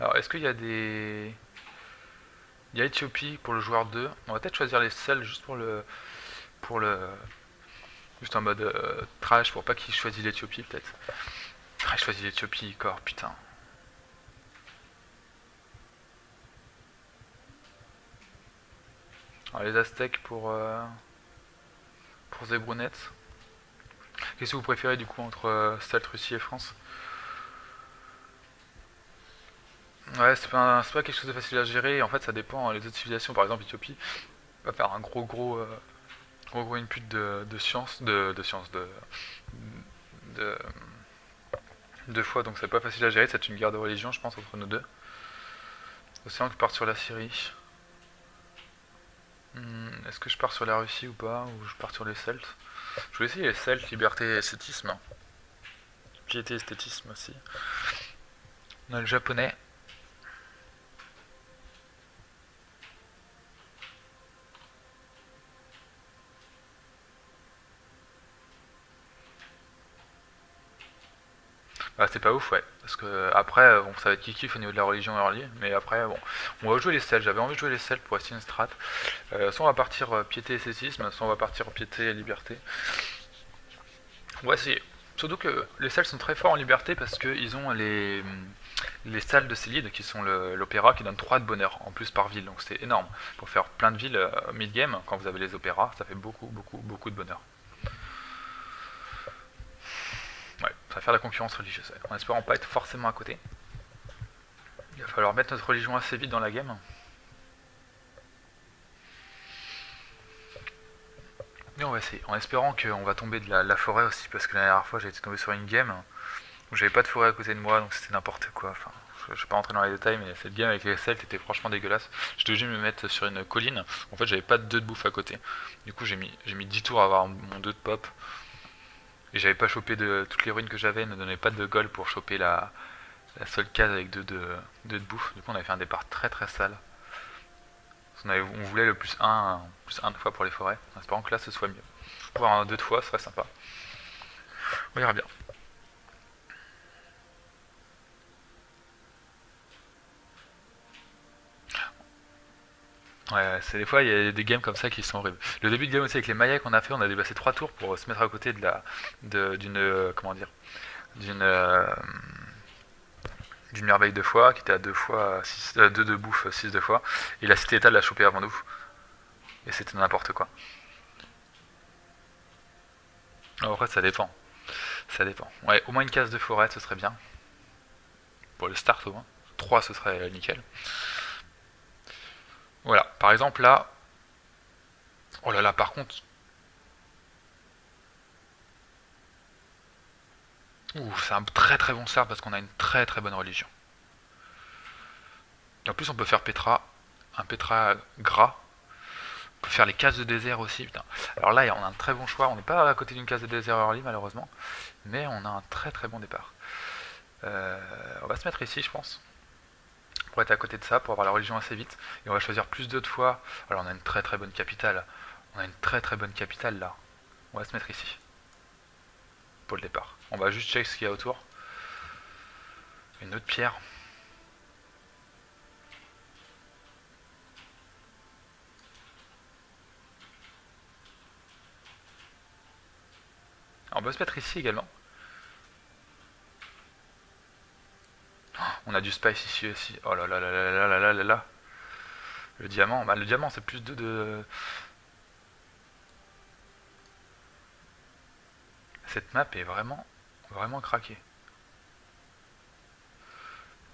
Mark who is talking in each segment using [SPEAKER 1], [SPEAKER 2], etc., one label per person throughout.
[SPEAKER 1] Alors, est-ce qu'il y a des... Il y a Éthiopie pour le joueur 2. On va peut-être choisir les sels juste pour le... Pour le... Juste en mode euh, trash pour pas qu'il choisisse l'Éthiopie peut-être. Ah, il choisit l'Éthiopie, corps, putain. Alors, les Aztèques pour... Euh, pour Zebrounet. Qu'est-ce que vous préférez du coup entre euh, Russie et France? Ouais, c'est pas, pas quelque chose de facile à gérer. En fait, ça dépend. Les autres civilisations, par exemple, Éthiopie, va faire un gros gros euh, gros gros input de, de science, de, de science, de, de fois, donc c'est pas facile à gérer. C'est une guerre de religion, je pense, entre nous deux. Océan que je pars sur la Syrie. Hmm, est-ce que je pars sur la Russie ou pas Ou je pars sur les Celtes? Je voulais essayer les Celtes, liberté et esthétisme. Piété esthétisme aussi. On a le japonais. Ah, c'est pas ouf, ouais. Parce que après, bon, ça va être kiff au niveau de la religion early, mais après, bon, on va jouer les selles. J'avais envie de jouer les selles pour essayer une strat. Euh, soit on va partir euh, piété et cécisme, soit on va partir piété liberté. On va. Surtout que les selles sont très forts en liberté parce qu'ils ont les, les salles de Célide qui sont l'opéra qui donne 3 de bonheur en plus par ville. Donc c'est énorme. Pour faire plein de villes euh, mid-game, quand vous avez les opéras, ça fait beaucoup, beaucoup, beaucoup de bonheur. Ouais, ça va faire la concurrence religieuse, en espérant pas être forcément à côté. Il va falloir mettre notre religion assez vite dans la game. Mais on va essayer, en espérant qu'on va tomber de la, forêt aussi, parce que la dernière fois j'ai été tombé sur une game où j'avais pas de forêt à côté de moi, donc c'était n'importe quoi. Enfin, je, vais pas rentrer dans les détails, mais cette game avec les celtes était franchement dégueulasse. J'étais obligé de me mettre sur une colline, en fait j'avais pas de 2 de bouffe à côté. Du coup j'ai mis, mis 10 tours à avoir mon 2 de pop. Et j'avais pas chopé de. Toutes les ruines que j'avais ne donnaient pas de gold pour choper la, seule case avec deux de, de bouffe. Du coup, on avait fait un départ très très sale. On, voulait le plus 1, plus 1 fois pour les forêts, en espérant que là ce soit mieux. Pouvoir un 2 de fois, serait sympa. On verra bien. Ouais, c'est des fois il y a des games comme ça qui sont horribles. Le début de game aussi avec les mailles qu'on a fait, on a déplacé 3 tours pour se mettre à côté de la d'une euh, comment dire d'une euh, d'une merveille de fois qui était à 2 fois 6 2 euh, de bouffe 6 de fois et la cité état l'a chopé avant nous. Et c'était n'importe quoi. En fait, ça dépend. Ça dépend. Ouais, au moins une case de forêt, ce serait bien. Pour le start au moins. 3 ce serait nickel. Voilà, par exemple là, oh là là, par contre, c'est un très très bon serve parce qu'on a une très très bonne religion. Et en plus, on peut faire Petra, un Petra gras. On peut faire les cases de désert aussi, putain. Alors là, on a un très bon choix. On n'est pas à côté d'une case de désert early, malheureusement. Mais on a un très très bon départ. Euh, on va se mettre ici, je pense être à côté de ça, pour avoir la religion assez vite. Et on va choisir plus d'autres fois. Alors on a une très très bonne capitale. On a une très très bonne capitale là. On va se mettre ici. Pour le départ. On va juste check ce qu'il y a autour. Une autre pierre. on va se mettre ici également. On a du spice ici aussi. Oh là là là là là là là là là. Le diamant, bah le diamant c'est plus de, de... Cette map est vraiment, vraiment craquée.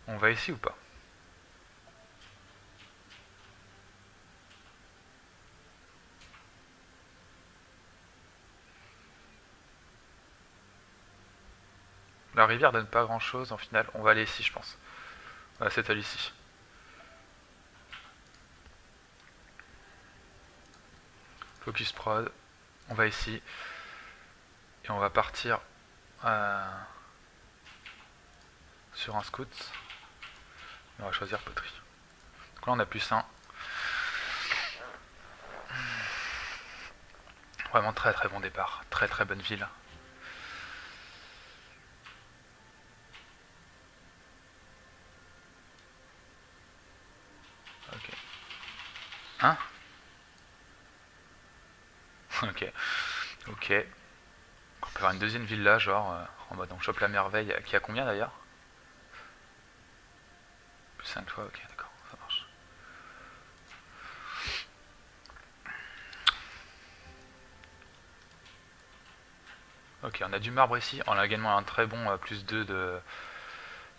[SPEAKER 1] On va ici ou pas? La rivière donne pas grand chose en final. On va aller ici, je pense. À cette allée ici. Focus prod. On va ici. Et on va partir euh, sur un scout. On va choisir poterie. Donc là on a plus un. Vraiment très très bon départ. Très très bonne ville. Hein? Ok. Ok. On peut faire une deuxième villa, genre, euh, en mode on chope la merveille, qui a combien d'ailleurs? Plus 5 fois, ok, d'accord, ça marche. Ok, on a du marbre ici, on a également un très bon euh, plus 2 de...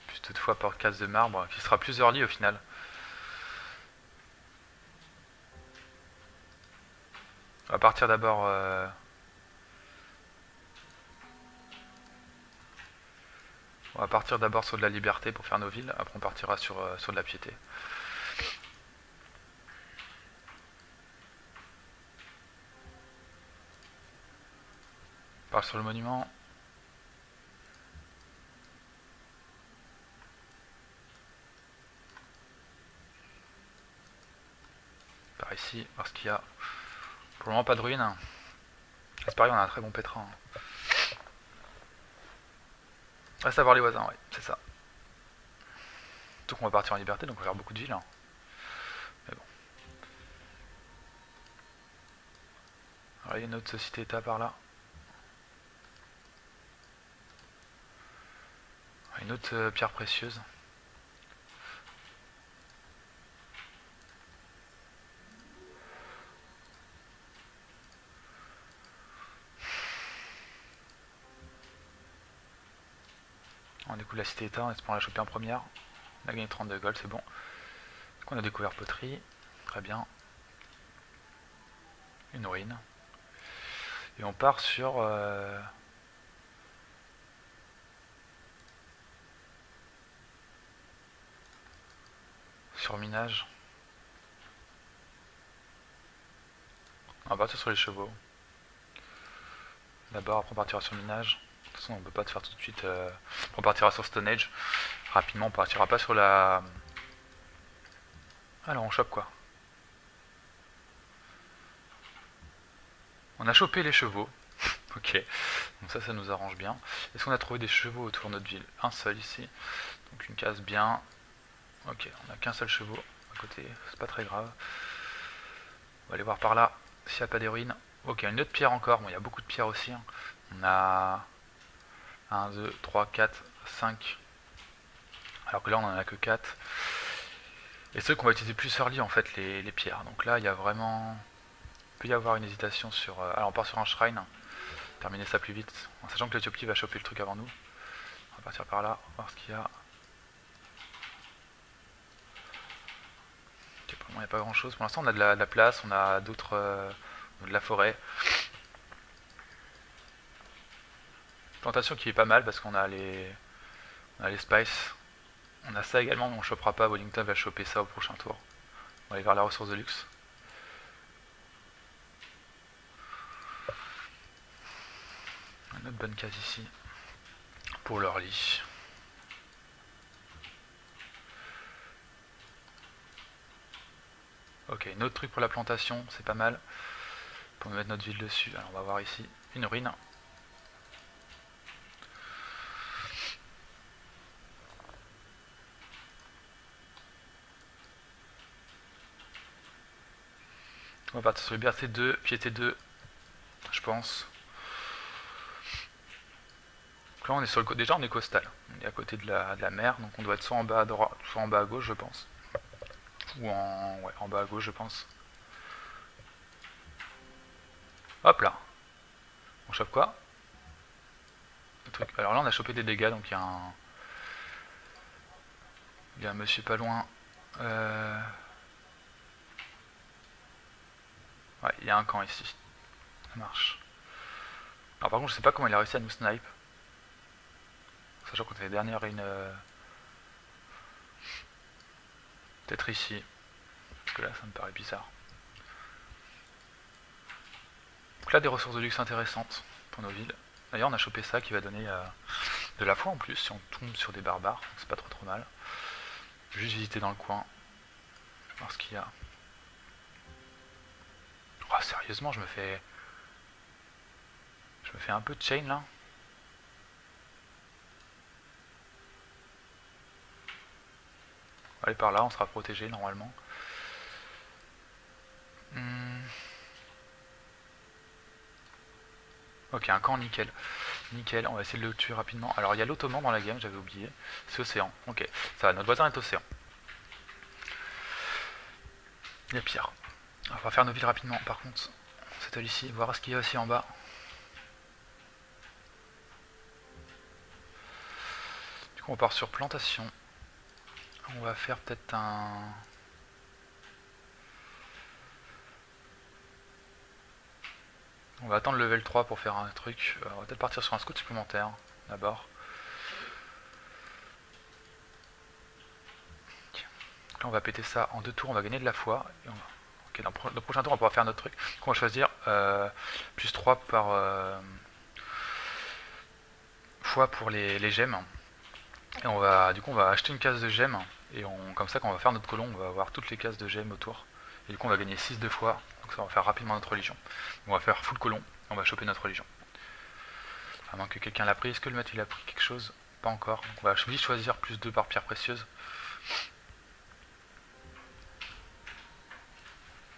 [SPEAKER 1] Plus 2 fois par case de marbre, qui sera plus early au final. On va partir d'abord... Euh, on va partir d'abord sur de la liberté pour faire nos villes, après on partira sur, euh, sur de la piété. On part sur le monument. Par ici, voir ce qu'il y a. Pour le moment, pas de ruines. C'est pareil, on a un très bon pétrin. Reste à voir les voisins, ouais, c'est ça. Tout qu'on va partir en liberté, donc on va faire beaucoup de villes. Hein. Mais bon. Il y a une autre société-état par là. Une autre euh, pierre précieuse. On découvre la cité état, on espère la choper en première. On a gagné 32 gold, c'est bon. On a découvert poterie, très bien. Une ruine. Et on part sur... Euh, sur minage. On va partir sur les chevaux. D'abord, après on partira sur minage on peut pas te faire tout de suite. Euh, on partira sur Stone Age. Rapidement, on partira pas sur la. Alors, on chope quoi On a chopé les chevaux. ok. Donc ça, ça nous arrange bien. Est-ce qu'on a trouvé des chevaux autour de notre ville? Un seul ici. Donc une case bien. Ok, on a qu'un seul chevaux à côté. C'est pas très grave. On va aller voir par là s'il n'y a pas des ruines. Ok, une autre pierre encore. Bon, il y a beaucoup de pierres aussi. Hein. On a 1, 2, 3, 4, 5. Alors que là, on en a que 4. Et ceux qu'on va utiliser plus early, en fait, les, pierres. Donc là, il y a vraiment... Il peut y avoir une hésitation sur... Euh, alors, on part sur un shrine. Terminer ça plus vite. En sachant que l'Ethiopie va choper le truc avant nous. On va partir par là, voir ce qu'il y a. il n'y a pas grand chose. Pour l'instant, on a de la, place, on a d'autres... Euh, de la forêt. Plantation qui est pas mal parce qu'on a les on a les spices. On a ça également, mais on chopera pas. Wellington va choper ça au prochain tour. On va aller vers la ressource de luxe. Une bonne case ici pour leur lit. Ok, un autre truc pour la plantation, c'est pas mal. Pour mettre notre ville dessus. Alors on va voir ici une ruine. On va partir sur Liberté 2, Piété 2, je pense. Donc là on est sur le. Déjà on est costal. On est à côté de la, mer, donc on doit être soit en bas à droite, soit en bas à gauche je pense. Ou en. Ouais, en bas à gauche je pense. Hop là. On chope quoi? Alors là on a chopé des dégâts, donc il y a un. Il y a un monsieur pas loin. Euh... Ouais, il y a un camp ici. Ça marche. Alors par contre, je sais pas comment il a réussi à nous snipe. Sachant qu'on était dernière une... Euh, peut-être ici. Parce que là, ça me paraît bizarre. Donc là, des ressources de luxe intéressantes pour nos villes. D'ailleurs, on a chopé ça qui va donner euh, de la foi en plus si on tombe sur des barbares. C'est pas trop trop mal. Juste visiter dans le coin. Voir ce qu'il y a. Oh, sérieusement, je me fais. Je me fais un peu de chain là. Allez par là, on sera protégé normalement. Hmm. Ok, un camp nickel. Nickel, on va essayer de le tuer rapidement. Alors il y a l'ottoman dans la game, j'avais oublié. C'est océan. Ok, ça va, notre voisin est océan. Il y a Pierre. On va faire nos villes rapidement par contre. C'est ici, voir ce qu'il y a aussi en bas. Du coup on part sur plantation. On va faire peut-être un... On va attendre le level 3 pour faire un truc. Euh, on va peut-être partir sur un scout supplémentaire d'abord. Là on va péter ça en deux tours, on va gagner de la foi. Ok, dans le prochain tour on pourra faire notre truc. On va choisir euh, plus 3 par euh, fois pour les, gemmes. Et on va du coup on va acheter une case de gemmes. Et on, comme ça quand on va faire notre colon, on va avoir toutes les cases de gemmes autour. Et du coup on va gagner 6 de fois. Donc ça va faire rapidement notre religion. On va faire full colon, on va choper notre religion. À moins que quelqu'un l'a pris. Est-ce que le maître il a pris quelque chose? Pas encore. On va choisir plus 2 par pierre précieuse.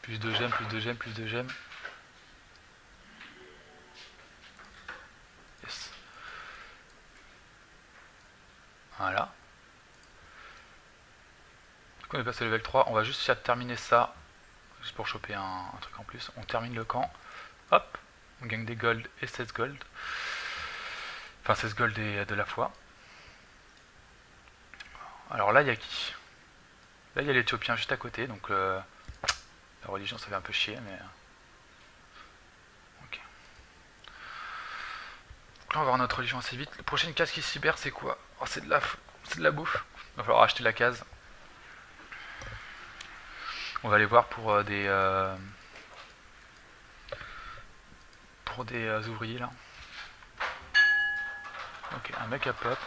[SPEAKER 1] Plus de gemmes, plus de gemmes, plus de gemmes. Yes. Voilà. Du coup on est passé level 3. On va juste terminer ça. Juste pour choper un, truc en plus. On termine le camp. Hop. On gagne des gold et 16 gold. Enfin 16 gold et de la foi. Alors là il y a qui? Là il y a l'Éthiopien juste à côté. Donc euh, la religion, ça fait un peu chier, mais... Ok. Donc là, on va voir notre religion assez vite. La prochaine case qui cyber, c'est quoi? Oh, C'est de la... De la bouffe. Va falloir acheter la case. On va aller voir pour euh, des... Euh, pour des euh, ouvriers, là. Ok, un mec à pop.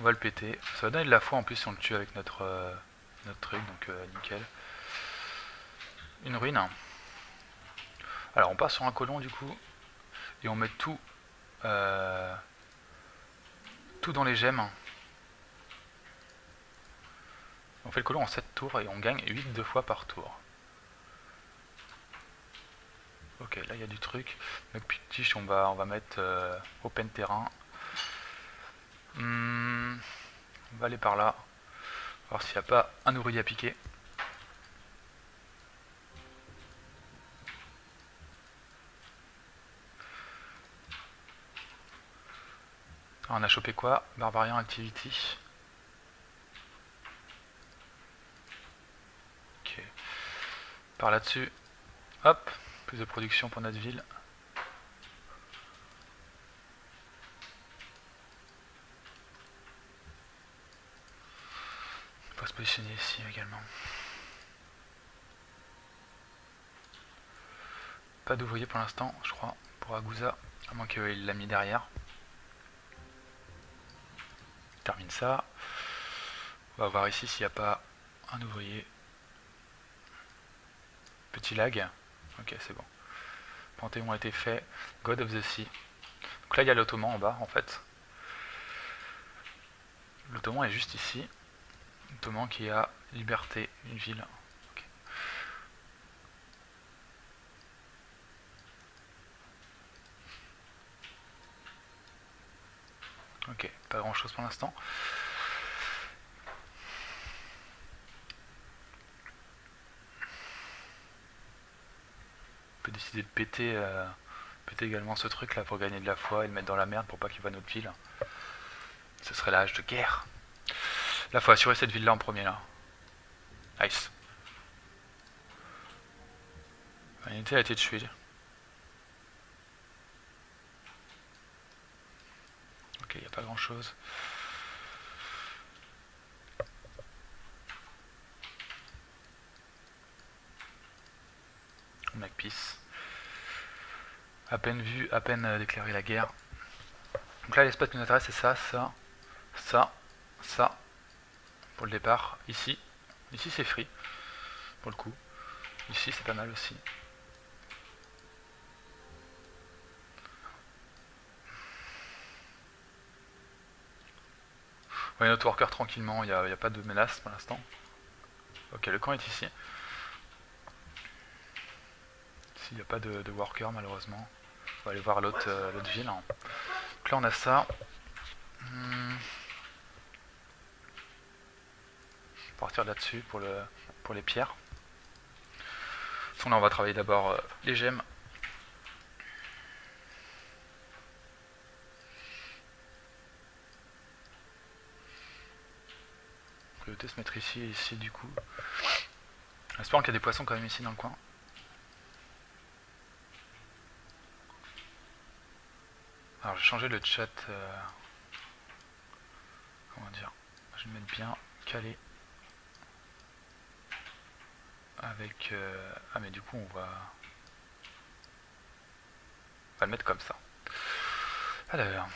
[SPEAKER 1] On va le péter. Ça va donner de la foi en plus si on le tue avec notre, notre truc, donc nickel une ruine. Alors on passe sur un colon du coup, et on met tout, euh, tout dans les gemmes. On fait le colon en 7 tours et on gagne 8 deux fois par tour. Ok, là il y a du truc. Donc petit on va, on va mettre euh, open terrain. Hmm, on va aller par là. Voir s'il n'y a pas un ouvrier à piquer. On a chopé quoi? Barbarian Activity. Ok. Par là-dessus. Hop, plus de production pour notre ville. On va se positionner ici également. Pas d'ouvrier pour l'instant, je crois, pour Agusa, à moins qu'il l'a mis derrière termine ça. On va voir ici s'il n'y a pas un ouvrier. Petit lag. Ok, c'est bon. Panthéon a été fait. God of the Sea. Donc là, il y a l'Ottoman en bas, en fait. L'Ottoman est juste ici. L'Ottoman qui a Liberté, une ville. Ok, pas grand chose pour l'instant. On peut décider de péter, euh, péter également ce truc là pour gagner de la foi et le mettre dans la merde pour pas qu'il voit notre ville. Ce serait l'âge de guerre. Là, faut assurer cette ville là en premier là. Nice. L'unité a été tuée. Il n'y a pas grand chose. Macpeace. À peine vu, à peine euh, déclaré la guerre. Donc là l'espace qui nous intéresse c'est ça, ça, ça, ça. Pour le départ. Ici. Ici c'est free. Pour le coup. Ici c'est pas mal aussi. On notre worker tranquillement, il n'y a, pas de menace pour l'instant. Ok, le camp est ici. Ici, il n'y a pas de, worker malheureusement. On va aller voir l'autre euh, ville. Donc là on a ça. Hmm. Partir là-dessus pour, le, pour les pierres. là on va travailler d'abord euh, les gemmes. Priorité se mettre ici et ici du coup. J'espère qu'il y a des poissons quand même ici dans le coin. Alors j'ai changé le chat. Euh, comment dire Je vais mettre bien calé. Avec. Euh, ah mais du coup on va. On va le mettre comme ça. Alors.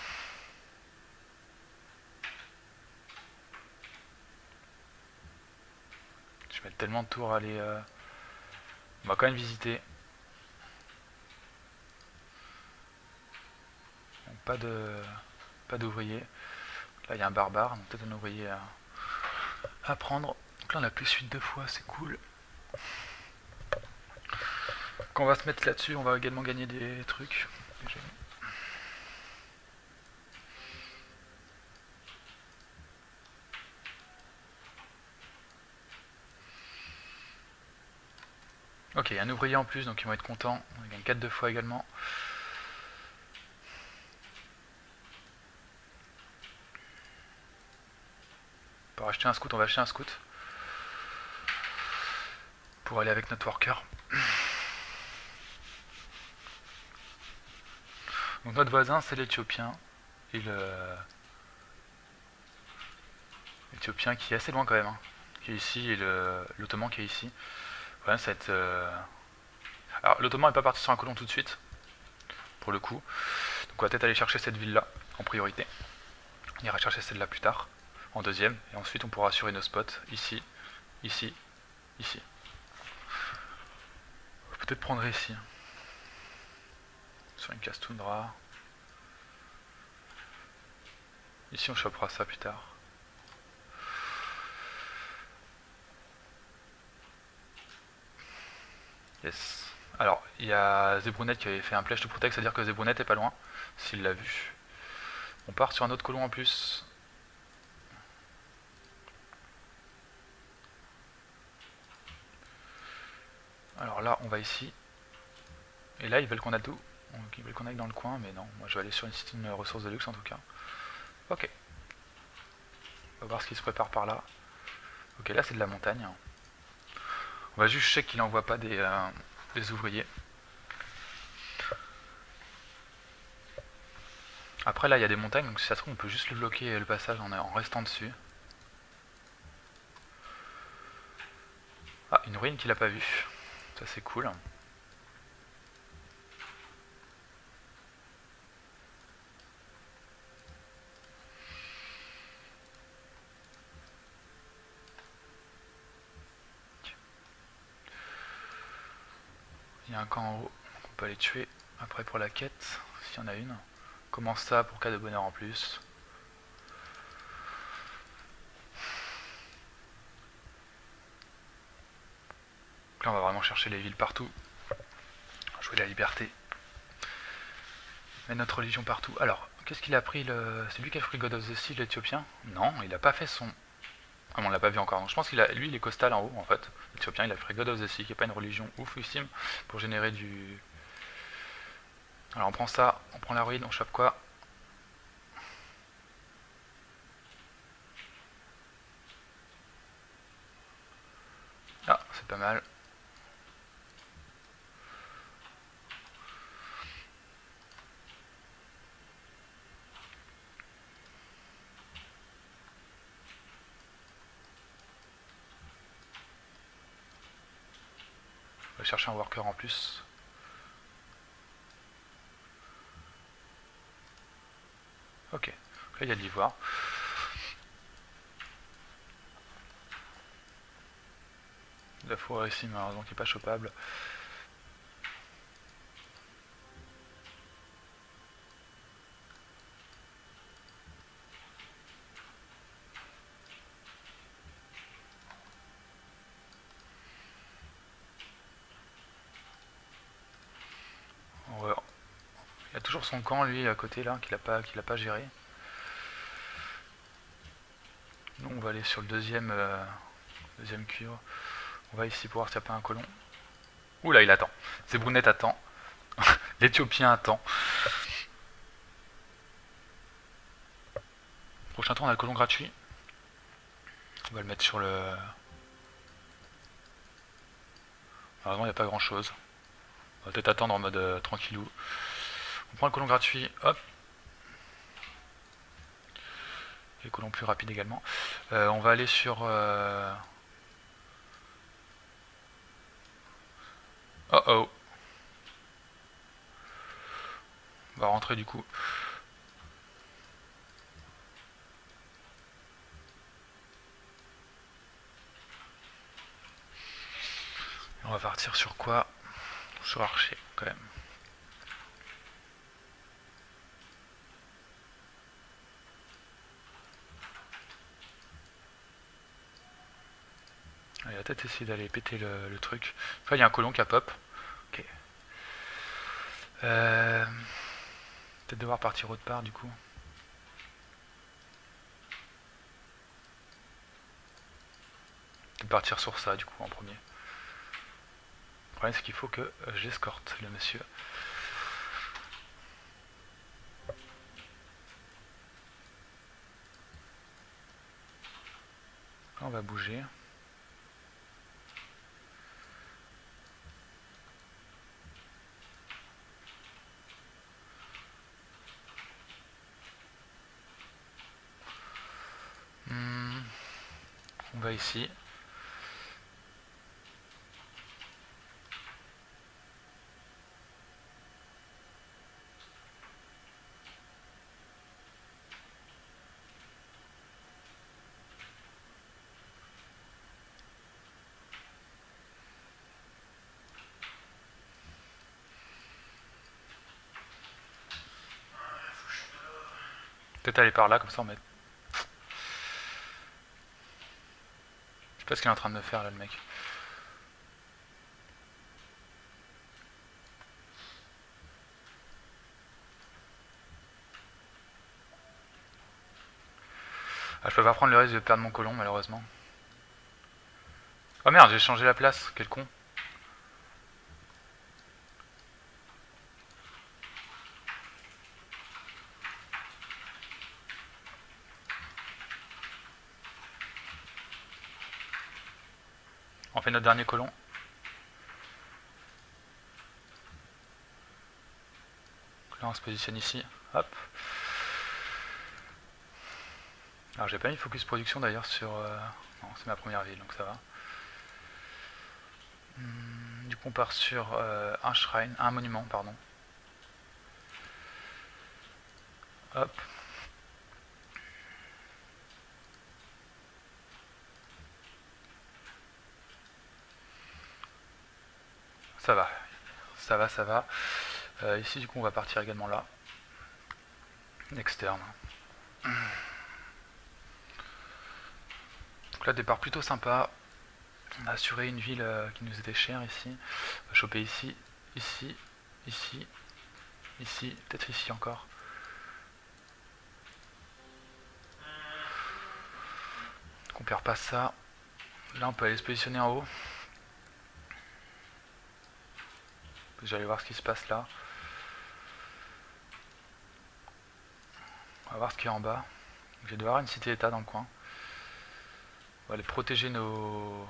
[SPEAKER 1] Vais tellement de tours à aller. Euh, on va quand même visiter. pas de pas d'ouvriers. Là il y a un barbare, donc peut-être un ouvrier à, prendre. Donc là on a plus 8 de fois, c'est cool. Quand on va se mettre là-dessus, on va également gagner des trucs. Ok, un ouvrier en plus, donc ils vont être contents. On gagne 4 de fois également. Pour acheter un scout, on va acheter un scout. Pour aller avec notre worker. Donc notre voisin c'est l'Éthiopien. Il Éthiopien qui est assez loin quand même. Hein. Qui est ici et l'Ottoman qui est ici. Cette, euh, Alors l'Ottoman n'est pas parti sur un colon tout de suite. Pour le coup. Donc on va peut-être aller chercher cette ville là en priorité. On ira chercher celle-là plus tard en deuxième, et ensuite on pourra assurer nos spots ici, ici, ici. Peut-être prendre ici. Hein. Sur une casse toundra. Ici on chopera ça plus tard. Yes. Alors, il y a Zebrunet qui avait fait un plèche de protect, c'est-à-dire que Zebrunet est pas loin, s'il l'a vu. On part sur un autre colon en plus. Alors là, on va ici. Et là, ils veulent qu'on aille tout. Ils veulent qu'on aille dans le coin, mais non. Moi, je vais aller sur une, une ressource de luxe en tout cas. Ok. On va voir ce qui se prépare par là. Ok, là, c'est de la montagne. On va juste check qu'il n'envoie pas des, euh, des ouvriers. Après, là, il y a des montagnes, donc si ça se trouve, on peut juste le bloquer le passage en, en restant dessus. Ah, une ruine qu'il n'a pas vue. Ça c'est cool. Y a un camp en haut, on peut aller tuer. Après pour la quête, s'il y en a une. Comment ça pour cas de bonheur en plus? là, on va vraiment chercher les villes partout. Jouer la liberté. Mettre notre religion partout. Alors, qu'est-ce qu'il a pris le... C'est lui qui a pris God of the Sea, l'Éthiopien? Non, il n'a pas fait son... Ah, on l'a pas vu encore. je pense qu'il a... Lui, il est costal en haut, en fait. Il a pris God of the Sea, qui n'est pas une religion oufissime, pour générer du... Alors, on prend ça, on prend la ruine, on chope quoi? Ah, c'est pas mal. Chercher un worker en plus. Ok, là il y a de l'ivoire. La forêt ici malheureusement qui n'est pas chopable. toujours camp lui à côté là qu'il a pas qu'il a pas géré. Nous on va aller sur le deuxième euh, deuxième cuivre. On va ici pour voir s'il n'y a pas un colon. Oula il attend. C'est Brunette attend. L'Éthiopien attend. Prochain tour on a le colon gratuit. On va le mettre sur le... Malheureusement il n'y a pas grand chose. On va peut-être attendre en mode euh, tranquillou. On prend le colon gratuit, hop. Et le colon plus rapide également. Euh, on va aller sur... Euh, oh oh. On va rentrer du coup. On va partir sur quoi? Sur archer quand même. Il va peut-être essayer d'aller péter le, truc. Enfin, il y a un colon qui a pop. Ok. Euh, peut-être devoir partir autre part du coup. Peut-être partir sur ça du coup en premier. Le problème c'est qu'il faut que j'escorte le monsieur. On va bouger. Ici. Peut-être aller par là, comme ça on sais pas ce qu'il est en train de me faire là le mec. Ah, je peux pas prendre le risque de perdre mon colon malheureusement. Oh merde, j'ai changé la place, quel con. On fait notre dernier colon. là on se positionne ici. Hop. Alors j'ai pas mis focus production d'ailleurs sur... Euh, non, c'est ma première ville donc ça va. Hmm, du coup on part sur euh, un shrine, un monument pardon. Hop. Ça va. Ça va, ça va. Euh, ici, du coup, on va partir également là. Externe. Donc là, départ plutôt sympa. On a assuré une ville euh, qui nous était chère ici. On va choper ici, ici, ici, ici, peut-être ici encore. Donc on perd pas ça. Là, on peut aller se positionner en haut. J'allais voir ce qui se passe là. On va voir ce qu'il y a en bas. Je vais devoir une cité-état dans le coin. On va aller protéger nos...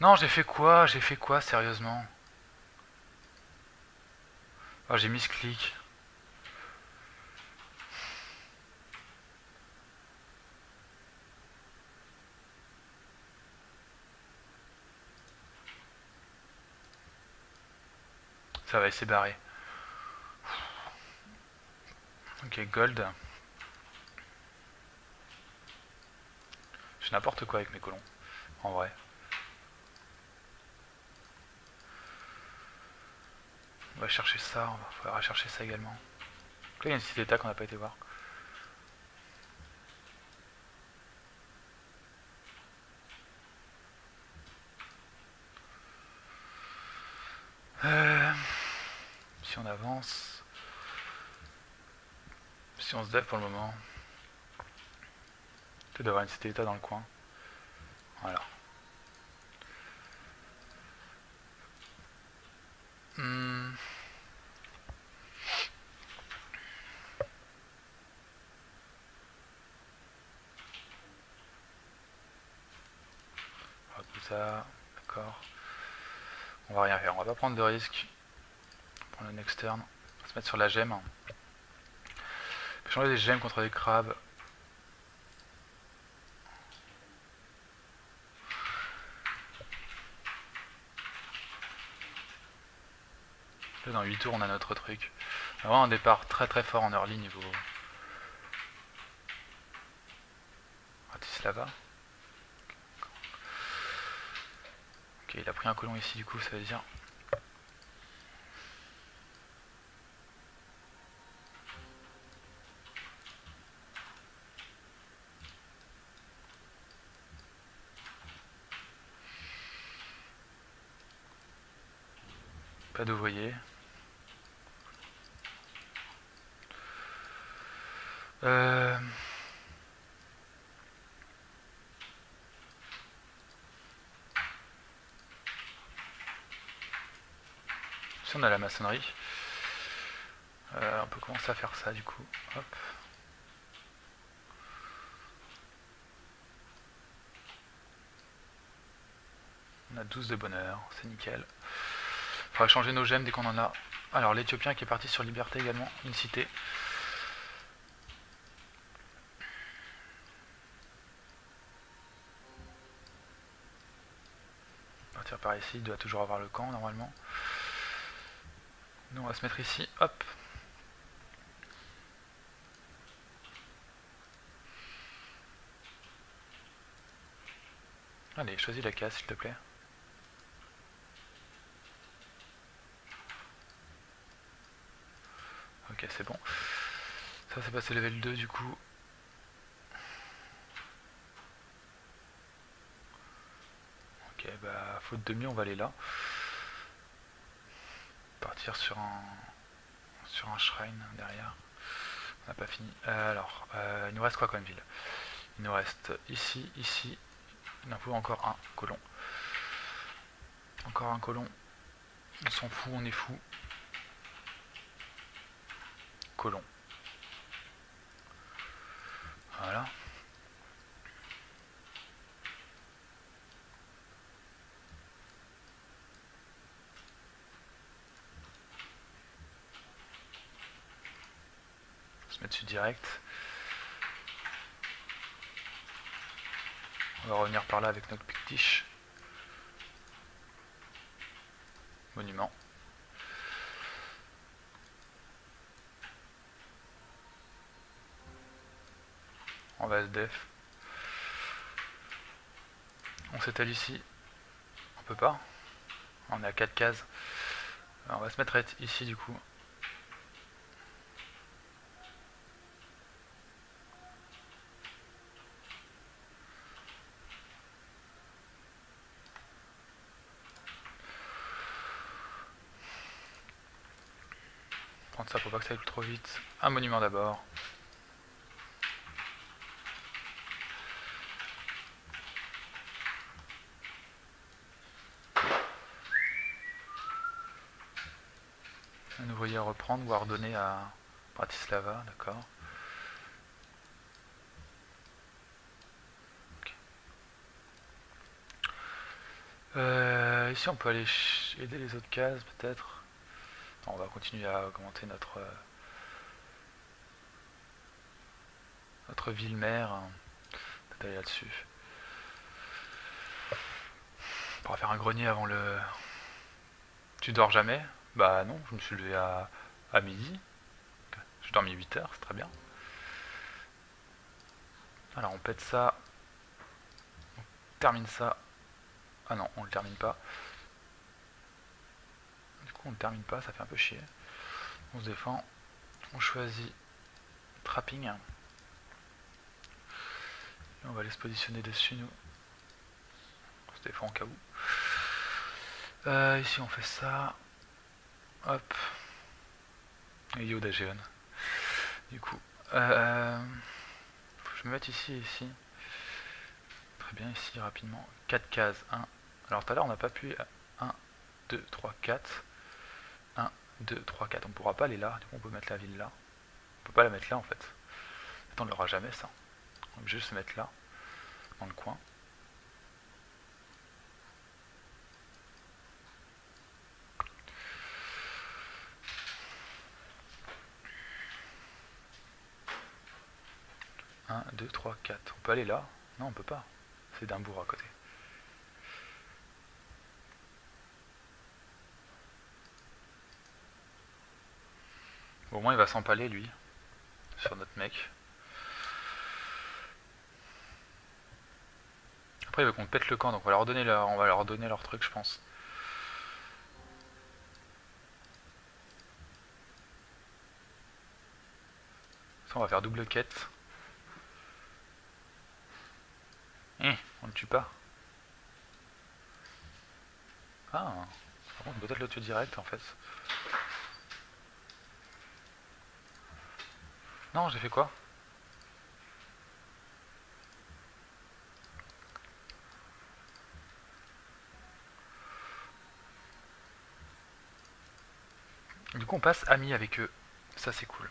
[SPEAKER 1] Non, j'ai fait quoi? J'ai fait quoi, sérieusement? Oh, j'ai mis ce clic. Ça va, s'est barré. Ok, gold. Je n'importe quoi avec mes colons, en vrai. On va chercher ça, on va chercher ça également. là, il y a une cité d'état qu'on n'a pas été voir. Euh, si on avance. Si on se dev pour le moment. Tu avoir une cité état dans le coin. Voilà. Hmm. ça, d'accord. On va rien faire, on va pas prendre de risques. On prendre le next turn. On va se mettre sur la gemme. On changer des gemmes contre des crabes. Là, dans 8 tours, on a notre truc. Vraiment un départ très très fort en early niveau. Bratislava. Ok, il a pris un colon ici, du coup, ça veut dire Pas d'ouvrier. Euh... Si on a la maçonnerie, euh, on peut commencer à faire ça du coup. Hop. On a 12 de bonheur, c'est nickel. Faudra changer nos gemmes dès qu'on en a. Alors l'Éthiopien qui est parti sur Liberté également, une cité. Partir par ici, il doit toujours avoir le camp normalement. Nous on va se mettre ici, hop. Allez, choisis la case s'il te plaît. Ok, c'est bon. Ça, c'est passé level 2 du coup. Ok, bah, faute de mieux, on va aller là. Partir sur un, sur un shrine derrière. On n'a pas fini. Euh, alors, euh, il nous reste quoi comme ville? Il nous reste ici, ici. Il nous faut encore un colon. Encore un colon. On s'en fout, on est fou. Colon. Voilà. se mettre dessus direct. On va revenir par là avec notre pictiche. Monument. On va def. On s'étale ici. On peut pas. On est à 4 cases. on va se mettre ici du coup. Prendre ça pour pas que ça aille trop vite. Un monument d'abord. Un ouvrier à reprendre ou à redonner à Bratislava, d'accord. Euh, ici on peut aller aider les autres cases peut-être. On va continuer à augmenter notre euh, notre ville mère. Peut-être aller là-dessus. On pourra faire un grenier avant le. Tu dors jamais? Bah non, je me suis levé à, à midi. J'ai dormi 8 heures, c'est très bien. Alors on pète ça. On termine ça. Ah non, on le termine pas. Du coup on le termine pas, ça fait un peu chier. On se défend. On choisit trapping. On va aller se positionner dessus nous. On se défend au cas où. Euh, ici on fait ça. Hop. Et Yoda Du coup, Euh, je vais me mettre ici et ici. Très bien, ici rapidement. 4 cases. 1. Alors tout à l'heure on n'a pas pu. 1, 2, 3, 4. 1, 2, 3, 4. On pourra pas aller là. Du coup on peut mettre la ville là. On peut pas la mettre là en fait. on ne l'aura jamais ça. On va juste se mettre là. Dans le coin. 1, 2, 3, 4. On peut aller là? Non, on peut pas. C'est d'un bourg à côté. Au moins il va s'empaler lui. Sur notre mec. Après il veut qu'on pète le camp, donc on va leur donner leur, on va leur donner leur truc je pense. Ça on va faire double quête. On le tue pas. Ah, on peut peut-être le tuer direct en fait. Non, j'ai fait quoi? Du coup, on passe amis avec eux. Ça, c'est cool.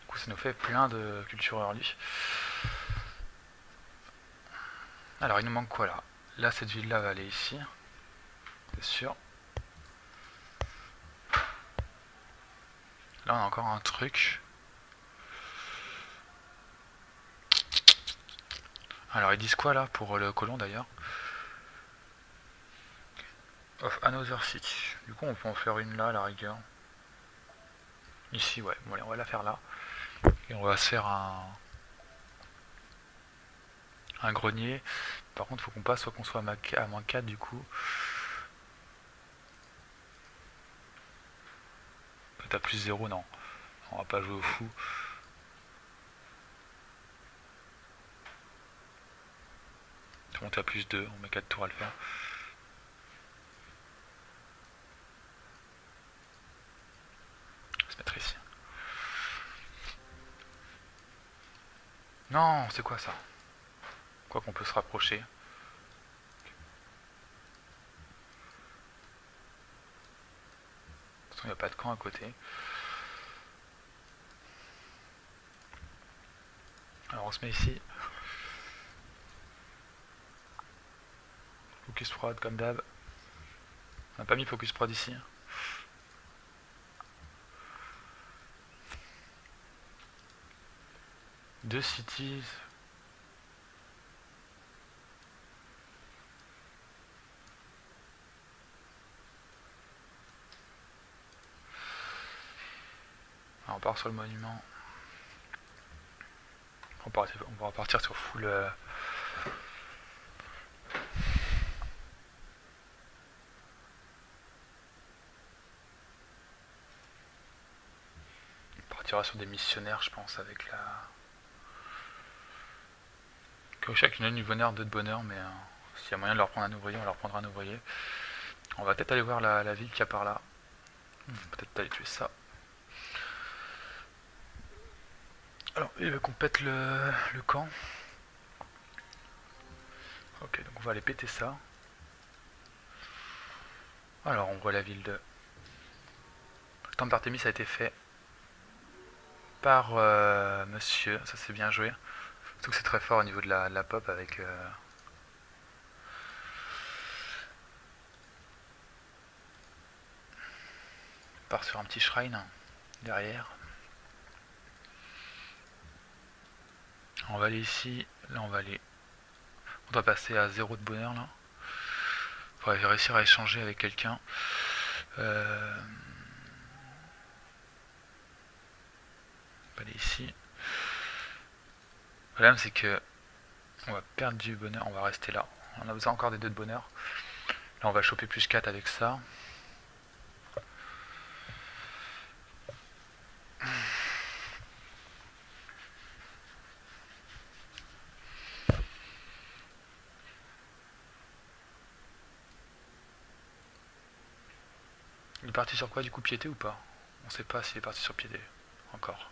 [SPEAKER 1] Du coup, ça nous fait plein de culture early. Alors, il nous manque quoi là? Là, cette ville-là va aller ici. C'est sûr. Là, on a encore un truc. Alors, ils disent quoi là pour le colon d'ailleurs? Of another city. Du coup, on peut en faire une là à la rigueur. Ici, ouais. Bon, allez, on va la faire là. Et on va se faire un, un grenier. Par contre, faut qu'on passe, soit qu'on soit à moins 4 du coup. À plus 0, non. On va pas jouer au fou. monter à plus 2, on met 4 tours à le faire. On va se mettre ici. Non, c'est quoi ça? Quoi qu'on peut se rapprocher. Il n'y a pas de camp à côté. Alors on se met ici. Focus prod comme d'hab. On n'a pas mis focus prod ici. Deux cities. on part sur le monument. On, va repartir sur full. Euh, on partira sur des missionnaires, je pense, avec la. Que chacune une bonheur, deux de bonheur, mais euh, s'il y a moyen de leur prendre un ouvrier, on leur prendra un ouvrier. On va peut-être aller voir la, la ville qu'il y a par là. Peut-être aller tuer ça. Alors, il veut qu'on pète le, camp. Ok, donc on va aller péter ça. Alors, on voit la ville de... Le temple d'Artémis a été fait par euh, monsieur. Ça, c'est bien joué. Surtout que c'est très fort au niveau de la, pop avec... Euh, part sur un petit shrine derrière. On va aller ici, là on va aller... On doit passer à zéro de bonheur là. On va réussir à échanger avec quelqu'un. Euh... On va aller ici. Le problème c'est que on va perdre du bonheur, on va rester là. On a besoin encore des deux de bonheur. Là on va choper plus 4 avec ça. Parti sur quoi du coup piété ou pas? On sait pas s'il est parti sur piété. Encore.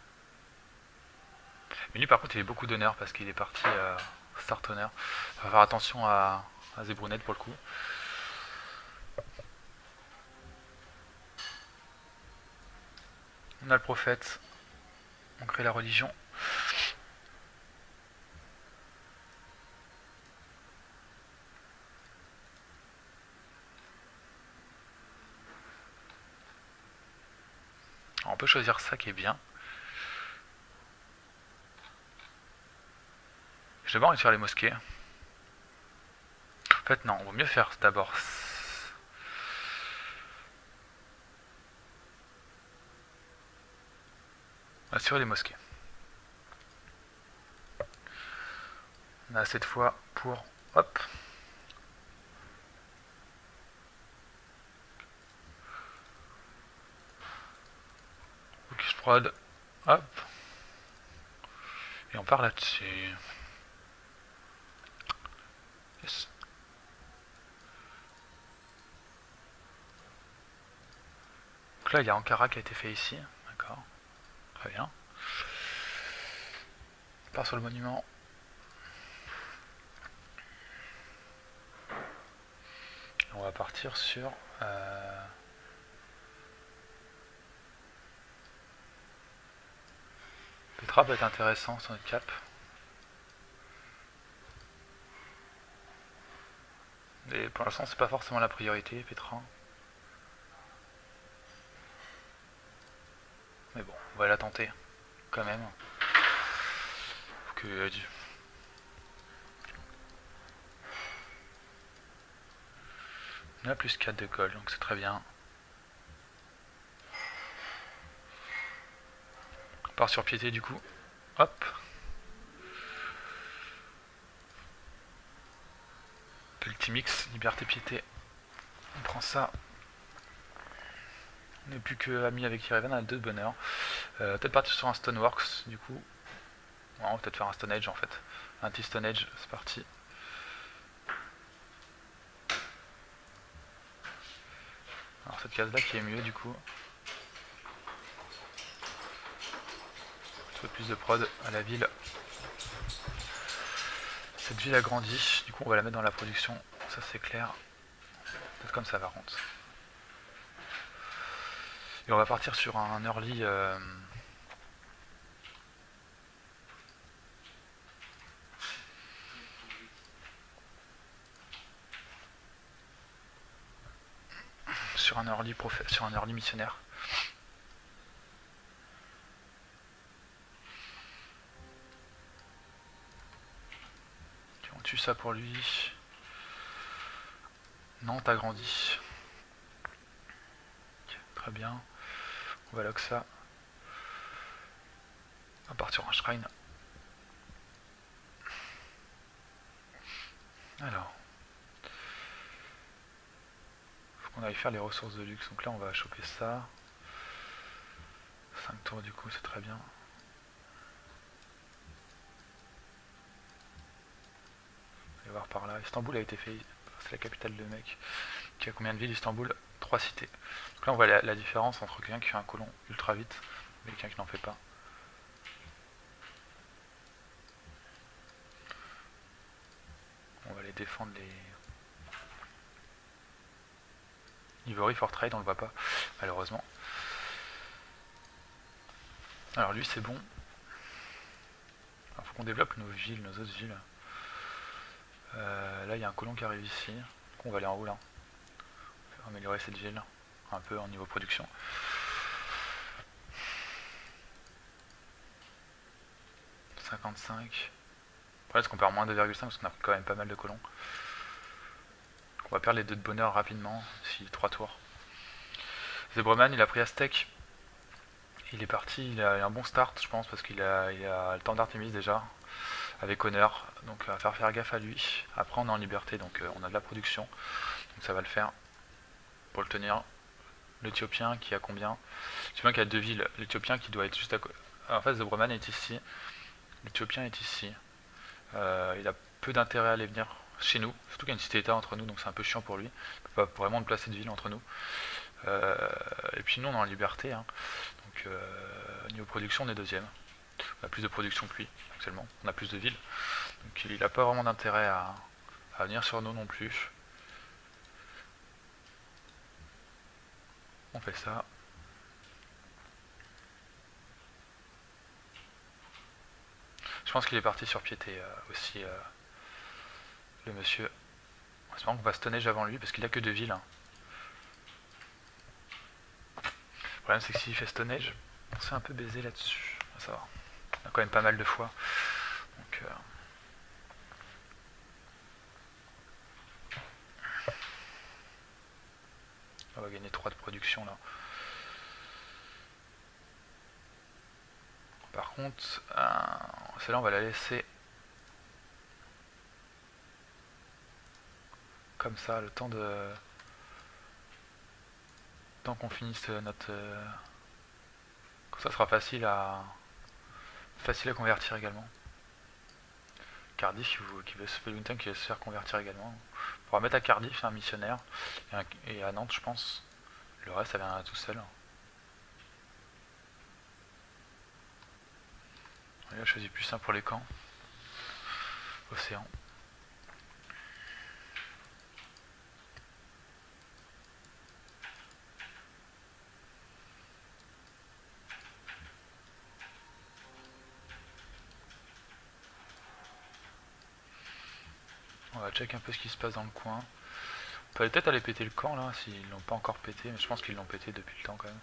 [SPEAKER 1] Mais lui par contre il est beaucoup d'honneur parce qu'il est parti à start honneur. Va faire attention à, à pour le coup. On a le prophète. On crée la religion. On peut choisir ça qui est bien. J'ai pas envie de faire les mosquées. En fait, non, on vaut mieux faire d'abord assurer les mosquées. On a cette fois pour hop Hop. Et on part là-dessus. Donc là, il y a Ankara qui a été fait ici. D'accord. Très bien. On part sur le monument. On va partir sur... Euh, Petra peut être intéressant sur notre cap. Mais pour l'instant, c'est pas forcément la priorité, Petra. Mais bon, on va la tenter, quand même. Faut que... Euh, on a plus 4 de gold, donc c'est très bien. Part sur piété du coup. Hop. Petit mix, liberté piété. On prend ça. On n'est plus que amis avec Ireven, on a deux de bonheur. Euh, peut-être partir sur un Stoneworks du coup. on va peut-être faire un Stone Edge en fait. Un petit Stone Edge, c'est parti. Alors cette case là qui est mieux du coup. Plus de prod à la ville. Cette ville a grandi, du coup on va la mettre dans la production, ça c'est clair. Peut-être comme ça va rentrer. Et on va partir sur un early... Euh, sur un early sur un early missionnaire. Ça pour lui. Non, t'as grandi. très bien. On va lock ça. On va partir en shrine. Alors. Faut qu'on aille faire les ressources de luxe. Donc là, on va choper ça. 5 tours du coup, c'est très bien. Voir par là. Istanbul a été fait, c'est la capitale de mec. Qui a combien de villes Istanbul? Trois cités. Donc là on voit la, différence entre quelqu'un qui fait un colon ultra vite et quelqu'un qui n'en fait pas. On va les défendre les... Ivory for trade, on le voit pas, malheureusement. Alors lui c'est bon. Il faut qu'on développe nos villes, nos autres villes. Euh, là, il y a un colon qui arrive ici. on va aller en haut là. On va améliorer cette ville un peu en niveau production. « 55. Après, est-ce qu'on perd moins de 2,5 parce qu'on a quand même pas mal de colons? On va perdre les deux de bonheur rapidement, si 3 tours. Zebreman, il a pris Aztec. Il est parti, il a un bon start, je pense, parce qu'il a, a le temps d'Artemis déjà avec honneur. Donc on va faire faire gaffe à lui. Après on est en liberté, donc euh, on a de la production. Donc ça va le faire. Pour le tenir. L'Éthiopien qui a combien? Qu'il y a deux villes. L'Éthiopien qui doit être juste à côté. En fait, Zebreman est ici. L'Éthiopien est ici. Euh, il a peu d'intérêt à aller venir chez nous. Surtout qu'il y a une cité-état entre nous, donc c'est un peu chiant pour lui. Il peut pas vraiment placer de ville entre nous. Euh, et puis nous, on est en liberté. Hein. Donc, niveau production, on est deuxième. On a plus de production que lui, actuellement. On a plus de villes. Donc il n'a pas vraiment d'intérêt à, à venir sur nous non plus. On fait ça. Je pense qu'il est parti sur piété euh, aussi, euh, le monsieur. J'espère qu'on va stonage avant lui parce qu'il a que deux villes. Hein. Le problème c'est que s'il fait stonage, on se fait un peu baiser là-dessus. Ça va. Quand même pas mal de fois. Donc, euh, On va gagner 3 de production là. Par contre, euh, celle-là on va la laisser comme ça, le temps de... Tant qu'on finisse notre... Comme ça sera facile à... Facile à convertir également. Cardiff qui veut se qui veut se faire convertir également. On va mettre à Cardiff, un missionnaire, et à Nantes, je pense. Le reste, ça viendra tout seul. On a choisi plus simple pour les camps. Océan. On va check un peu ce qui se passe dans le coin. On peut peut-être aller péter le camp là, s'ils l'ont pas encore pété, mais je pense qu'ils l'ont pété depuis le temps quand même.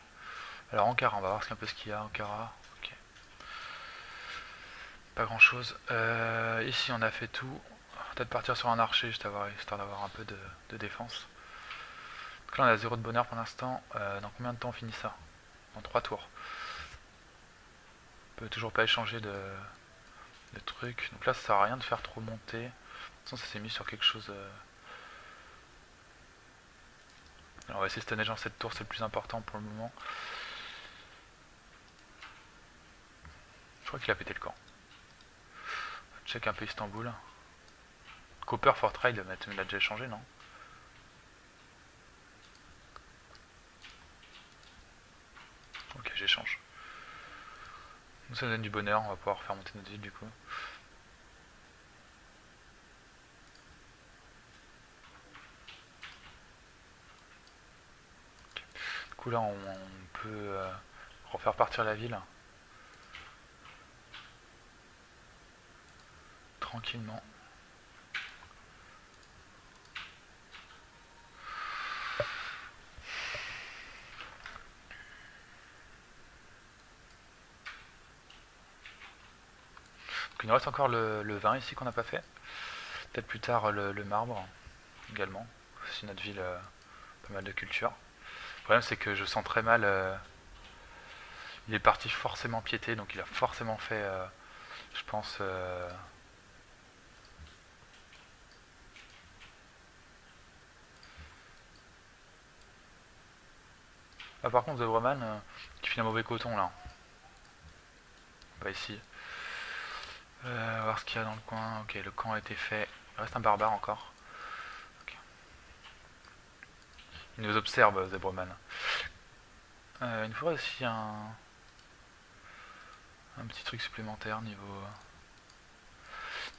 [SPEAKER 1] Alors Ankara, on va voir ce qu'il y a. Ankara, ok. Pas grand chose. Euh, ici on a fait tout. Peut-être partir sur un archer, juste avoir, histoire d'avoir un peu de, défense. Donc là on a zéro de bonheur pour l'instant. Euh, dans combien de temps on finit ça? Dans 3 tours. On peut toujours pas échanger de, de trucs. Donc là ça sert à rien de faire trop monter ça s'est mis sur quelque chose... Euh. Alors on va essayer de stunner dans cette tour, c'est le plus important pour le moment. Je crois qu'il a pété le camp. Check un peu Istanbul. Copper Fort Rail, il l'a déjà échangé, non? Ok, j'échange. Ça nous donne du bonheur, on va pouvoir faire monter notre ville du coup. Là on, peut euh, refaire partir la ville. Tranquillement. il nous reste encore le, vin ici qu'on n'a pas fait. Peut-être plus tard le, marbre également. C'est notre ville, euh, pas mal de culture. Le problème c'est que je sens très mal. Euh, il est parti forcément piété, donc il a forcément fait, euh, je pense. Euh, ah, par contre, Zebreman qui fait un mauvais coton là. Pas ici. on va voir ce qu'il y a dans le coin. Ok, le camp a été fait. Il reste un barbare encore. Il nous observe, Zebroman. Euh, il nous faudrait aussi un... un petit truc supplémentaire niveau,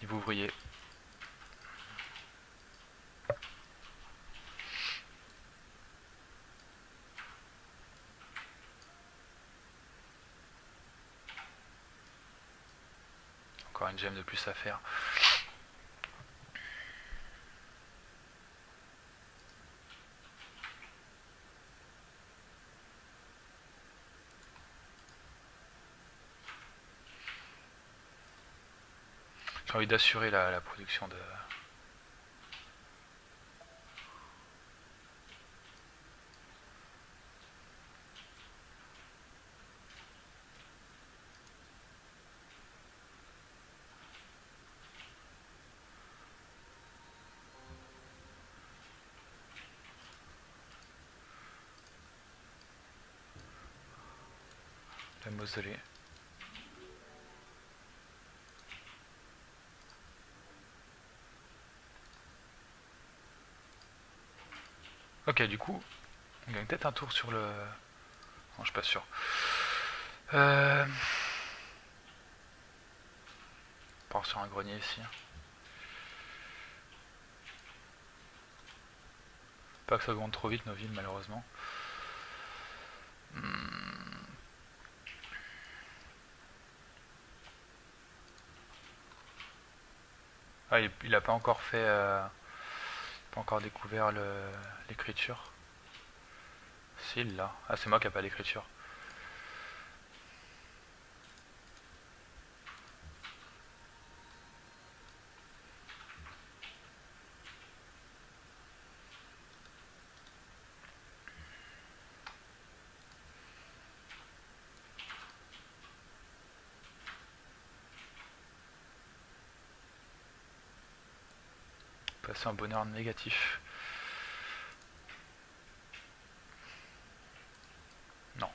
[SPEAKER 1] niveau ouvrier. Encore une gemme de plus à faire. J'ai envie d'assurer la, production de... La mausolée. Ok, du coup, on gagne peut-être un tour sur le... Non, je suis pas sûr. Euh, part sur un grenier ici. Pas que ça augmente trop vite nos villes malheureusement. Hmm. Ah, il, a pas encore fait, euh, pas encore découvert l'écriture. Si, il l'a. Ah, c'est moi qui a pas l'écriture. Un bonheur négatif. Non.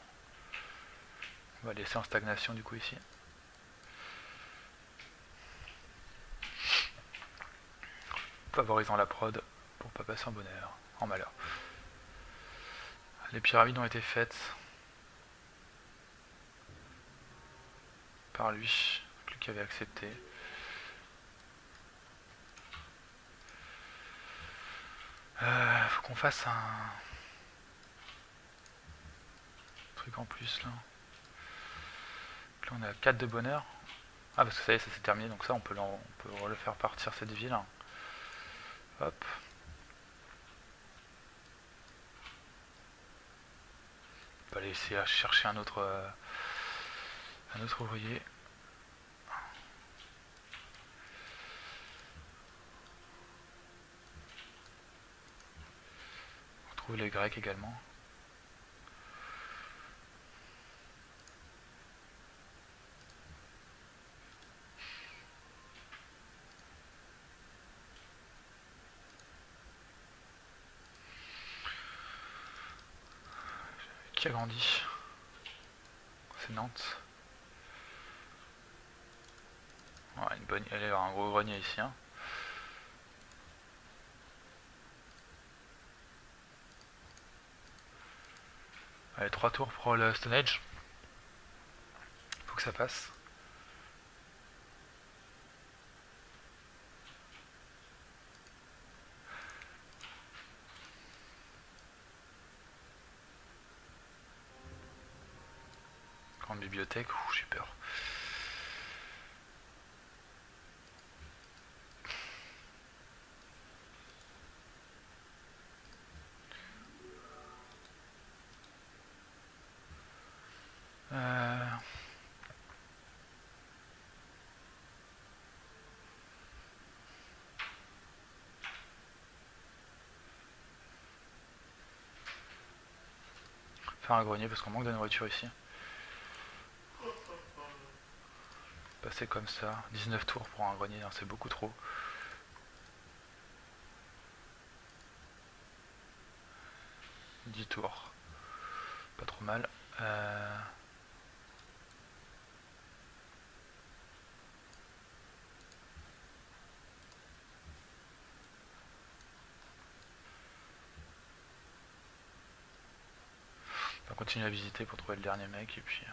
[SPEAKER 1] On va laisser en stagnation du coup ici. Favorisant la prod pour pas passer en bonheur, en malheur. Les pyramides ont été faites par lui, plus qui avait accepté. Euh, faut qu'on fasse un truc en plus là. Là on a 4 de bonheur. Ah parce que ça y est, ça s'est terminé, donc ça on peut, peut le faire partir cette ville. Hop. On va aller essayer à chercher un autre, euh, un autre ouvrier. Les Grecs également. Qui a grandi? C'est Nantes. une bonne, il y a un gros grenier ici. Hein. Allez, 3 tours pour le Stone Age. Faut que ça passe. Grande bibliothèque, j'ai peur. Un grenier parce qu'on manque de nourriture ici. Passer comme ça, 19 tours pour un grenier, c'est beaucoup trop. « 10 tours. Pas trop mal. Euh, continuer à visiter pour trouver le dernier mec et puis... Euh,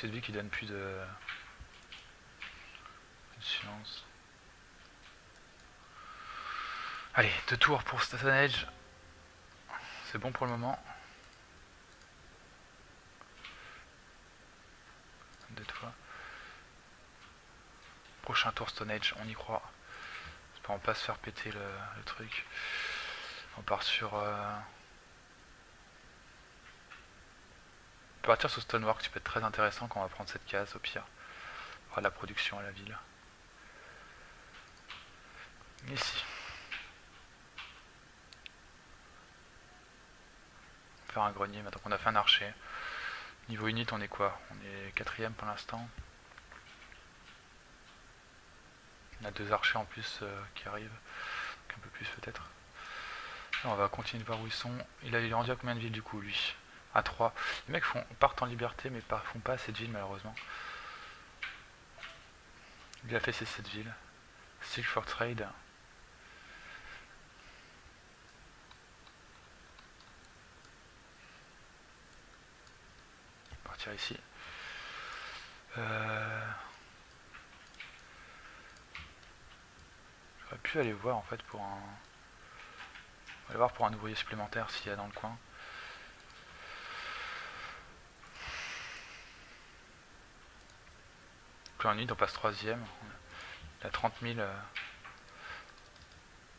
[SPEAKER 1] c'est lui qui donne plus de, silence. Allez, deux tours pour Stone Edge. C'est bon pour le moment. Deux fois. Prochain tour Stone Age, on y croit. On pas se faire péter le, truc. On part sur... Euh, partir sur Stonework, qui peut être très intéressant quand on va prendre cette case au pire. On la production à la ville. Ici. faire un grenier maintenant qu'on a fait un archer. Niveau unit, on est quoi? On est quatrième pour l'instant. On a deux archers en plus euh, qui arrivent. un peu plus peut-être. On va continuer de voir où ils sont. Il a, rendu à combien de villes du coup lui? À 3. Les mecs font, partent en liberté mais font pas assez de malheureusement. Il a fait ces 7 villes. Seek for Trade. Partir ici. Euh... J'aurais pu aller voir en fait pour un... aller voir pour un ouvrier supplémentaire s'il y a dans le coin. Clan on passe troisième. Il a 30 000. Euh...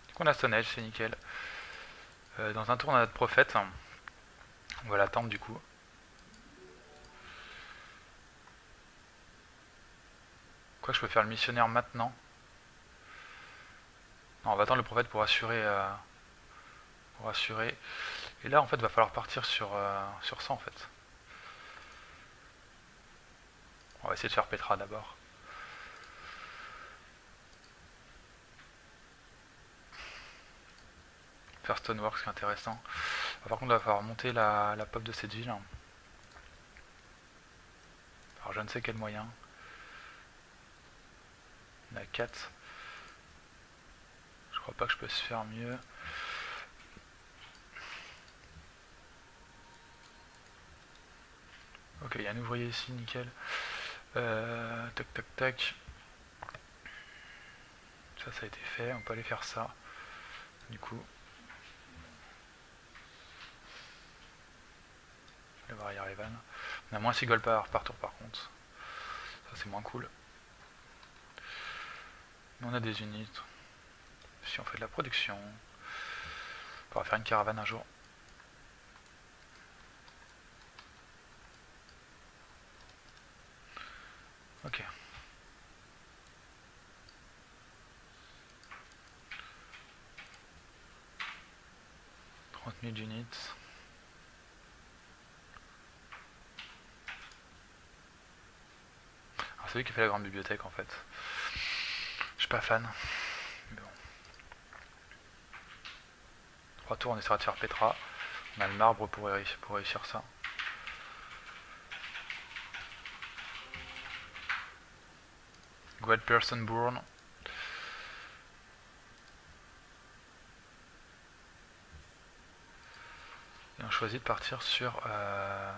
[SPEAKER 1] Du coup on a Stonehenge, c'est nickel. Euh, dans un tour on a notre prophète. On va l'attendre du coup. Quoi, je peux faire le missionnaire maintenant? Non, on va attendre le prophète pour assurer. Euh, pour assurer. Et là, en fait, va falloir partir sur, euh, sur ça, en fait. On va essayer de faire Petra d'abord. Faire Stoneworks, c'est intéressant. Par contre, il va falloir monter la, pop de cette ville. Alors, je ne sais quel moyen. Il a 4. Je crois pas que je peux se faire mieux. Ok, il y a un ouvrier ici, nickel. Euh, tac, tac, tac. Ça, ça a été fait. On peut aller faire ça. Du coup. Barrière Evan. On a moins 6 gold par, par tour par contre. Ça, c'est moins cool. On a des unités si on fait de la production. On pourra faire une caravane un jour. Ok. Trente mille units. c'est lui qui fait la grande bibliothèque en fait. Je suis pas fan. on essaiera de faire Petra. On a le marbre pour réussir ça. Person Bourne. Et on choisit de partir sur... Euh,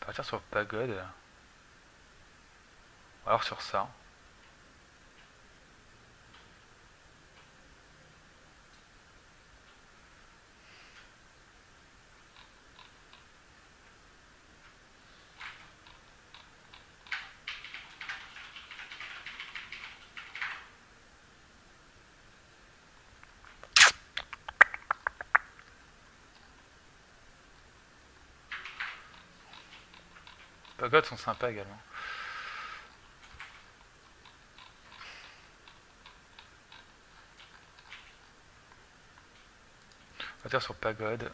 [SPEAKER 1] partir sur pagode. alors sur ça. Sont sympas également. On va dire sur pagode.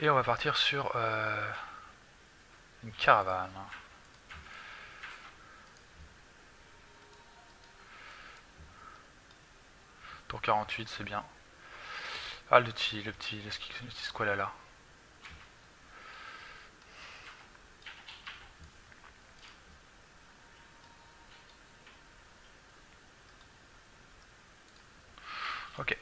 [SPEAKER 1] Et on va partir sur euh, une caravane. Tour 48, c'est bien. Ah, le petit, le petit, le petit squal là. Ok.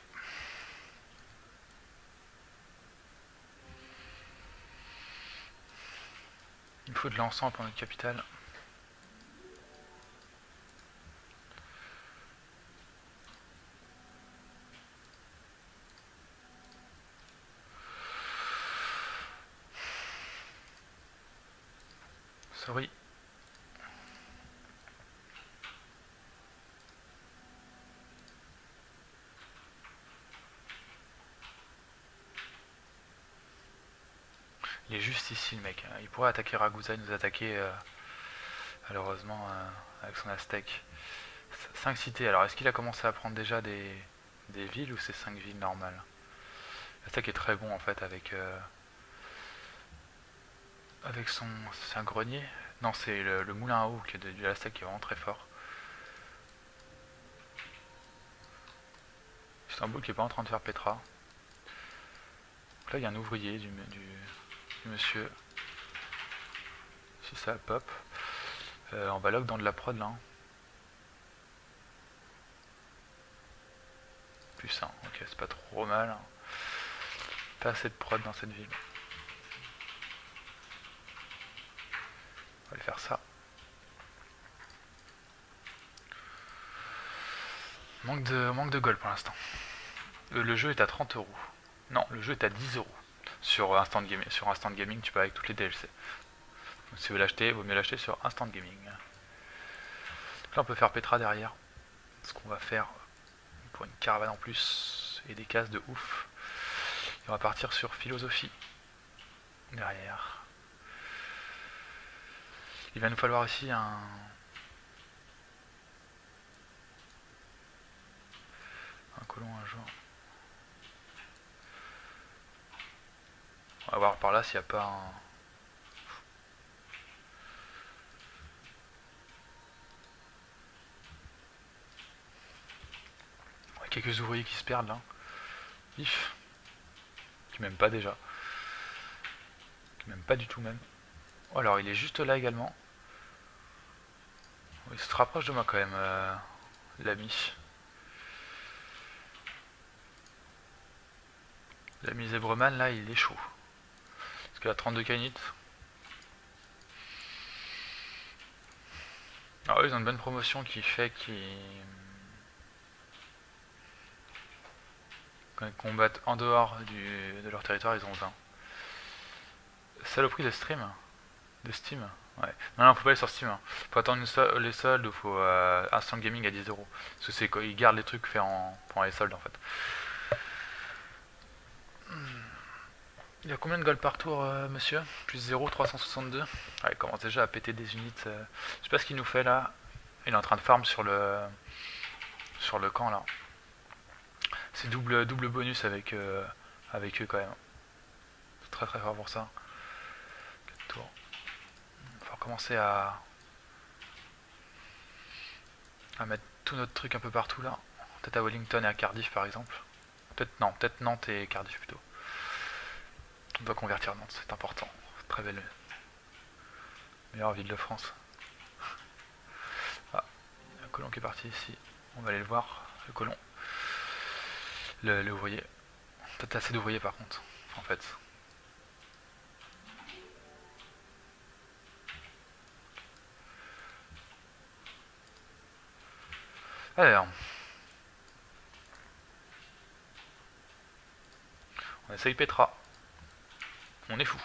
[SPEAKER 1] Il faut de l'encens pour notre capitale. Il est juste ici le mec. Il pourrait attaquer Ragusa et nous attaquer euh, malheureusement euh, avec son Aztèque. 5 cités. Alors est-ce qu'il a commencé à prendre déjà des, villes ou c'est 5 villes normales? L'Aztèque est très bon en fait avec... Euh, avec son... C'est un grenier Non c'est le, moulin à eau qui est de, du Aztèque qui est vraiment très fort. Istanbul qui est pas en train de faire Petra. là il y a un ouvrier du monsieur. Si ça pop. Euh, on va log dans de la prod là. Plus 1, ok, c'est pas trop mal. Pas assez de prod dans cette ville. On va aller faire ça. Manque de, manque de gold pour l'instant. Euh, le jeu est à 30 euros. Non, le jeu est à 10 euros sur Instant Gaming. Sur Instant Gaming, tu peux avec toutes les DLC. Si vous l'acheter, il vaut mieux l'acheter sur Instant Gaming. Là, on peut faire Petra derrière. Ce qu'on va faire pour une caravane en plus et des cases de ouf. on va partir sur philosophie derrière. Il va nous falloir ici un un colon un jour. On va voir par là s'il n'y a pas un... quelques ouvriers qui se perdent là. Vif. Qui m'aiment pas déjà. Qui m'aiment pas du tout même. Oh, alors il est juste là également. Il se rapproche de moi quand même, euh, l'ami. L'ami Zebreman là il est chaud. Parce qu'à 32 canits. Alors ils ont une bonne promotion qui fait qu'ils... Quand ils combattent en dehors de leur territoire, ils ont 20. Saloperie de stream De Steam Ouais. Non, non, faut pas aller sur Steam. Hein. Faut attendre les soldes ou faut euh, Instant Gaming à 10 euros. Parce que c'est ils gardent les trucs faits en, pendant les soldes en fait. Il y a combien de gold par tour, euh, monsieur? Plus 0, 362. il commence déjà à péter des unités. Euh. Je sais pas ce qu'il nous fait là. Il est en train de farm sur le sur le camp là. C'est double bonus avec euh, avec eux quand même. C'est très très fort pour ça. 4 tours. Il va commencer à à mettre tout notre truc un peu partout là. Peut-être à Wellington et à Cardiff par exemple. Peut-être non, peut-être Nantes et Cardiff plutôt. On doit convertir Nantes, c'est important. Très belle. Meilleure ville de France. Ah, le colon qui est parti ici. On va aller le voir, le colon. L'ouvrier. Peut-être assez d'ouvriers par contre, en fait. Alors. On essaye Petra. On est fou.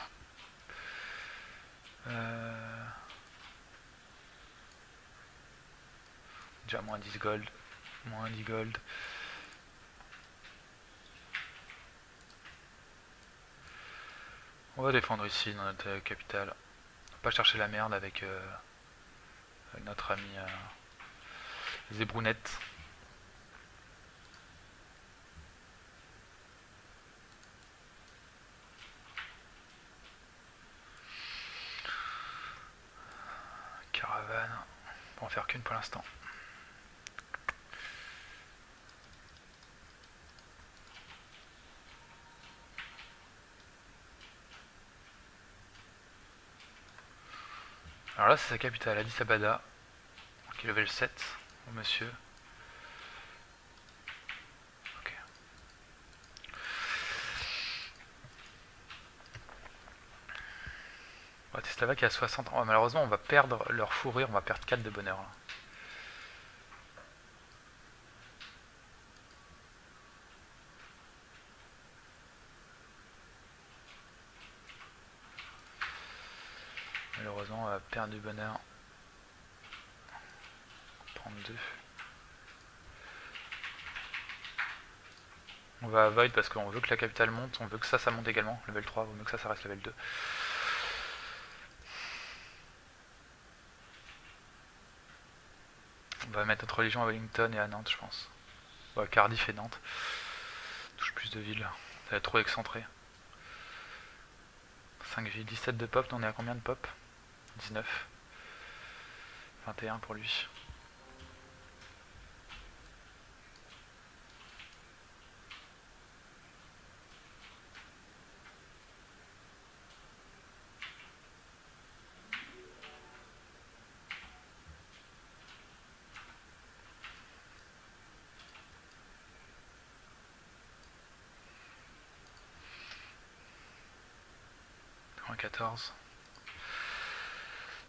[SPEAKER 1] Euh... Déjà moins 10 gold. Moins 10 gold. On va défendre ici dans notre capitale. Pas chercher la merde avec, euh, notre ami euh, Zébrounette. Pour en faire qu'une pour l'instant. Alors là c'est sa capitale, Addis Abada, qui est level 7, monsieur. va qui a 60 ans. malheureusement, on va perdre leur fourrure, on va perdre 4 de bonheur. Malheureusement, du bonheur. Prendre 2. On va avoid parce qu'on veut que la capitale monte, on veut que ça, ça monte également. Level 3, on veut que ça, ça reste level 2. On va mettre notre religion à Wellington et à Nantes, je pense. Ou à Cardiff et Nantes. Touche plus de villes. Ça va être trop excentré. 5 villes, 17 de pop. On est à combien de pop? 19. 21 pour lui. 14.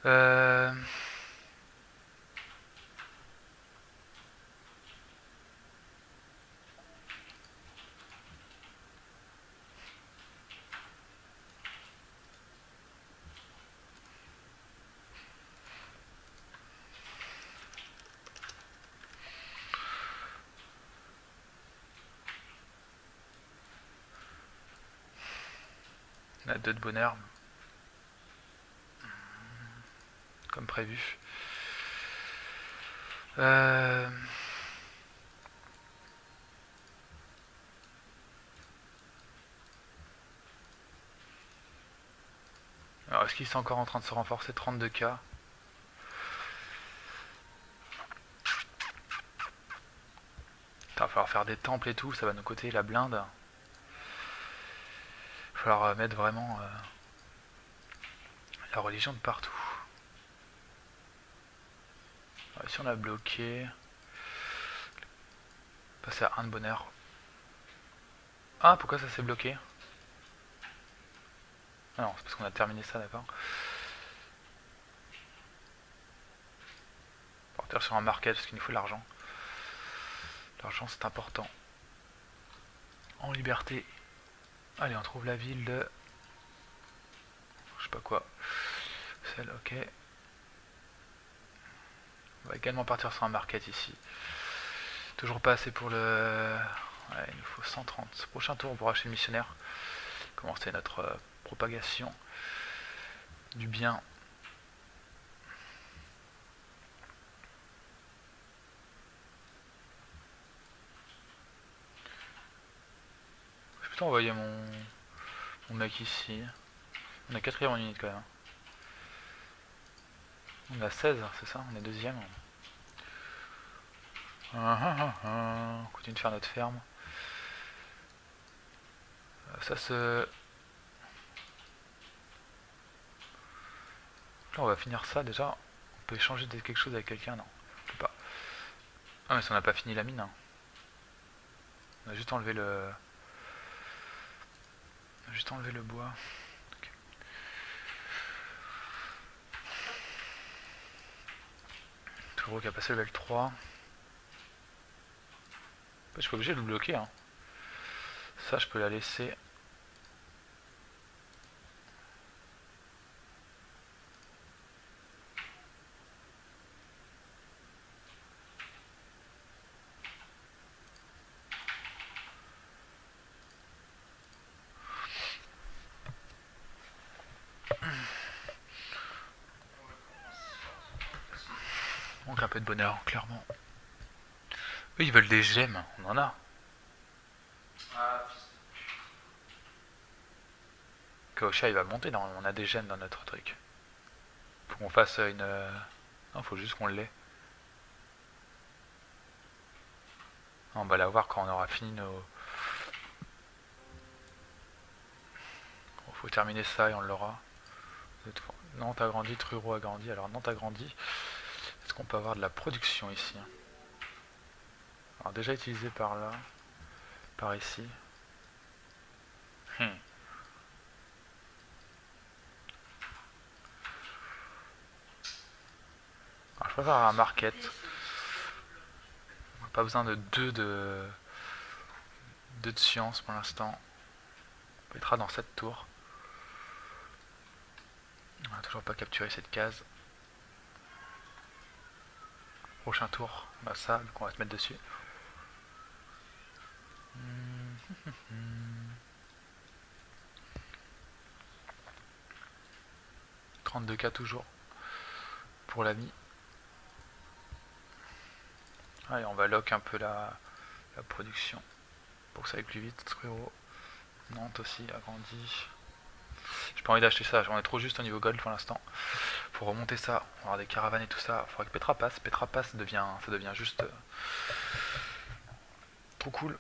[SPEAKER 1] Euh... La deux de bonheur. comme Euh, alors, est-ce qu'ils sont encore en train de se renforcer 32K Il va falloir faire des temples et tout, ça va nous coûter la blinde. Il va falloir euh, mettre vraiment euh, la religion de partout. Si on a bloqué. Passer à 1 de bonheur. Ah, pourquoi ça s'est bloqué? Ah Non, c'est parce qu'on a terminé ça, d'accord. Partir sur un market parce qu'il nous faut l'argent. L'argent c'est important. En liberté. Allez, on trouve la ville de... Je sais pas quoi. Celle, ok. On va également partir sur un market ici. Toujours pas assez pour le... Ouais, il nous faut 130. Prochain tour, on pourra acheter le missionnaire. Commencer notre euh, propagation du bien. Je vais plutôt envoyer mon, mon mec ici. On a quatrième en unité quand même. On a 16, c'est ça On est deuxième. Ah, ah, ah, on continue de faire notre ferme. Euh, ça se... Là on va finir ça déjà. On peut échanger quelque chose avec quelqu'un Non, on peut pas. Ah mais ça on n'a pas fini la mine. Hein. On a juste enlevé le... On a juste enlevé le bois. Qui a passé level 3. Je suis obligé de le bloquer. Hein. Ça, je peux la laisser. un peu de bonheur, clairement. Eux, ils des gemmes, on en a. Kaosha, il va monter, non, on a des gemmes dans notre truc. Faut qu'on fasse une... Euh, non, faut juste qu'on l'ait. On va la voir quand on aura fini nos... faut terminer ça et on l'aura. Nantes a grandi, Truro a grandi. Alors Nantes a grandi qu'on peut avoir de la production ici Alors déjà utilisé par là, par ici. Hmm. Alors, je préfère un market. Pas besoin de deux de deux de science pour l'instant. On mettra dans cette tour. On n'a toujours pas capturé cette case. Prochain tour, bah ça, donc on va se mettre dessus. Hmm. 32K toujours pour l'ami. Allez, on va lock un peu la, production pour que ça aille plus vite, frérot. Nantes aussi agrandi. J'ai pas envie d'acheter ça, j'en ai trop juste au niveau gold pour l'instant. Faut remonter ça, on avoir des caravanes et tout ça. Faudrait que Petra passe. Petra passe, devient, ça devient juste euh, trop cool.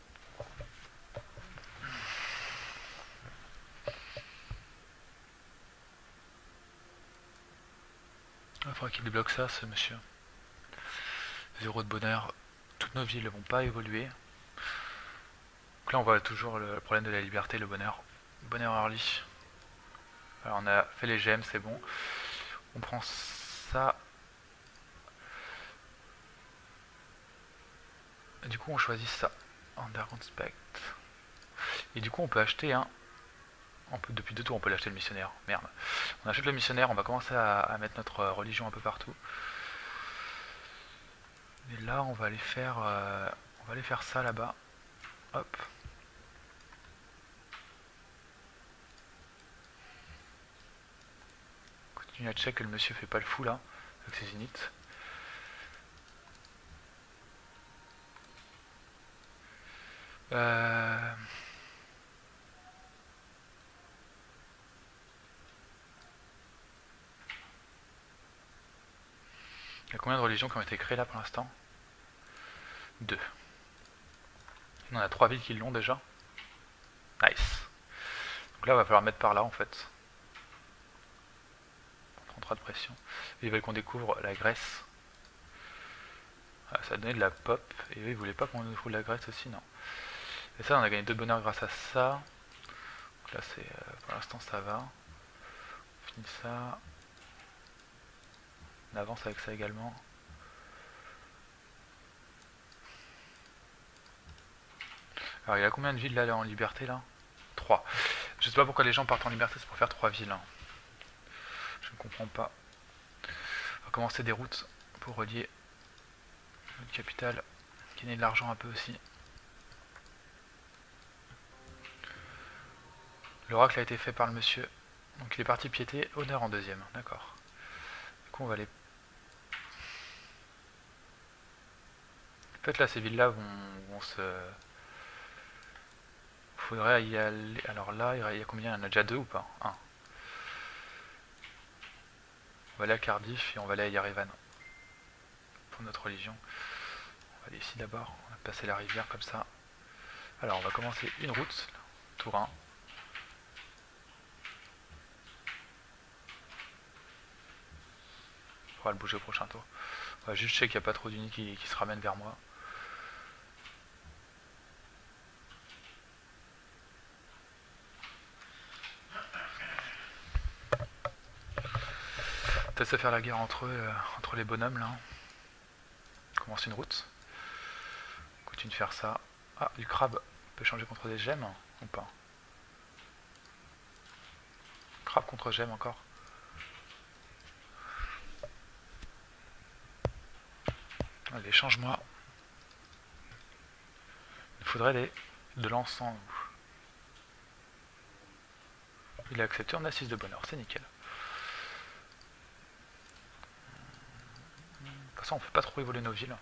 [SPEAKER 1] Faudra qu'il débloque ça, ce monsieur. Zéro de bonheur. Toutes nos villes ne vont pas évoluer. Donc là, on voit toujours le problème de la liberté, le bonheur. Bonheur early. Alors, on a fait les gemmes, c'est bon. On prend ça. du coup, on choisit ça. Under Inspect. Et du coup, on peut acheter un depuis deux tours, on peut l'acheter le missionnaire. Merde. On achète le missionnaire, on va commencer à, mettre notre religion un peu partout. Et là, on va aller faire, euh, on va aller faire ça là-bas. Hop. Continue à check que le monsieur fait pas le fou là, avec ses unités. Euh... Il y a combien de religions qui ont été créées là pour l'instant? Deux. On a trois villes qui l'ont déjà. Nice. Donc là, il va falloir mettre par là en fait. 33 de pression. ils veulent qu'on découvre la Grèce. Ah, ça a donné de la pop. Et eux, ils voulaient pas qu'on découvre la Grèce aussi, non. Et ça, on a gagné deux bonheurs grâce à ça. Donc là, c'est euh, pour l'instant, ça va. On finit ça. On avance avec ça également. Alors il y a combien de villes là, en liberté là? 3. Je sais pas pourquoi les gens partent en liberté, c'est pour faire 3 villes. Hein. Je ne comprends pas. On va commencer des routes pour relier notre capitale, gagner de l'argent un peu aussi. L'oracle a été fait par le monsieur. Donc il est parti piéter, honneur en deuxième, d'accord. Du coup on va aller fait là ces villes là vont, se... Faudrait y aller... Alors là, il y a combien? Il y en a déjà deux ou pas? Un. On va aller à Cardiff et on va aller à Yarevan. Pour notre religion. On va aller ici d'abord. On va passer la rivière comme ça. Alors on va commencer une route. Tour 1. On va le bouger au prochain tour. On va juste checker qu'il n'y a pas trop d'unités qui se ramènent vers moi. Peut-être se faire la guerre entre, euh, entre les bonhommes là. Commence une route. Continue de faire ça. Ah, du crabe. On peut changer contre des gemmes ou pas? Crabe contre gemme encore. Allez, change-moi. Il faudrait des, de l'encens. Il a accepté, on a 6 de bonheur, c'est nickel. Ça on fait pas trop évoluer nos villes.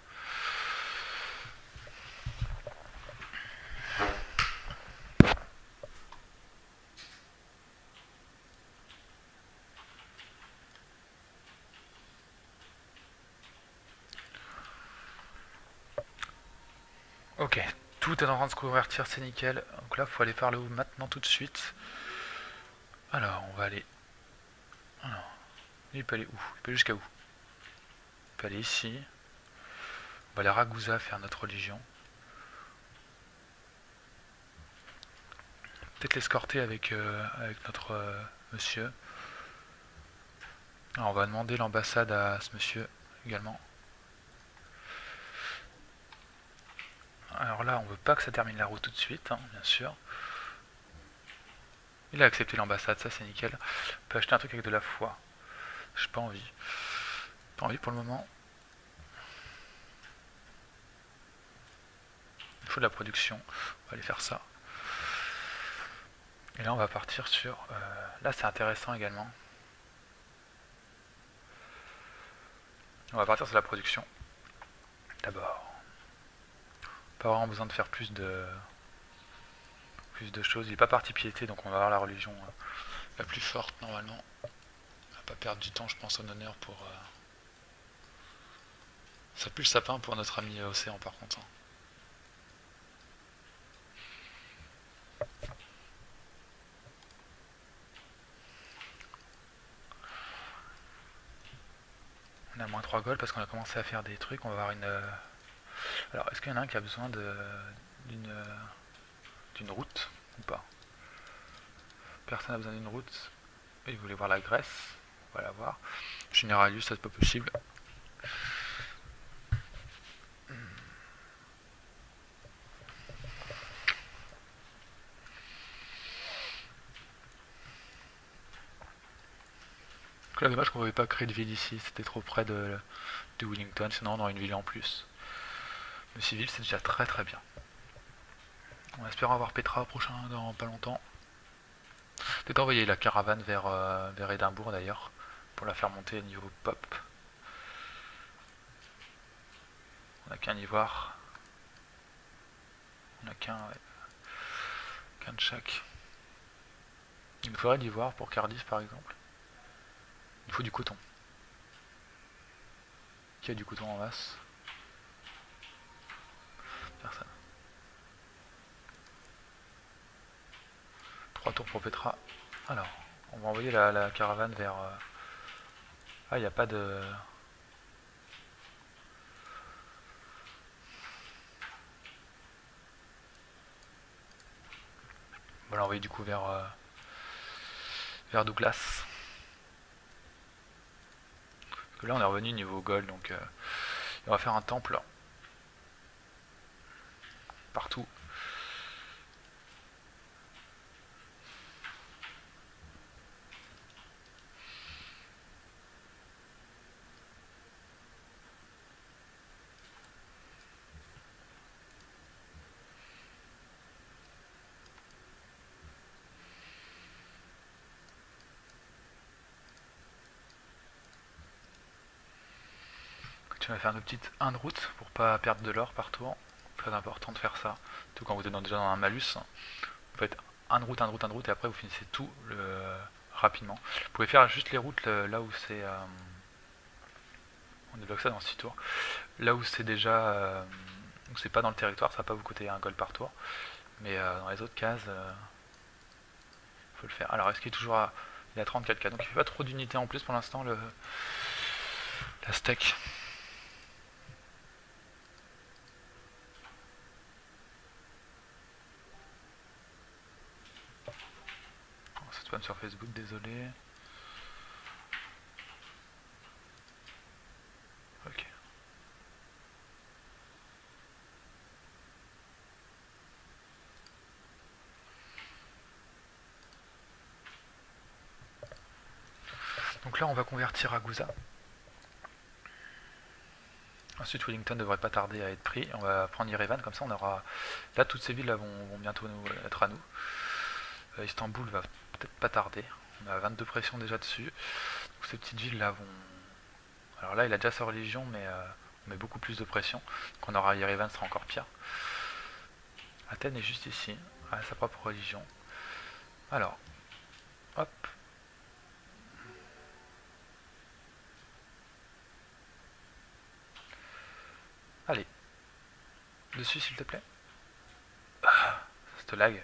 [SPEAKER 1] Ok, tout est en train de se convertir, c'est nickel. Donc là, il faut aller faire le haut maintenant tout de suite. Alors, on va aller... Alors, il peut aller où? Il peut aller jusqu'à où? Aller ici. On va aller à Ragusa faire notre religion. Peut-être l'escorter avec, euh, avec notre euh, monsieur. on va demander l'ambassade à ce monsieur également. Alors là, on veut pas que ça termine la route tout de suite, hein, bien sûr. Il a accepté l'ambassade, ça c'est nickel. On peut acheter un truc avec de la foi. J'ai pas envie. Pas envie pour le moment. Il faut de la production. On va aller faire ça. Et là, on va partir sur... Euh, là, c'est intéressant également. On va partir sur la production. D'abord. Pas vraiment besoin de faire plus de plus de choses. Il n'est pas parti piété, donc on va avoir la religion euh, la plus forte normalement. On va pas perdre du temps, je pense, en honneur pour. Euh, ça pue le sapin pour notre ami Océan par contre. Hein. On a moins 3 gold parce qu'on a commencé à faire des trucs. On va avoir une. Euh, alors, est-ce qu'il y en a un qui a besoin d'une d'une route ou pas? Personne n'a besoin d'une route. Il voulait voir la Grèce. On va la voir. Généralus, ça c'est pas possible. Là, dommage qu'on ne pouvait pas créer de ville ici, c'était trop près de, de Wellington, sinon on aurait une ville en plus. Mais civil, c'est déjà très très bien. On espère avoir Petra prochain dans pas longtemps. Peut-être envoyer la caravane vers, euh, vers Édimbourg d'ailleurs, pour la faire monter au niveau pop. On a qu'un ivoire. On a qu'un qu'un de chaque. Il nous faudrait l'ivoire pour Cardiff par exemple. Il faut du coton. Qui a du coton en masse? Personne. Trois tours pour Petra. Alors, on va envoyer la, caravane vers... Euh, ah, il n'y a pas de... On va l'envoyer du coup vers, euh, vers Douglas là on est revenu niveau gold donc euh, on va faire un temple. Partout Tu vas faire une petite 1 de route pour pas perdre de l'or par tour. Très important de faire ça. Tout quand vous êtes déjà dans un malus. Vous faites 1 de route, 1 de route, 1 de route et après vous finissez tout rapidement. Vous pouvez faire juste les routes là où c'est. Euh, on débloque ça dans 6 tours. Là où c'est déjà. Euh, où c'est pas dans le territoire, ça va pas vous coûter un gold par tour. Mais euh, dans les autres cases, il faut le faire. Alors est-ce qu'il est toujours à. Il a 34k, donc il fait pas trop d'unités en plus pour l'instant le la steak. sur Facebook, désolé. Ok. Donc là, on va convertir à Gouza. Ensuite, Wellington devrait pas tarder à être pris. On va prendre Yerevan, comme ça on aura... Là, toutes ces villes là, vont, bientôt nous, être à nous. Euh, Istanbul va peut-être pas tarder. On a 22 pressions déjà dessus. Ces petites villes là vont. Alors là, il a déjà sa religion, mais euh, on met beaucoup plus de pression. Donc on aura Yerevan sera encore pire. Athènes est juste ici, à sa propre religion. Alors, hop. Allez. Dessus, s'il te plaît. Ah, ça te lag.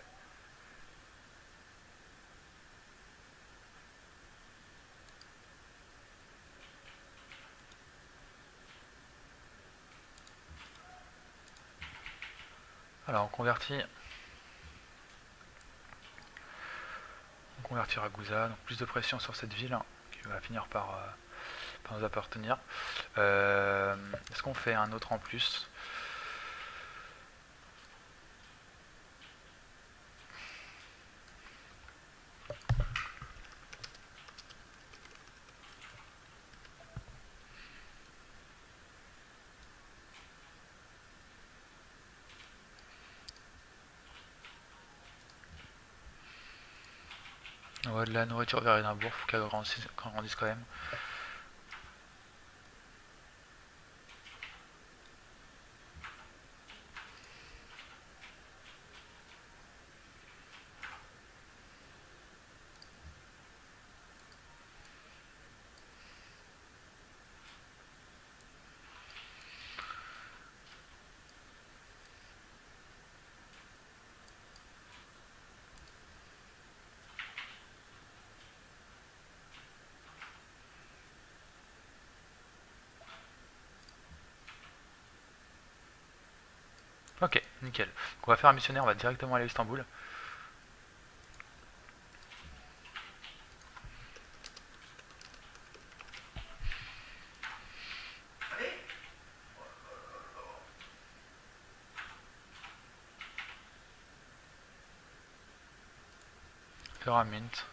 [SPEAKER 1] Alors on convertit. On convertira Gouza, donc plus de pression sur cette ville hein, qui va finir par, euh, nous appartenir. Euh, est-ce qu'on fait un autre en plus? La nourriture vers Édimbourg, faut qu'elle grandisse quand même. Ok, on va faire un missionnaire, on va directement aller à Istanbul. Faire un mint.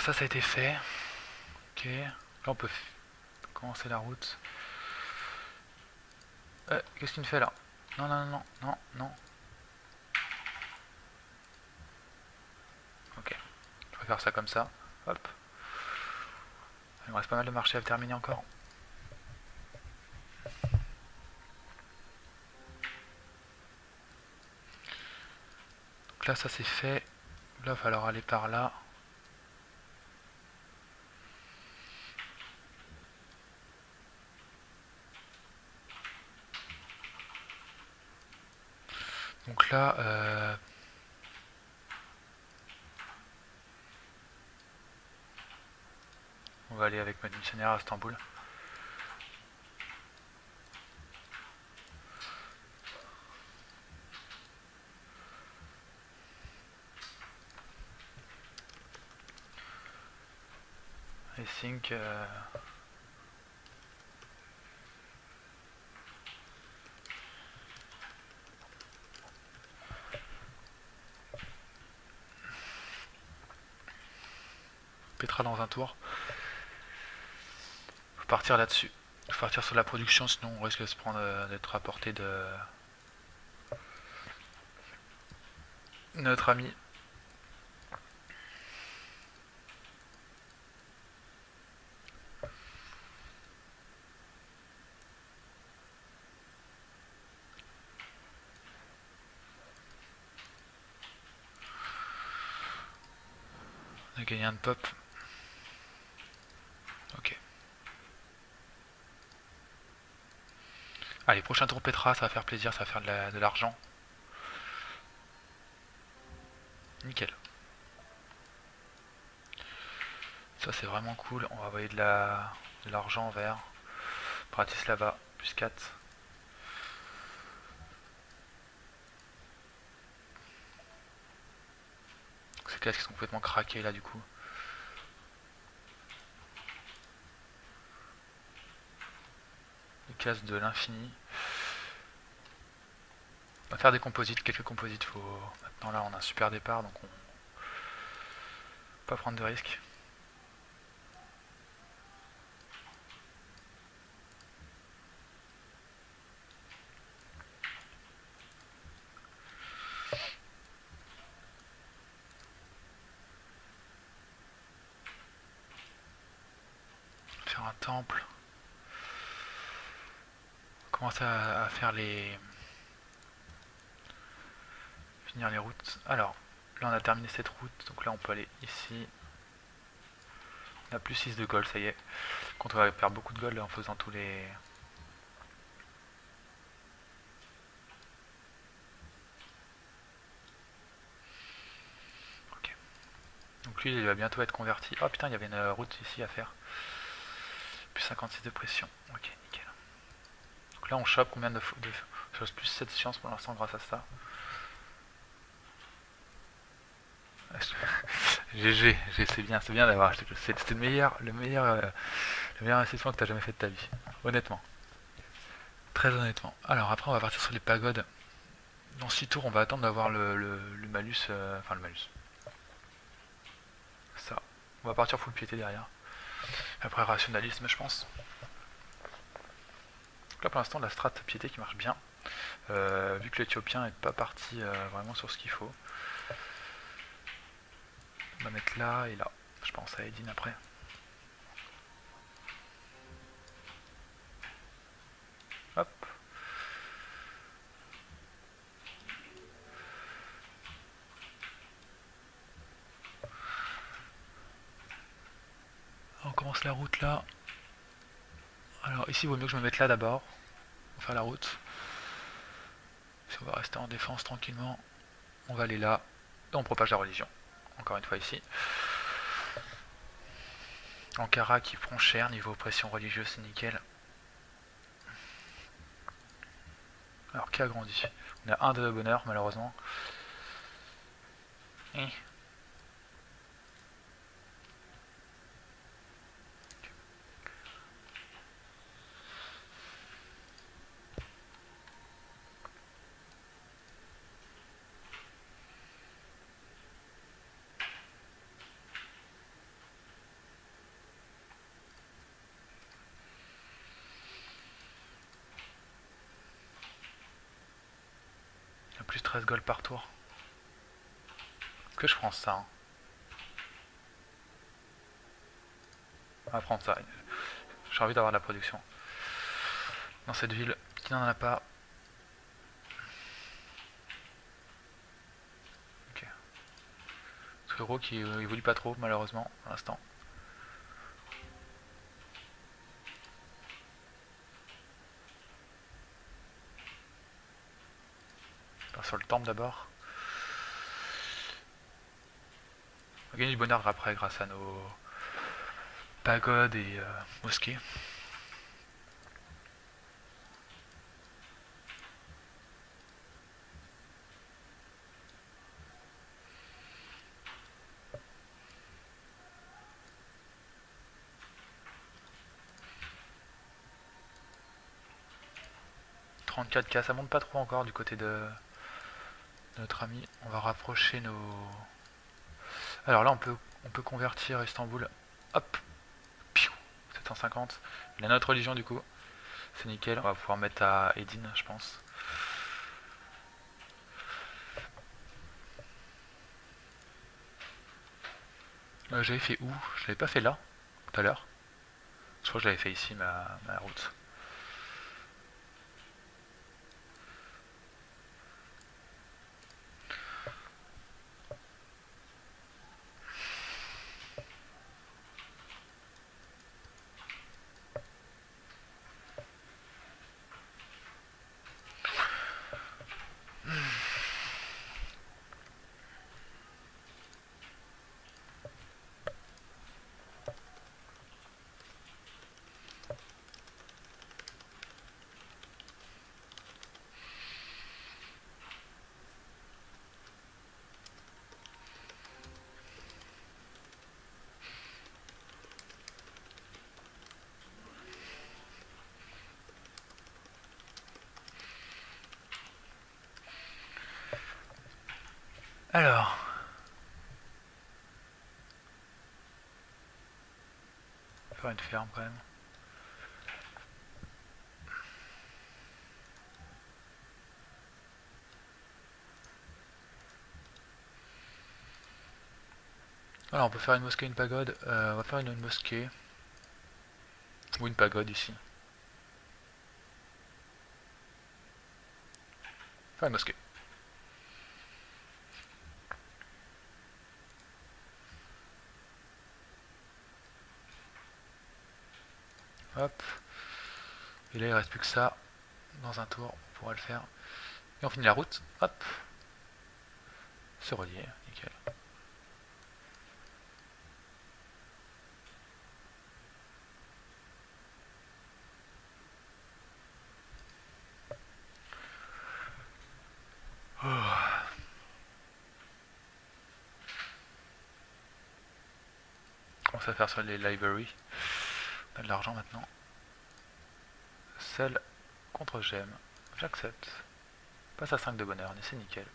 [SPEAKER 1] Ça, ça a été fait. Ok. Là, on peut commencer la route. Euh, Qu'est-ce qu'il me fait là? Non, non, non, non, non. Ok. Je vais faire ça comme ça. Hop. Il me reste pas mal de marchés à terminer encore. Donc là, ça c'est fait. Là, il va falloir aller par là. Là, euh, on va aller avec notre missionnaire à Istanbul. I think uh, Petra dans un tour. Faut partir là-dessus. Faut partir sur la production, sinon on risque de se prendre euh, d'être à portée de notre ami. Gagné un pop. Ok. Allez, prochain tour ça va faire plaisir, ça va faire de l'argent. Nickel. Ça c'est vraiment cool. On va envoyer de l'argent vers Bratislava, plus 4. Ces cases qui sont complètement craquées là du coup. Cases de l'infini. On va faire des composites, quelques composites. Faut... Maintenant là on a un super départ donc on pas prendre de risques. Faire un temple. À, faire les finir les routes. Alors, là on a terminé cette route, donc là on peut aller ici. On a plus 6 de gold, ça y est. Contre on va perdre beaucoup de gold en faisant tous les... Ok. Donc lui il va bientôt être converti. Oh putain, il y avait une route ici à faire. Plus 56 de pression. Ok, nickel. Là on chope combien de, de choses Plus 7 sciences pour l'instant grâce à ça. GG, c'est bien, c'est bien d'avoir acheté. C'était le meilleur, le meilleur, euh, le meilleur investissement que tu as jamais fait de ta vie. Honnêtement. Très honnêtement. Alors après, on va partir sur les pagodes. Dans 6 tours, on va attendre d'avoir le, malus. Euh, enfin, le malus. Ça. On va partir full piété derrière. Après, rationalisme, je pense. Là, pour l'instant, la strat piété qui marche bien. Euh, vu que l'Éthiopien n'est pas parti euh, vraiment sur ce qu'il faut. On va mettre là et là. Je pense à Edine après. Hop. On commence la route là. Alors ici il vaut mieux que je me mette là d'abord. Pour faire la route. Si on va rester en défense tranquillement, on va aller là. On propage la religion. Encore une fois ici. Ankara qui prend cher niveau pression religieuse, c'est nickel. Alors qui a grandi? On a un de bonheur malheureusement plus 13 gold par tour. Que je prends ça. Hein. On va prendre ça. J'ai envie d'avoir de la production. Dans cette ville qui n'en a pas. Ok. Ce qui évolue pas trop malheureusement l'instant. sur le temple d'abord. Gagner du bonheur après grâce à nos pagodes et euh, mosquées. « 34k, ça monte pas trop encore du côté de, notre ami. On va rapprocher nos... Alors là, on peut, on peut convertir Istanbul. Hop 750. Il a notre religion du coup. C'est nickel. On va pouvoir mettre à Edine, je pense. Euh, j'avais fait où? Je l'avais pas fait là, tout à l'heure. Je crois que j'avais fait ici ma, ma route. Alors. Une ferme quand même. Alors on peut faire une mosquée, une pagode. Euh, on va faire une, une mosquée. Ou une pagode ici. Faire une mosquée. Hop. Et là, il reste plus que ça. Dans un tour, on pourra le faire. Et on finit la route. Hop. Se relier. Nickel. Oh. On va faire sur les libraries de l'argent maintenant. Contre j'aime. J'accepte. Passe à 5 de bonheur, c'est nickel.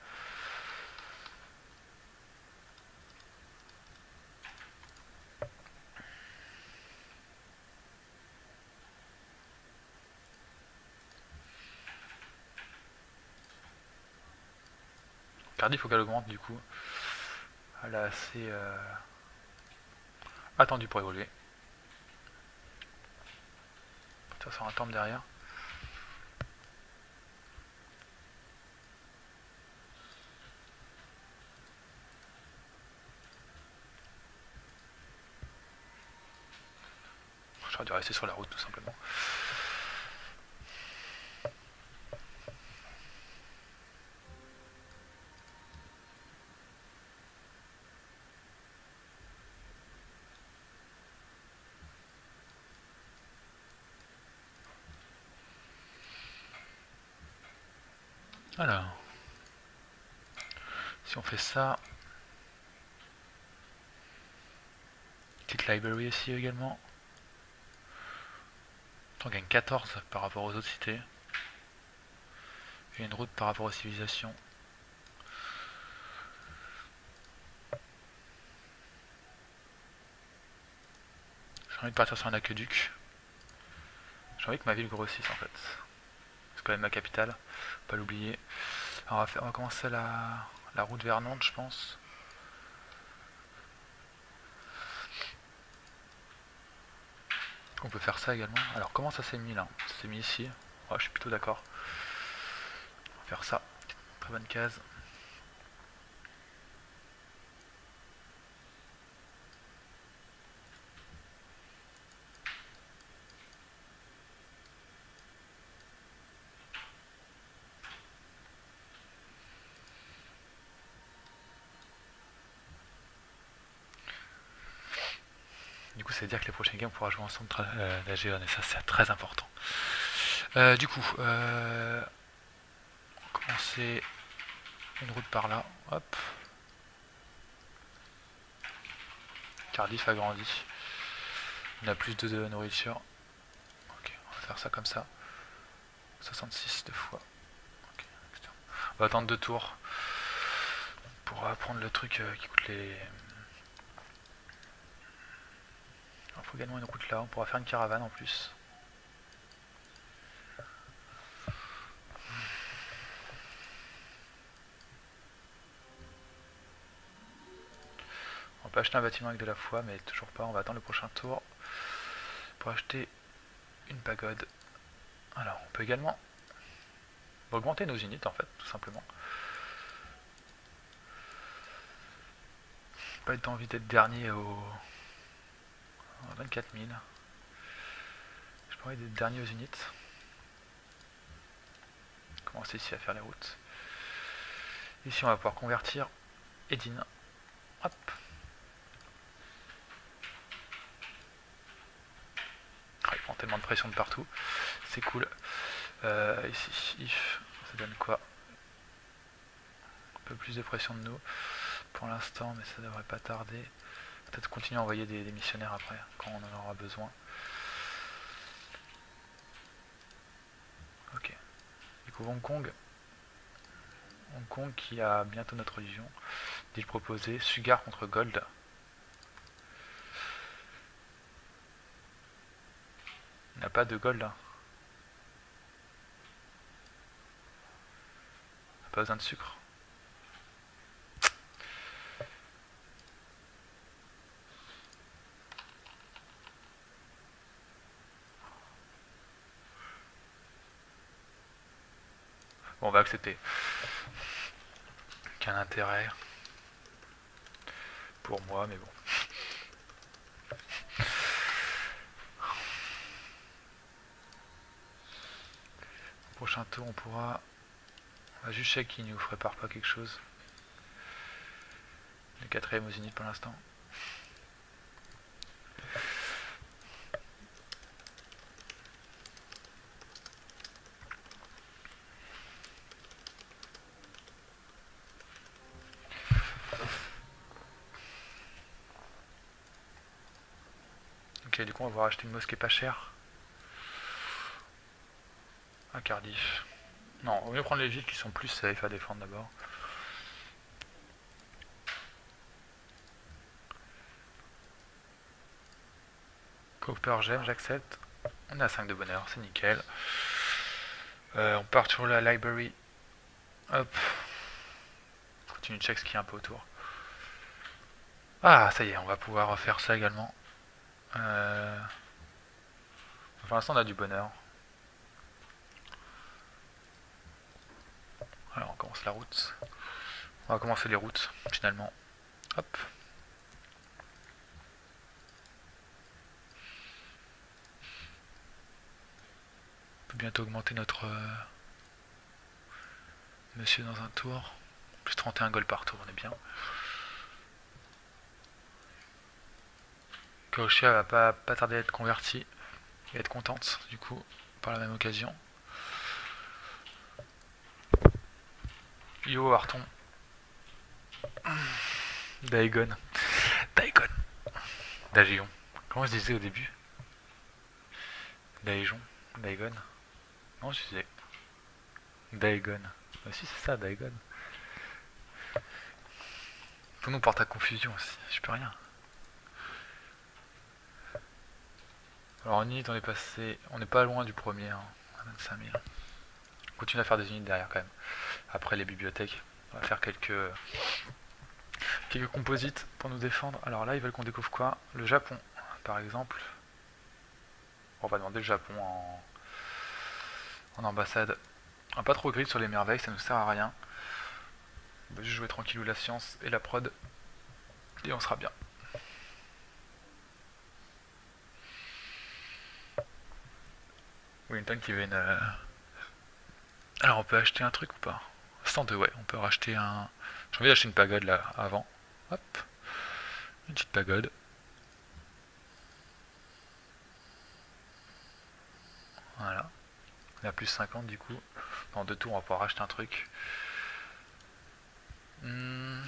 [SPEAKER 1] Cardiff, faut qu'elle augmente du coup. Elle a assez euh, attendu pour évoluer. Toute façon, un temple derrière. Rester sur la route tout simplement. Alors, si on fait ça, petite library ici également. On gagne 14 par rapport aux autres cités. Et une route par rapport aux civilisations. J'ai envie de partir sur un aqueduc. J'ai envie que ma ville grossisse en fait. C'est quand même ma capitale, pas l'oublier. On, on va commencer la, la route vers Nantes je pense. On peut faire ça également. Alors comment ça s'est mis là? Ça s'est mis ici? je suis plutôt d'accord. On va faire ça. Très bonne case. C'est-à-dire que les prochains games on pourra jouer ensemble euh, la Géone, et ça c'est très important. Euh, du coup, euh, on va commencer une route par là, hop. Cardiff a grandi. On a plus de, nourriture. Ok, on va faire ça comme ça. 66 deux fois. on va attendre deux tours pour prendre le truc qui coûte les, Faut également une route là, on pourra faire une caravane en plus. On peut acheter un bâtiment avec de la foi, mais toujours pas. On va attendre le prochain tour pour acheter une pagode. Alors, on peut également augmenter nos unités en fait, tout simplement. Pas être envie d'être dernier au, 24 000. Je pourrais des derniers unités. Commencer ici à faire les routes. Ici on va pouvoir convertir Edine. Hop. Il prend tellement de pression de partout. C'est cool. Euh, ici, if, ça donne quoi? Un peu plus de pression de nous pour l'instant, mais ça devrait pas tarder peut-être continuer à envoyer des, missionnaires après, quand on en aura besoin. Ok. Du coup, Hong Kong. Hong Kong qui a bientôt notre religion. Deal proposé. Sugar contre Gold. Il n'a pas de gold. Hein. Pas besoin de sucre. On va accepter. Qu'un intérêt pour moi, mais bon. prochain tour, on pourra. On va juste check qui nous prépare pas quelque chose. Le quatrième aux unités pour l'instant. Du coup on va pouvoir acheter une mosquée pas chère. À Cardiff. Non, on mieux prendre les villes qui sont plus safe à défendre d'abord. Cooper j'aime, j'accepte. On a 5 de bonheur, c'est nickel. Euh, on part sur la library. Hop. continue de check ce qu'il y a un peu autour. Ah, ça y est, on va pouvoir faire ça également. Euh, pour l'instant, on a du bonheur. Alors, on commence la route. On va commencer les routes, finalement. Hop. On peut bientôt augmenter notre... Euh, monsieur dans un tour. Plus 31 gold par tour, on est bien. Kaoshia va pas, pas tarder à être converti et être contente du coup par la même occasion. Yo Arton. Daegon. Daegon. Dagion. Comment je disais au début? Daejon. Daegon. Non, je disais. Daegon. Bah si, c'est ça, Daegon. Tout nous porte à confusion aussi, je peux rien. Alors en unité on est passé, on n'est pas loin du premier, hein, à 25 000. On continue à faire des unités derrière quand même. Après les bibliothèques, on va faire quelques quelques composites pour nous défendre. Alors là ils veulent qu'on découvre quoi? Le Japon, par exemple. On va demander le Japon en, en ambassade. On va pas trop grid sur les merveilles, ça nous sert à rien. On va juste jouer tranquillou la science et la prod. Et on sera bien. Wellington qui veut une... Euh, alors on peut acheter un truc ou pas? 102, ouais, on peut racheter un... J'ai envie d'acheter une pagode là, avant. Hop. Une petite pagode. Voilà. On a plus 50 du coup. Dans deux tours on va pouvoir acheter un truc. Hmm.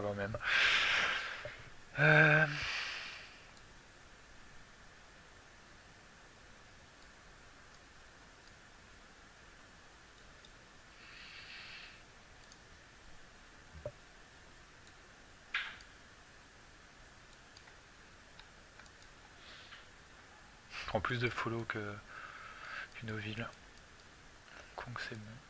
[SPEAKER 1] Va même. Euh... prend plus de follow que qu'une ville. Donc c'est bon.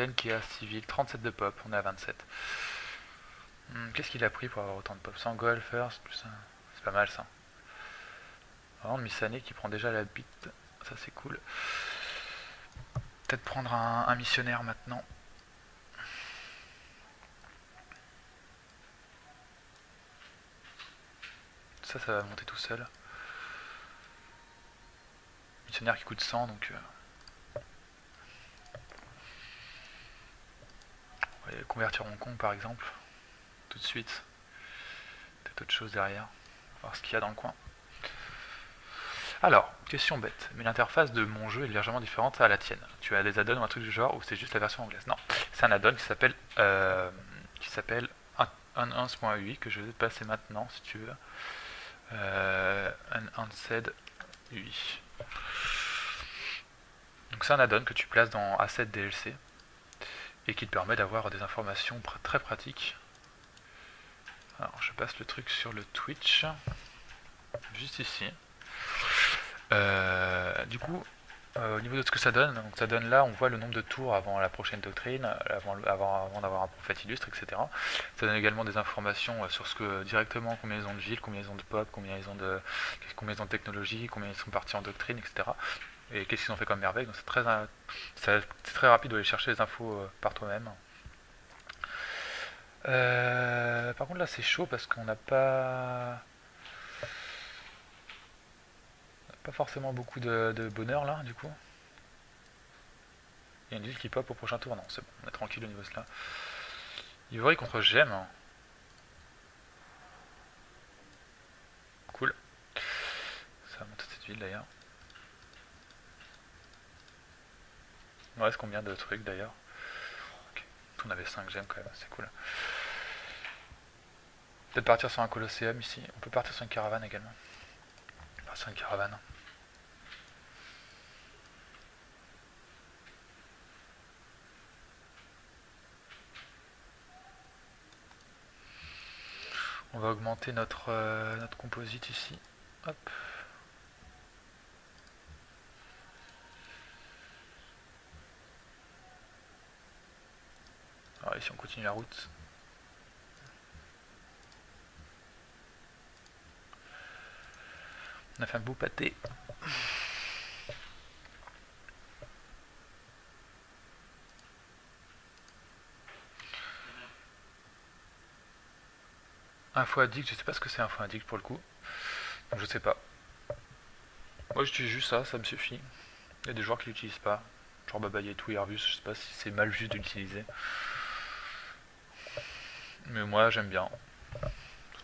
[SPEAKER 1] Athènes qui a civil, 37 de pop, on est à 27. Hmm, qu'est-ce qu'il a pris pour avoir autant de pop? 100 gold first, plus C'est pas mal ça. Vraiment Missané qui prend déjà la bite, ça c'est cool. Peut-être prendre un, missionnaire maintenant. Ça, ça va monter tout seul. Missionnaire qui coûte 100, donc... Euh, convertir Hong Kong par exemple, tout de suite. Peut-être autre chose derrière, voir ce qu'il y a dans le coin. Alors, question bête, mais l'interface de mon jeu est légèrement différente à la tienne. Tu as des add-ons ou un truc du genre ou c'est juste la version anglaise? Non, c'est un add-on qui s'appelle euh, qui s'appelle 11.8 que je vais te passer maintenant si tu veux. Euh, Unsaid UI. Donc c'est un add-on que tu places dans Asset DLC et qui te permet d'avoir des informations très pratiques. Alors je passe le truc sur le Twitch, juste ici. Euh, du coup, euh, au niveau de ce que ça donne, donc ça donne là, on voit le nombre de tours avant la prochaine doctrine, avant, avant, d'avoir un prophète illustre, etc. Ça donne également des informations euh, sur ce que directement combien ils ont de villes, combien ils ont de pop, combien ils ont de combien ils ont de technologie, combien ils sont partis en doctrine, etc et qu'est-ce qu'ils ont fait comme merveille. Donc c'est très, c'est très rapide d'aller chercher les infos euh, par toi-même. Euh, par contre là c'est chaud parce qu'on n'a pas pas forcément beaucoup de, bonheur là du coup. Il y a une ville qui pop au prochain tour, non c'est bon, on est tranquille au niveau de cela. Ivory contre Gem. Cool. Ça va monter cette ville d'ailleurs. Il me reste combien de trucs d'ailleurs On avait 5 gemmes quand même, c'est cool. Peut-être partir sur un colosséum ici. On peut partir sur une caravane également. Partir une caravane. On va augmenter notre, euh, notre composite ici. Hop. Alors ici on continue la route. On a fait un beau pâté. Info addict, je sais pas ce que c'est info addict pour le coup. Donc je sais pas. Moi j'utilise juste ça, ça me suffit. Il y a des joueurs qui l'utilisent pas. Genre Babayet ou Airbus, je sais pas si c'est mal juste de l'utiliser. Mais moi j'aime bien. De toute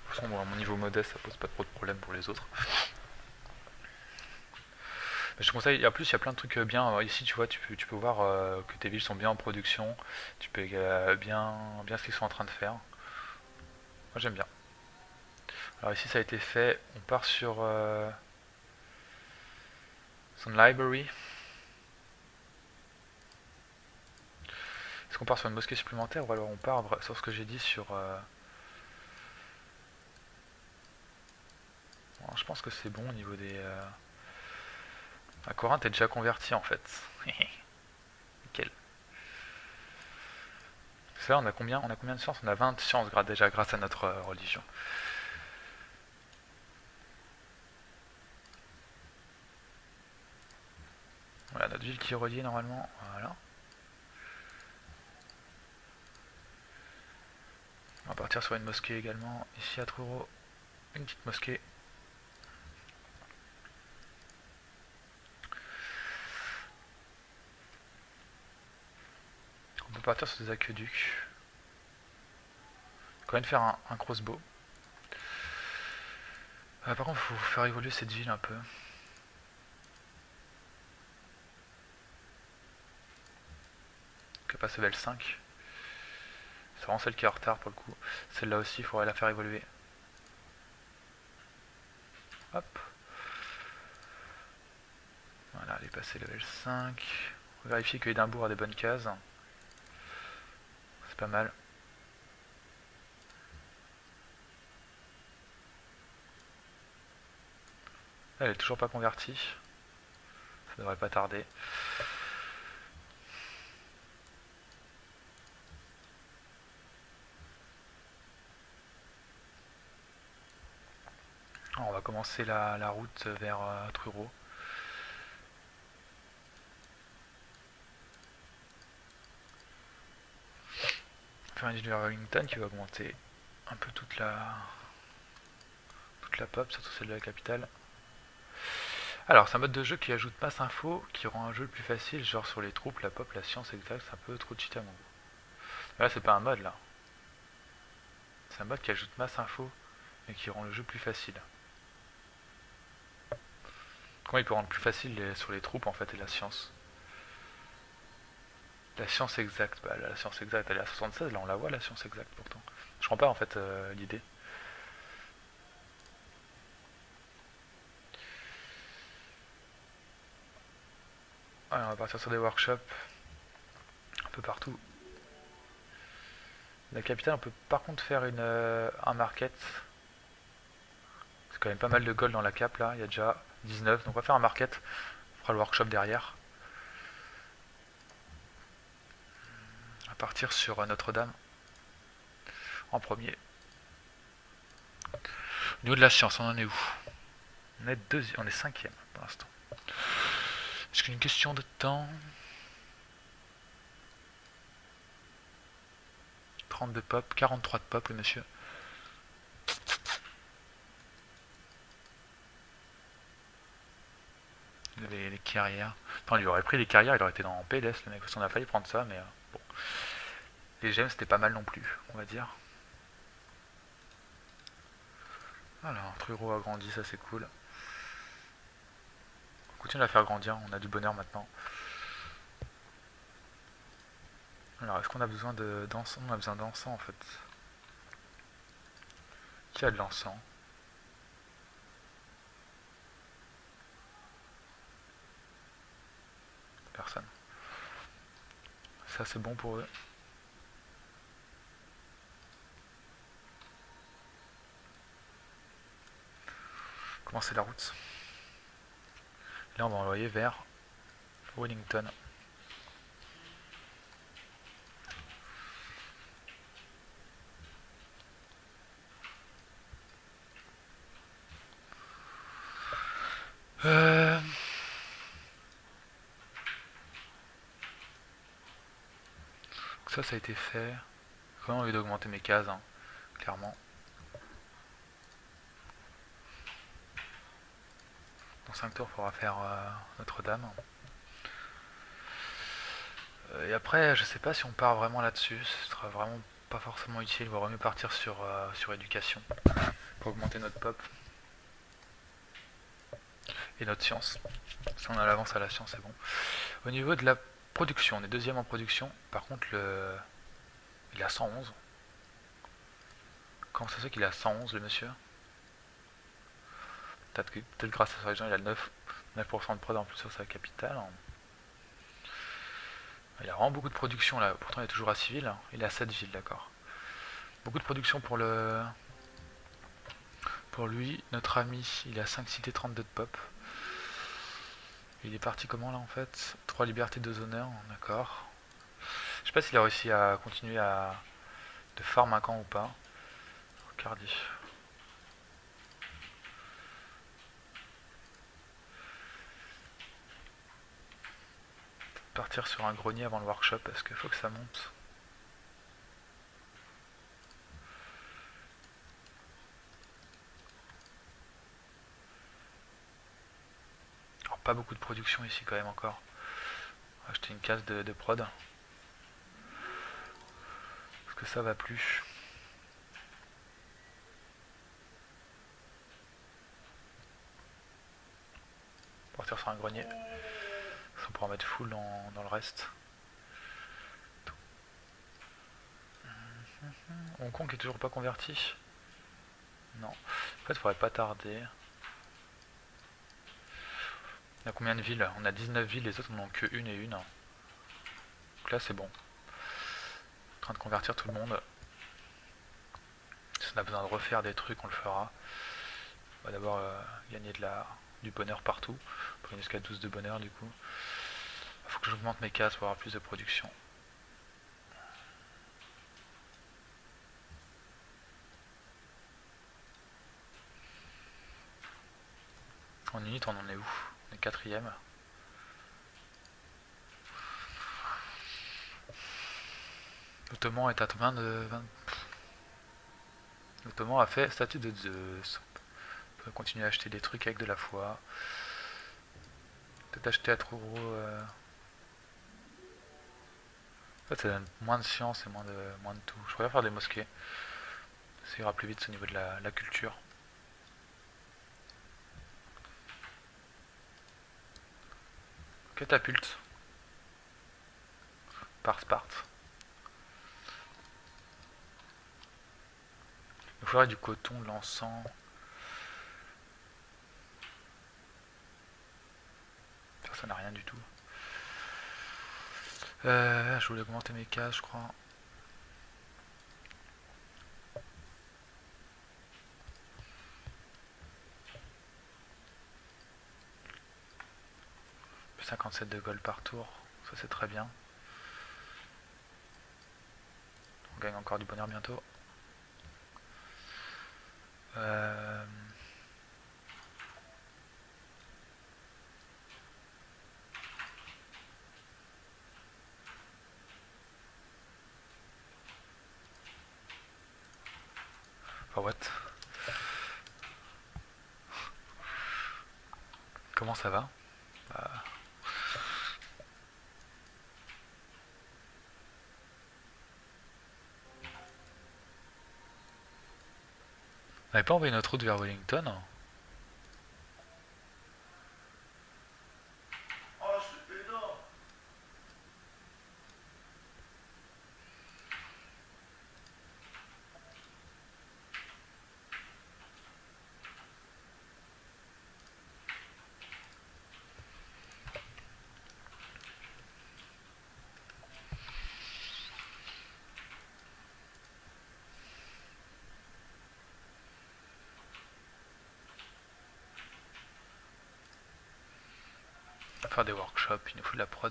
[SPEAKER 1] façon, à mon niveau modeste, ça pose pas trop de problème pour les autres. Je te conseille, en plus il y a plein de trucs bien. Ici tu vois, tu peux, tu peux voir euh, que tes villes sont bien en production. Tu peux euh, bien, bien ce qu'ils sont en train de faire. Moi j'aime bien. Alors ici ça a été fait, on part sur euh, son library. Est-ce qu'on part sur une mosquée supplémentaire ou alors on part sur ce que j'ai dit sur... Euh, je pense que c'est bon au niveau des... Euh... À Corinthe est déjà converti en fait. Nickel. Ça, on a combien On a combien de sciences? On a 20 sciences déjà grâce à notre euh, religion. Voilà, notre ville qui est reliée normalement. Voilà. On va partir sur une mosquée également. Ici à Truro, une petite mosquée. On peut partir sur des aqueducs. Quand même faire un, crossbow. Euh, par contre, il faut faire évoluer cette ville un peu. Passe level 5. C'est vraiment celle qui est en retard pour le coup. Celle-là aussi, il faudrait la faire évoluer. Hop. Voilà, elle est passée level 5. On vérifier que Edimbourg a des bonnes cases. C'est pas mal. Elle est toujours pas convertie. Ça devrait pas tarder. On va commencer la, route vers euh, Truro. Faire une vers Wellington qui va augmenter un peu toute la toute la pop, surtout celle de la capitale. Alors, c'est un mode de jeu qui ajoute masse info, qui rend un jeu plus facile, genre sur les troupes, la pop, la science exacte, c'est un peu trop cheat à mon goût. Là, c'est pas un mode là. C'est un mode qui ajoute masse info et qui rend le jeu plus facile. Comment il peut rendre plus facile sur les troupes en fait et la science La science exacte, bah la science exacte elle est à 76, là on la voit la science exacte pourtant. Je comprends pas en fait euh, l'idée. on va partir sur des workshops un peu partout. La capitale, on peut par contre faire une, euh, un market. C'est quand même pas mal de gold dans la cap là, il y a déjà 19. Donc on va faire un market. On fera le workshop derrière. Va partir sur Notre-Dame. En premier. Au niveau de la science, on en est où? On est deuxième, on est cinquième pour l'instant. Est-ce qu'une question de temps? 32 pop, 43 de pop, le monsieur. Les, carrières. Enfin, il lui aurait pris les carrières, il aurait été dans PLS, le mec. On a failli prendre ça, mais euh, bon. Les gemmes, c'était pas mal non plus, on va dire. Alors, Truro a grandi, ça c'est cool. On continue à faire grandir, on a du bonheur maintenant. Alors, est-ce qu'on a besoin de On a besoin d'encens en fait. Qui a de l'encens? Ça c'est bon pour eux. Commencer la route. Là on va envoyer vers Wellington. Euh... Ça, ça a été fait. Comment envie d'augmenter mes cases, hein, clairement. Dans 5 tours, faudra faire euh, Notre-Dame. Euh, et après, je sais pas si on part vraiment là-dessus. Ce sera vraiment pas forcément utile. Il vaut mieux partir sur, euh, sur éducation pour augmenter notre pop et notre science. Si on a l'avance à la science, c'est bon. Au niveau de la production, on est deuxième en production. Par contre, le... il a 111. Comment ça se fait qu'il a 111, le monsieur? Peut-être grâce à sa région, il a 9, 9% de prod en plus sur sa capitale. Il a vraiment beaucoup de production là. Pourtant, il est toujours à civil. Il a 7 villes, d'accord. Beaucoup de production pour le. Pour lui, notre ami, il a 5 cités 32 de pop. Il est parti comment là en fait? 3 libertés, 2 honneurs, d'accord. Je sais pas s'il a réussi à continuer à de farm un camp ou pas. Cardi. Partir sur un grenier avant le workshop parce qu'il faut que ça monte? pas beaucoup de production ici quand même encore. Acheter une case de, prod. Parce que ça va plus. Partir sur un grenier. Ça pourra mettre full dans, dans le reste. Hong Kong est toujours pas converti. Non. En fait, il faudrait pas tarder. On a combien de villes? On a 19 villes, les autres n'en ont que une et une. Donc là c'est bon. En train de convertir tout le monde. Si on a besoin de refaire des trucs, on le fera. On va d'abord euh, gagner de la, du bonheur partout. Pour une jusqu'à 12 de bonheur du coup. Il faut que j'augmente mes cases pour avoir plus de production. En unité, on en est où? Quatrième. L'Ottoman est à combien de 20... L'Ottoman a fait statut de Zeus. On peut continuer à acheter des trucs avec de la foi. Peut-être acheter à trop gros. Euh. Ça donne moins de science et moins de, moins de tout. Je pourrais faire des mosquées. Ça ira plus vite au niveau de la culture. Catapulte. Par Sparte. Il faudrait du coton, de l'encens. Ça, n'a rien du tout. Euh, je voulais augmenter mes cases, je crois. 57 de gold par tour, ça c'est très bien. On gagne encore du bonheur bientôt. Euh... what? Comment ça va? Bah, On n'avait pas envoyé notre route vers Wellington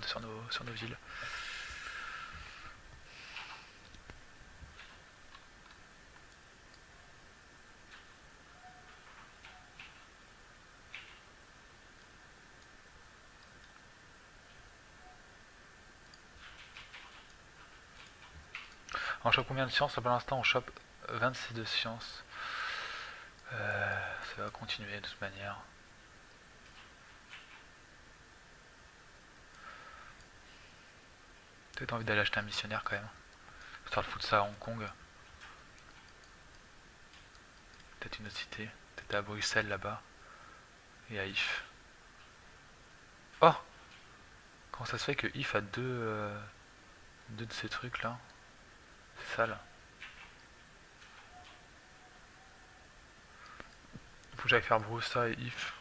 [SPEAKER 1] sur nos, sur nos villes. On chope combien de sciences Pour l'instant, on chope 26 de sciences. Euh, ça va continuer de toute manière. Peut-être envie d'aller acheter un missionnaire quand même. Histoire de foutre ça à Hong Kong. Peut-être une autre cité. Peut-être à Bruxelles là-bas. Et à If. Oh Comment ça se fait que If a deux, euh, deux de ces trucs là? C'est sale. Faut que j'aille faire Broussa et If.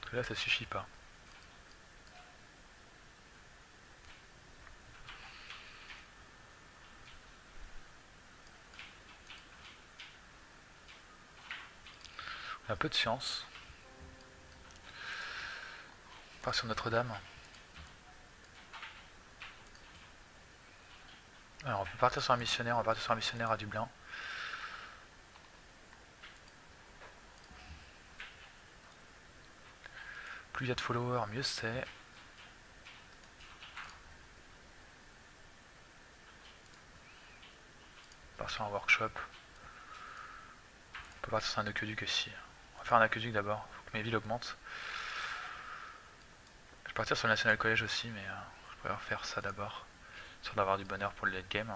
[SPEAKER 1] Parce que là ça suffit pas. Un peu de science. On part sur Notre-Dame. Alors on peut partir sur un missionnaire, on va partir sur un missionnaire à Dublin. Plus il y a de followers, mieux c'est. On part sur un workshop. On peut partir sur un aqueduc aussi faire un aqueduc d'abord, faut que mes villes augmentent. Je vais partir sur le National College aussi, mais euh, je pourrais faire ça d'abord, sur d'avoir du bonheur pour le late game.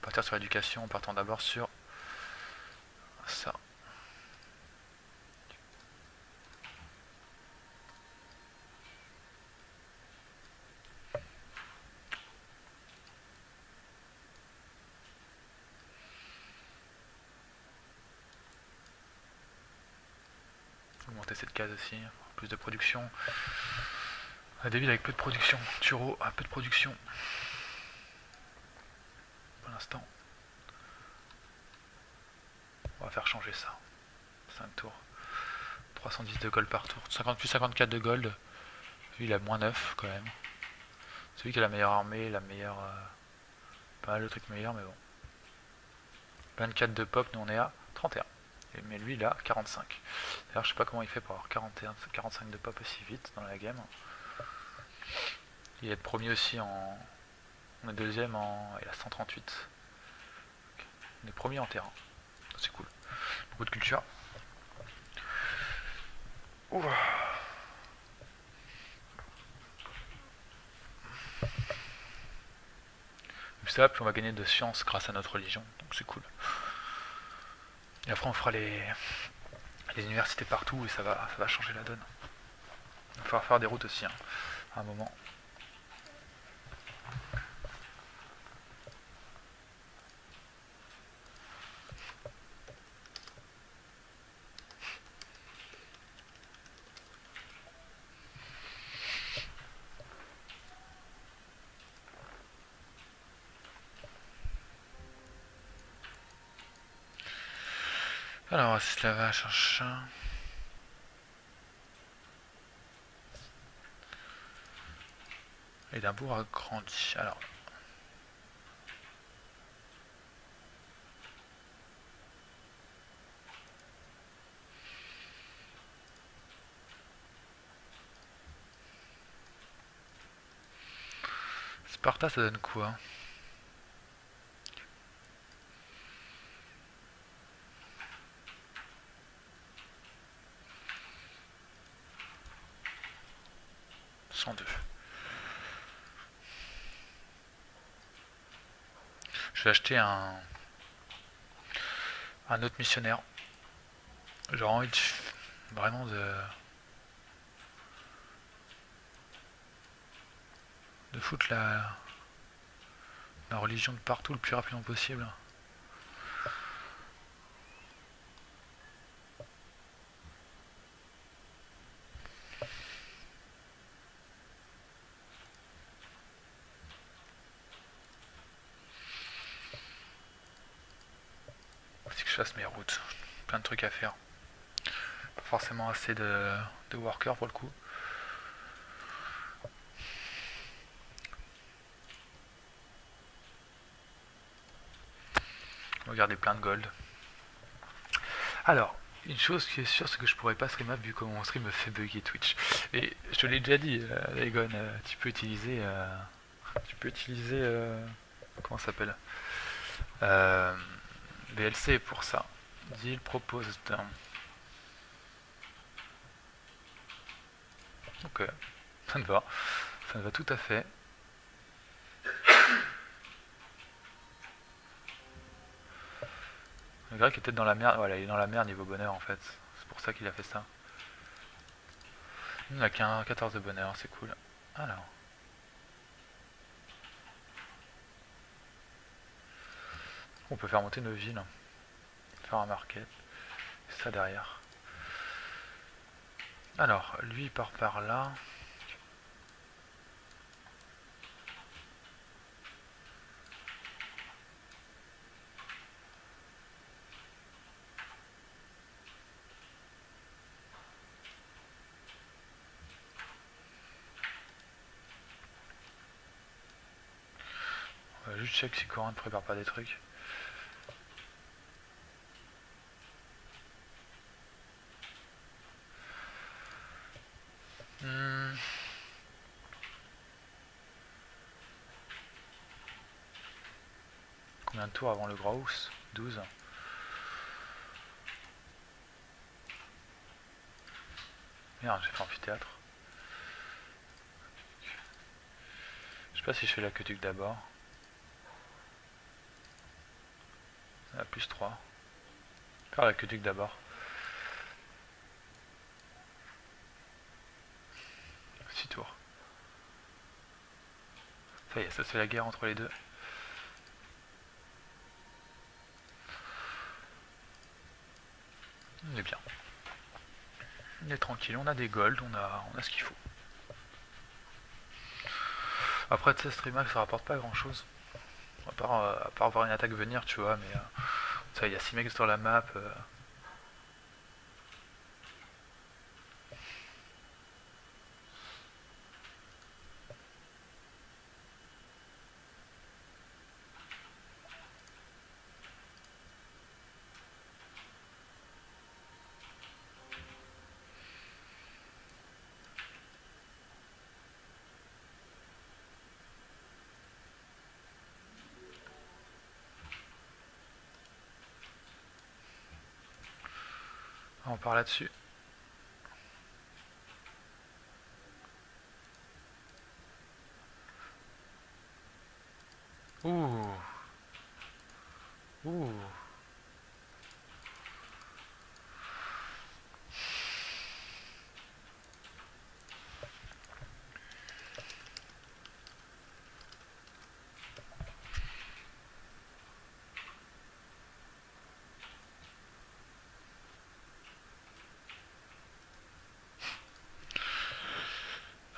[SPEAKER 1] partir sur l'éducation en partant d'abord sur ça. Aussi, plus de production. Des villes avec peu de production. Turo a peu de production. Pour l'instant. On va faire changer ça. 5 tours. 310 de gold par tour. 50 plus 54 de gold. Il a moins 9 quand même. C'est lui qui a la meilleure armée, la meilleure. Euh, pas mal de trucs meilleurs mais bon. 24 de pop, nous on est à 31 mais lui il a 45. D'ailleurs je sais pas comment il fait pour avoir 41, 45 de pop aussi vite dans la game. Il est premier aussi en. On est deuxième en. Il a 138. On est premier en terrain. C'est cool. Beaucoup de culture. Ouh. ça, puis on va gagner de science grâce à notre religion, donc c'est cool. Et après, on fera les, universités partout et ça va, ça va changer la donne. Il va falloir faire des routes aussi, hein, à un moment. Alors, cela va chercher. Édimbourg a grandi. Alors. Sparta, ça donne quoi 102. Je vais acheter un, un autre missionnaire. J'aurais envie de, vraiment de, de foutre la, la religion de partout le plus rapidement possible. je fasse mes routes. Plein de à faire. forcément assez de, de workers pour le coup. Garder plein de gold. Alors, une chose qui est sûre, c'est que je pourrais pas stream vu que mon stream me fait bugger Twitch. Et je te l'ai déjà dit, euh, Egon, euh, tu peux utiliser... Euh, tu peux utiliser... Euh, comment ça s'appelle VLC pour ça. Deal propose d'un... Ok, ça me va. Ça me va tout à fait. Le grec est peut-être dans la merde. Voilà, il est dans la merde niveau bonheur en fait. C'est pour ça qu'il a fait ça. Il n'a qu'un 14 de bonheur, c'est cool. Alors. On peut faire monter nos villes. Un market. ça derrière. Alors, lui part par là. juste check si Corin ne prépare pas des trucs. Hmm. Tours avant le Graus 12. Merde, j'ai fait amphithéâtre. Je sais pas si je fais la queue d'abord. À plus 3. Faire l'aqueduc d'abord. 6 tours. Ça y est, ça c'est la guerre entre les deux. On est bien. On est tranquille, on a des golds, on a, on a ce qu'il faut. Après, ces streamax, ça rapporte pas grand chose. À part, euh, à part voir une attaque venir, tu vois, mais... Euh, il y a 6 mecs sur la map. Euh. On part là-dessus. Ouh. Ouh.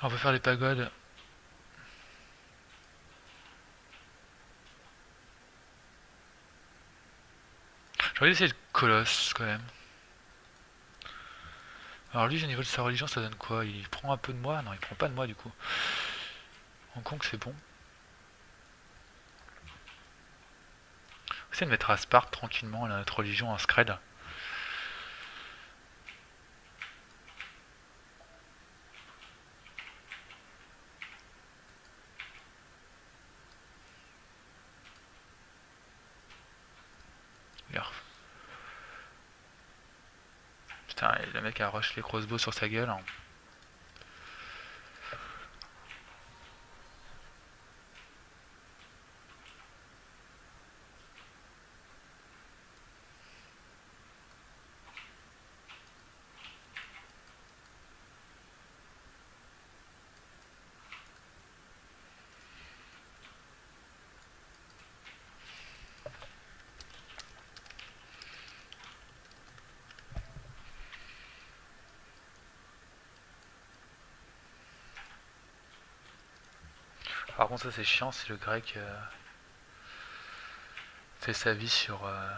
[SPEAKER 1] On va faire les pagodes. J'aurais essayer le colosse quand même. Alors lui, au niveau de sa religion, ça donne quoi? Il prend un peu de moi? Non, il prend pas de moi du coup. Hong Kong, c'est bon. Essayer de mettre à Sparte tranquillement notre religion en scred. Rush les crossbows sur sa gueule. Hein. Par ça c'est chiant si le grec euh, fait sa vie sur, euh,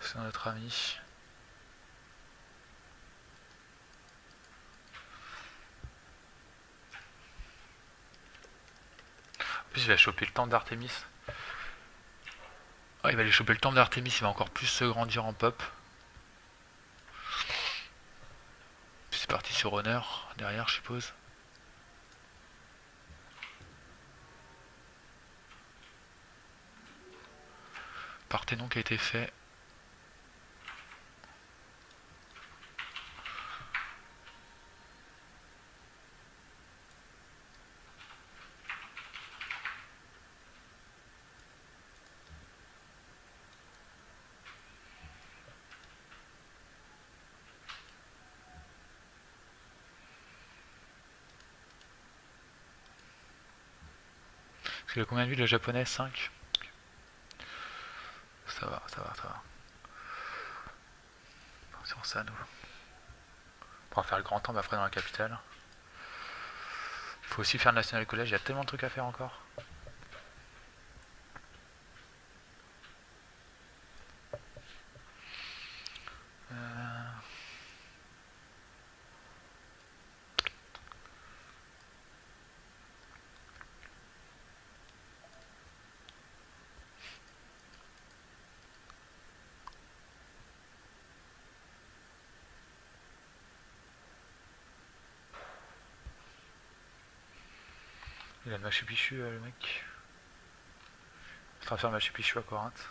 [SPEAKER 1] c'est notre ami. En plus, il va choper le temple d'Artemis. il va aller choper le temple d'Artemis, il va encore plus se grandir en pop. C'est parti sur Honor, derrière, je suppose. Parthénon qui a été fait. Parce que combien de vues le japonais? 5 Ça va, ça va, ça nous. On va faire le grand temps après dans la capitale. Faut aussi faire le National College, il y a tellement de trucs à faire encore. Machu Picchu, euh, le mec. Il va faire Machu Picchu à Corinthe.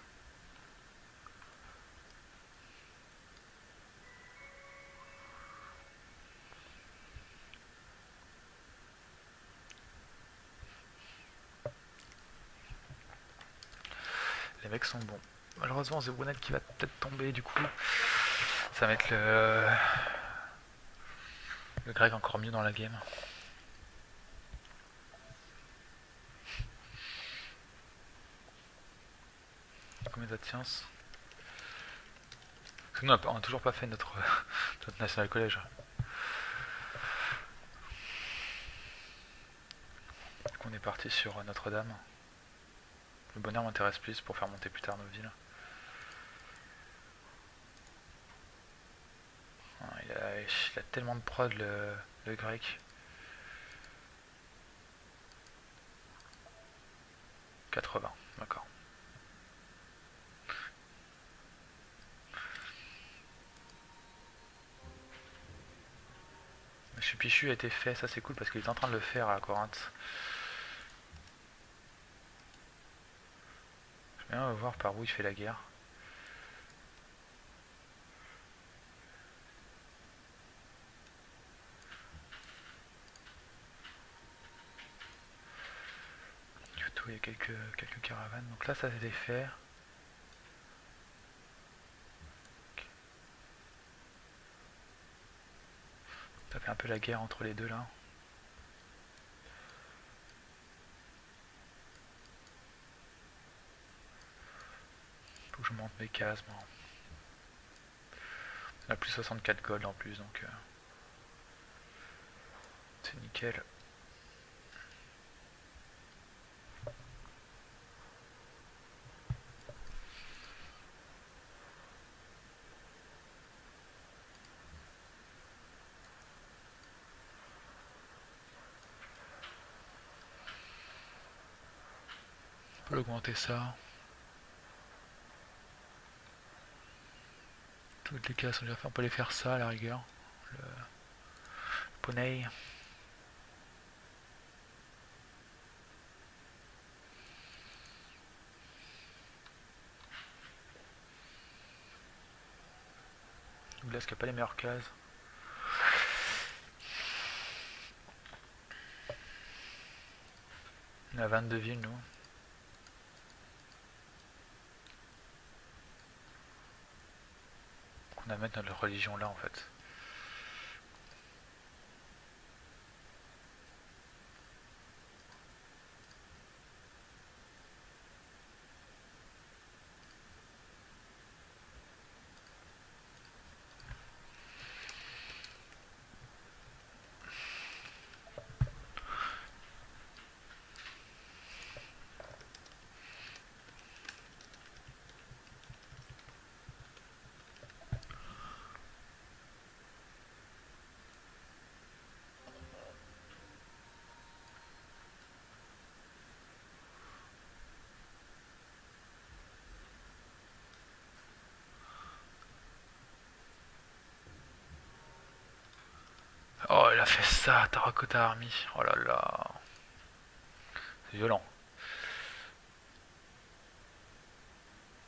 [SPEAKER 1] Les mecs sont bons. Malheureusement, c'est Brunel qui va peut-être tomber du coup. Ça va mettre le... le grec encore mieux dans la game. Combien de sciences Nous, on n'a toujours pas fait notre, National College. on est parti sur Notre-Dame. Le bonheur m'intéresse plus pour faire monter plus tard nos villes. Ah, il a, tellement de prod le, le grec. 80, d'accord. Pichu a été fait, ça c'est cool parce qu'il est en train de le faire à Corinthe. Je vais voir par où il fait la guerre. il y a quelques, quelques caravanes. Donc là, ça été fait. Ça fait un peu la guerre entre les deux là. Faut que je monte mes cases. On a plus 64 gold en plus donc euh, c'est nickel. Ça. Toutes les cases sont déjà faites. On peut aller faire ça à la rigueur. Le, poney. Là, ce qu'il n'y a pas les meilleures cases? On a 22 villes, nous. Mettre notre religion là en fait. Ça, Terracotta Army. Oh là là. C'est violent.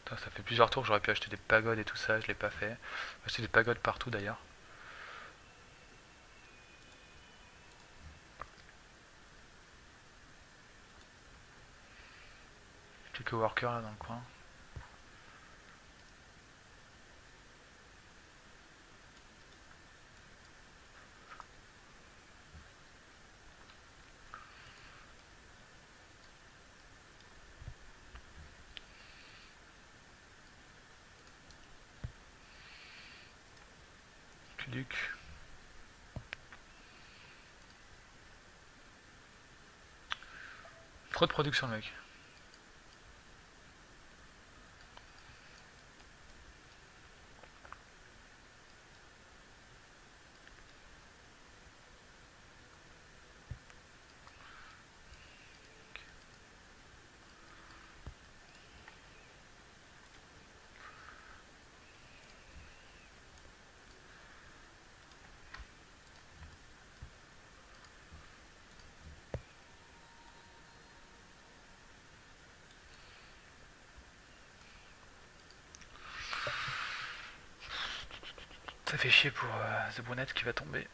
[SPEAKER 1] ça fait plusieurs tours que j'aurais pu acheter des pagodes et tout ça, je l'ai pas fait. Acheté des pagodes partout d'ailleurs. Quelques workers là dans le coin. Production mec. Ça fait chier pour euh, The Brunette qui va tomber.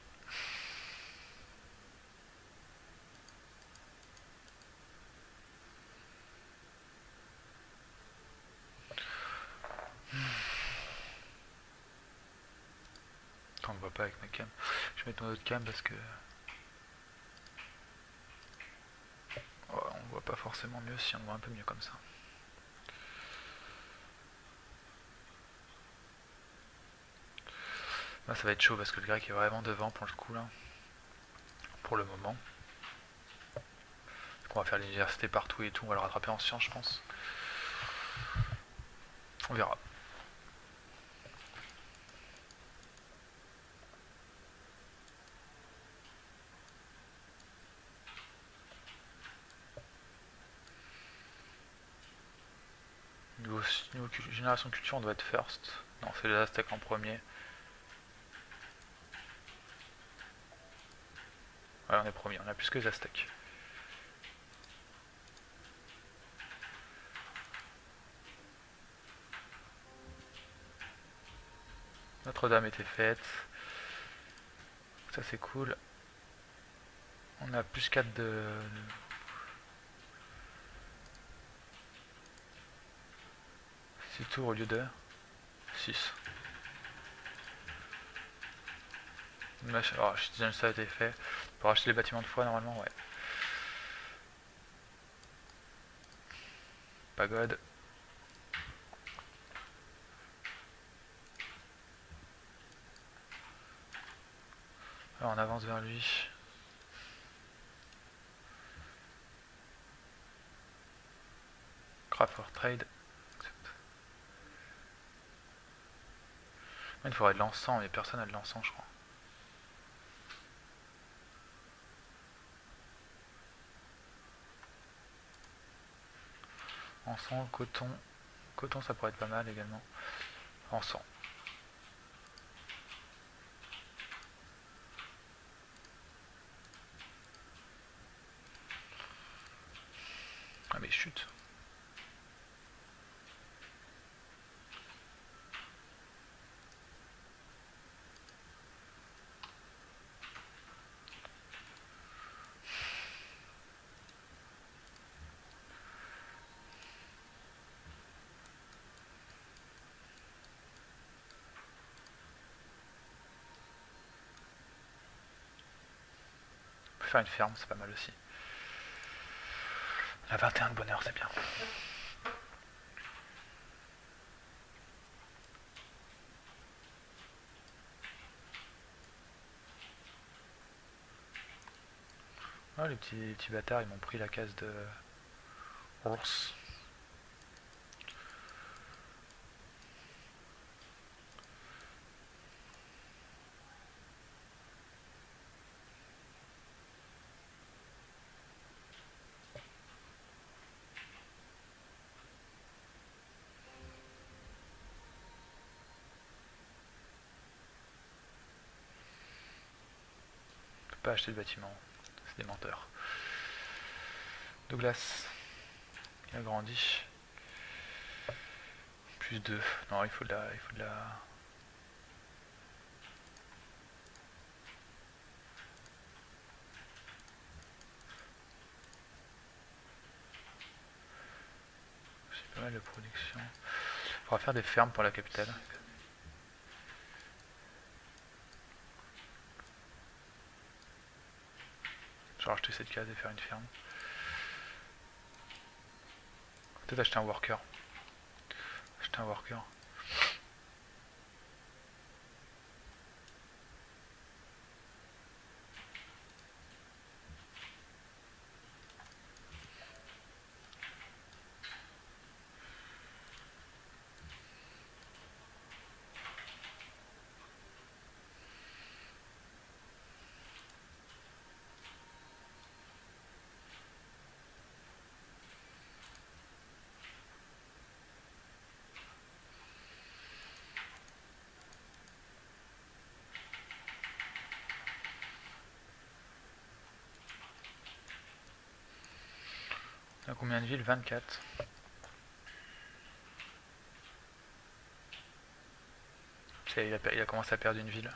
[SPEAKER 1] on ne voit pas avec ma cam. Je vais mettre mon autre cam parce que... on voit pas forcément mieux si on voit un peu mieux comme ça. Là, ça va être chaud parce que le grec est vraiment devant pour le coup là. Pour le moment. on va faire l'université partout et tout. On va le rattraper en sciences, je pense. On verra. Niveau, génération culture, on doit être first. Non, c'est les Aztecs en premier. Ouais, on est premier, on a plus que Aztèques. Notre-Dame était faite. Ça c'est cool. On a plus 4 de... 6 tours au lieu de 6. Oh, je déjà ça a été fait. Pour acheter les bâtiments de foi, normalement, ouais. Pagode. Alors on avance vers lui. Craft for trade. Il faudrait de l'encens, mais personne n'a de l'encens, je crois. Encens, coton. Coton, ça pourrait être pas mal également. Encens. Ah mais chute. Faire une ferme, c'est pas mal aussi. La 21 de bonheur, c'est bien. Les petits, les petits bâtards, ils m'ont pris la case de ours. Acheté de bâtiment. C'est des menteurs. Douglas. Il a grandi. Plus 2. Non, il faut de la... Il faut de la... J'ai pas mal de production. Il faudra faire des fermes pour la capitale. Je vais racheter cette case et faire une ferme. Peut-être acheter un worker. Acheter un worker. Villes 24. Il a, il a commencé à perdre une ville.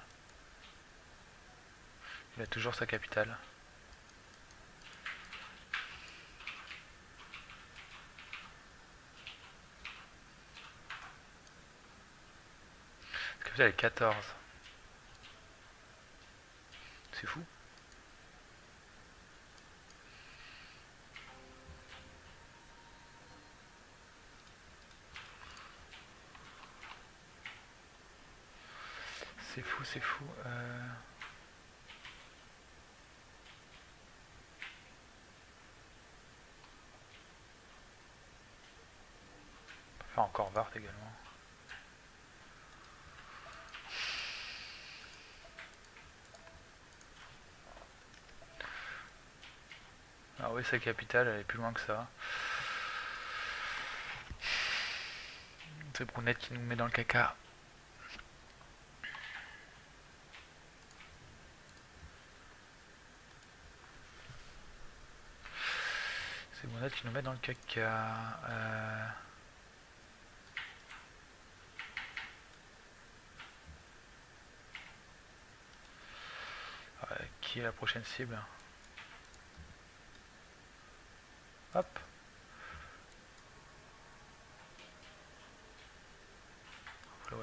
[SPEAKER 1] Il a toujours sa capitale. La capitale est 14. C'est fou. C'est fou, c'est fou. Euh... On faire encore Vart également. Ah oui, sa capitale, elle est plus loin que ça. C'est Brunette qui nous met dans le caca. Brunette qui nous met dans le caca. Euh... Ouais, qui est la prochaine cible? Hop. On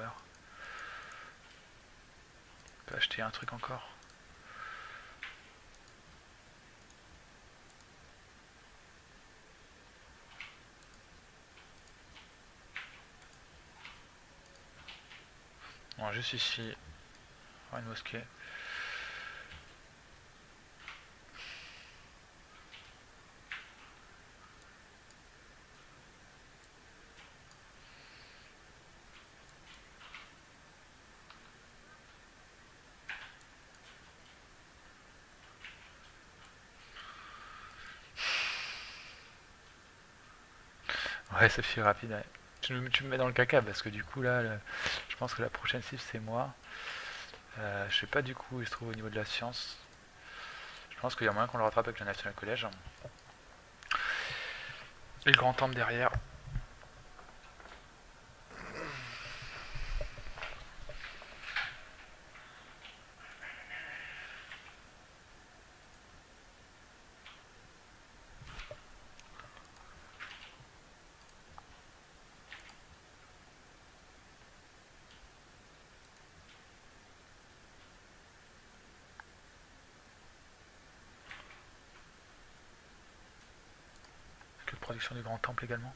[SPEAKER 1] peut acheter un truc encore. Bon, juste ici, une mosquée. Ouais, ça fait rapide. ouais. Tu, me- tu me mets dans le caca parce que du coup là, je pense que la prochaine cible c'est moi. Euh, je sais pas du coup où il se trouve au niveau de la science. Je pense qu'il y a moyen qu'on le rattrape avec le National College. Et le grand temple derrière. Du grand temple également.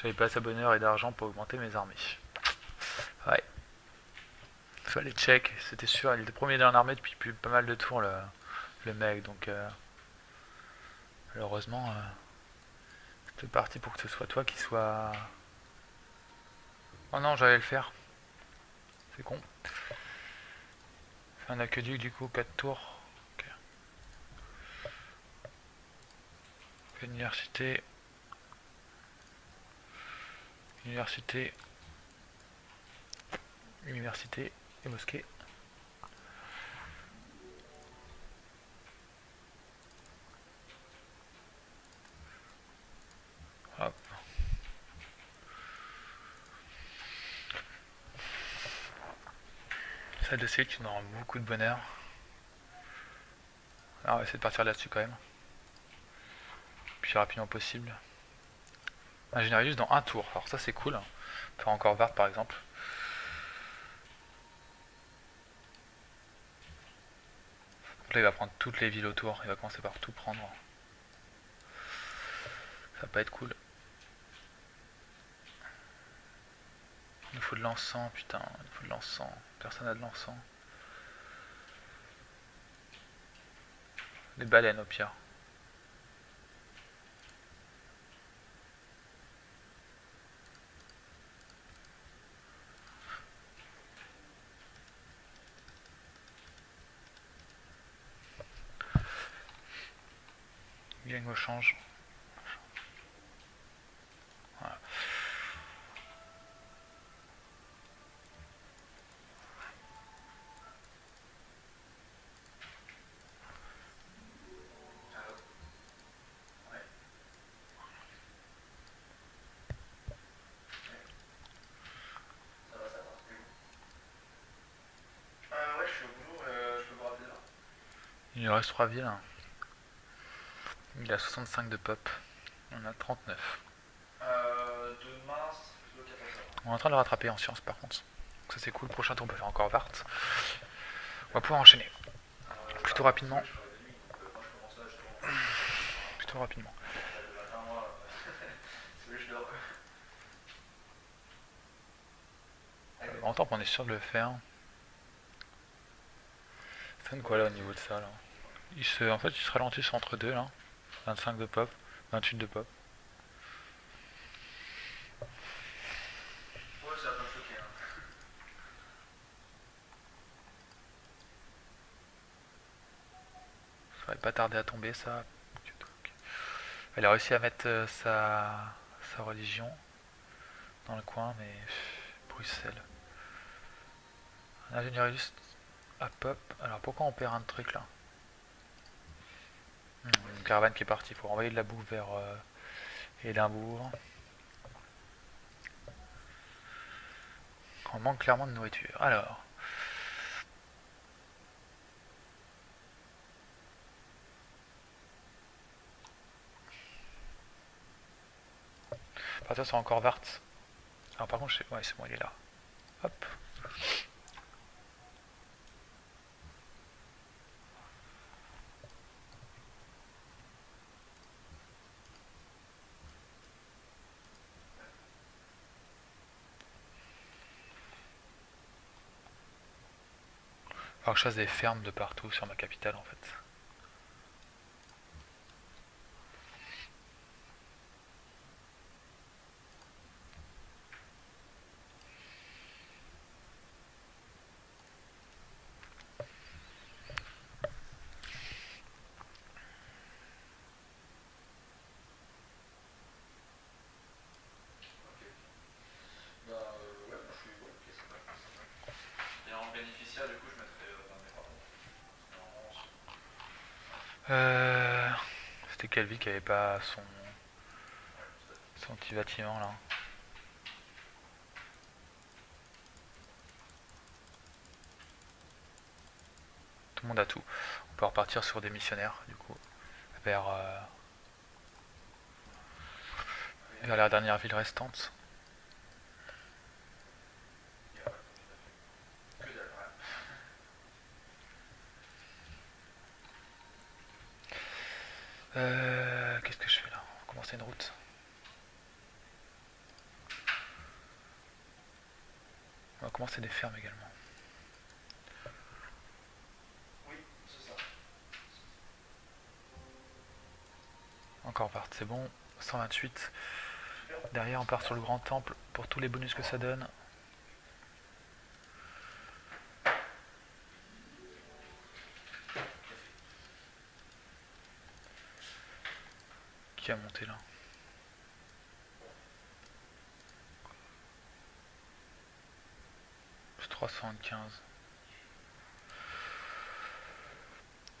[SPEAKER 1] J'avais pas assez bonheur et d'argent pour augmenter mes armées. Ouais. Fallait check, c'était sûr, il était premier dans l'armée depuis pas mal de tours le, mec, donc euh, malheureusement euh, c'était parti pour que ce soit toi qui soit... Oh non, j'allais le faire. C'est con. Un aqueduc du coup, 4 tours. Université. Université. Université et mosquée. Hop. Ça de suite, tu auras beaucoup de bonheur. Alors on va essayer de partir là-dessus quand même. Puis rapidement possible. Ingénierie juste dans un tour. Alors ça c'est cool. Faire encore Vart par exemple. Donc là il va prendre toutes les villes autour. Il va commencer par tout prendre. Ça va pas être cool. Il nous faut de l'encens, putain, il nous faut de l'encens. Personne n'a de l'encens. Des baleines au pire. Gang au change. Voilà.
[SPEAKER 2] Euh, ouais, je suis au boulot, euh, je peux vous rappeler là.
[SPEAKER 1] Il nous reste 3 villes. Il a 65 de pop. On a 39.
[SPEAKER 2] Euh, demain, c'est plutôt 14 heures.
[SPEAKER 1] On est en train de le rattraper en sciences par contre. Donc ça c'est cool. Prochain tour on peut faire encore Vart. On va pouvoir enchaîner.
[SPEAKER 2] Euh,
[SPEAKER 1] Plutôt rapidement.
[SPEAKER 2] Euh.
[SPEAKER 1] Plutôt rapidement.
[SPEAKER 2] Le
[SPEAKER 1] En temps on est sûr de le faire. Ça donne quoi là au niveau de ça là? Il se, En fait il se ralentit entre deux là. 25 de pop, 28 de pop.
[SPEAKER 2] Ouais, ça va choquer. Hein.
[SPEAKER 1] Ça va pas tarder à tomber ça. Elle a réussi à mettre euh, sa, sa religion dans le coin, mais pff, Bruxelles. Un ingénieur juste à pop. Alors pourquoi on perd un truc là? Une caravane qui est partie. Faut envoyer de la boue vers euh, Édimbourg. On manque clairement de nourriture. Alors. Partir sur encore Vart. Alors par contre, ouais, c'est bon, il est là. Hop. Fasse des fermes de partout sur ma capitale en fait.
[SPEAKER 2] Bah, euh, ouais, moi je suis. Ouais, ok, ça va. ça va. Et en bénéficiaire, du coup, je mettrai euh, dans mes parents. Non,
[SPEAKER 1] Euh, C'était quelle ville qui avait pas son, son petit bâtiment là Tout le monde a tout. On peut repartir sur des missionnaires du coup vers, euh, vers la dernière ville restante. Euh, certaines routes. On va commencer des fermes également.
[SPEAKER 2] Oui, c'est ça.
[SPEAKER 1] Encore part, c'est bon. 128. Derrière on part sur le grand temple pour tous les bonus que ça donne. Qui a monté là Plus 375.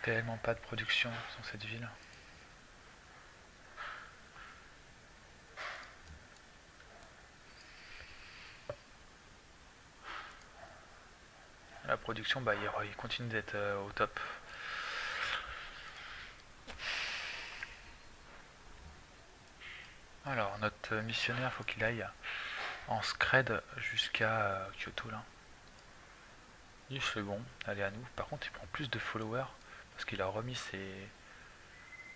[SPEAKER 1] Tellement pas de production dans cette ville. La production, bah, il continue d'être euh, au top. Missionnaire, faut qu'il aille en scred jusqu'à Kyoto là. Il fait bon, allez à nous. Par contre, il prend plus de followers parce qu'il a remis ses,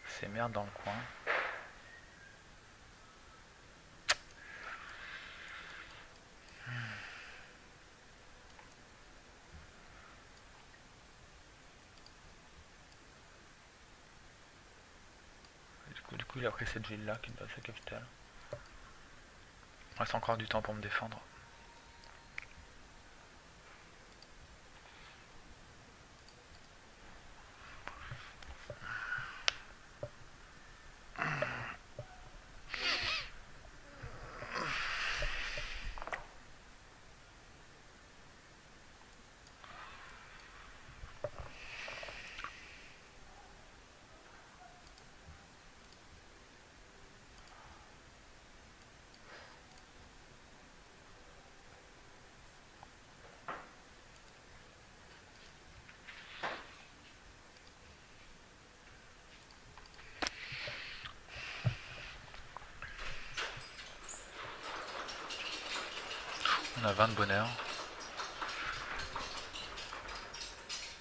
[SPEAKER 1] ses merdes dans le coin. Du coup, du coup, il a pris cette ville là qui est sa capitale. Il reste encore du temps pour me défendre. A 20 de bonheur.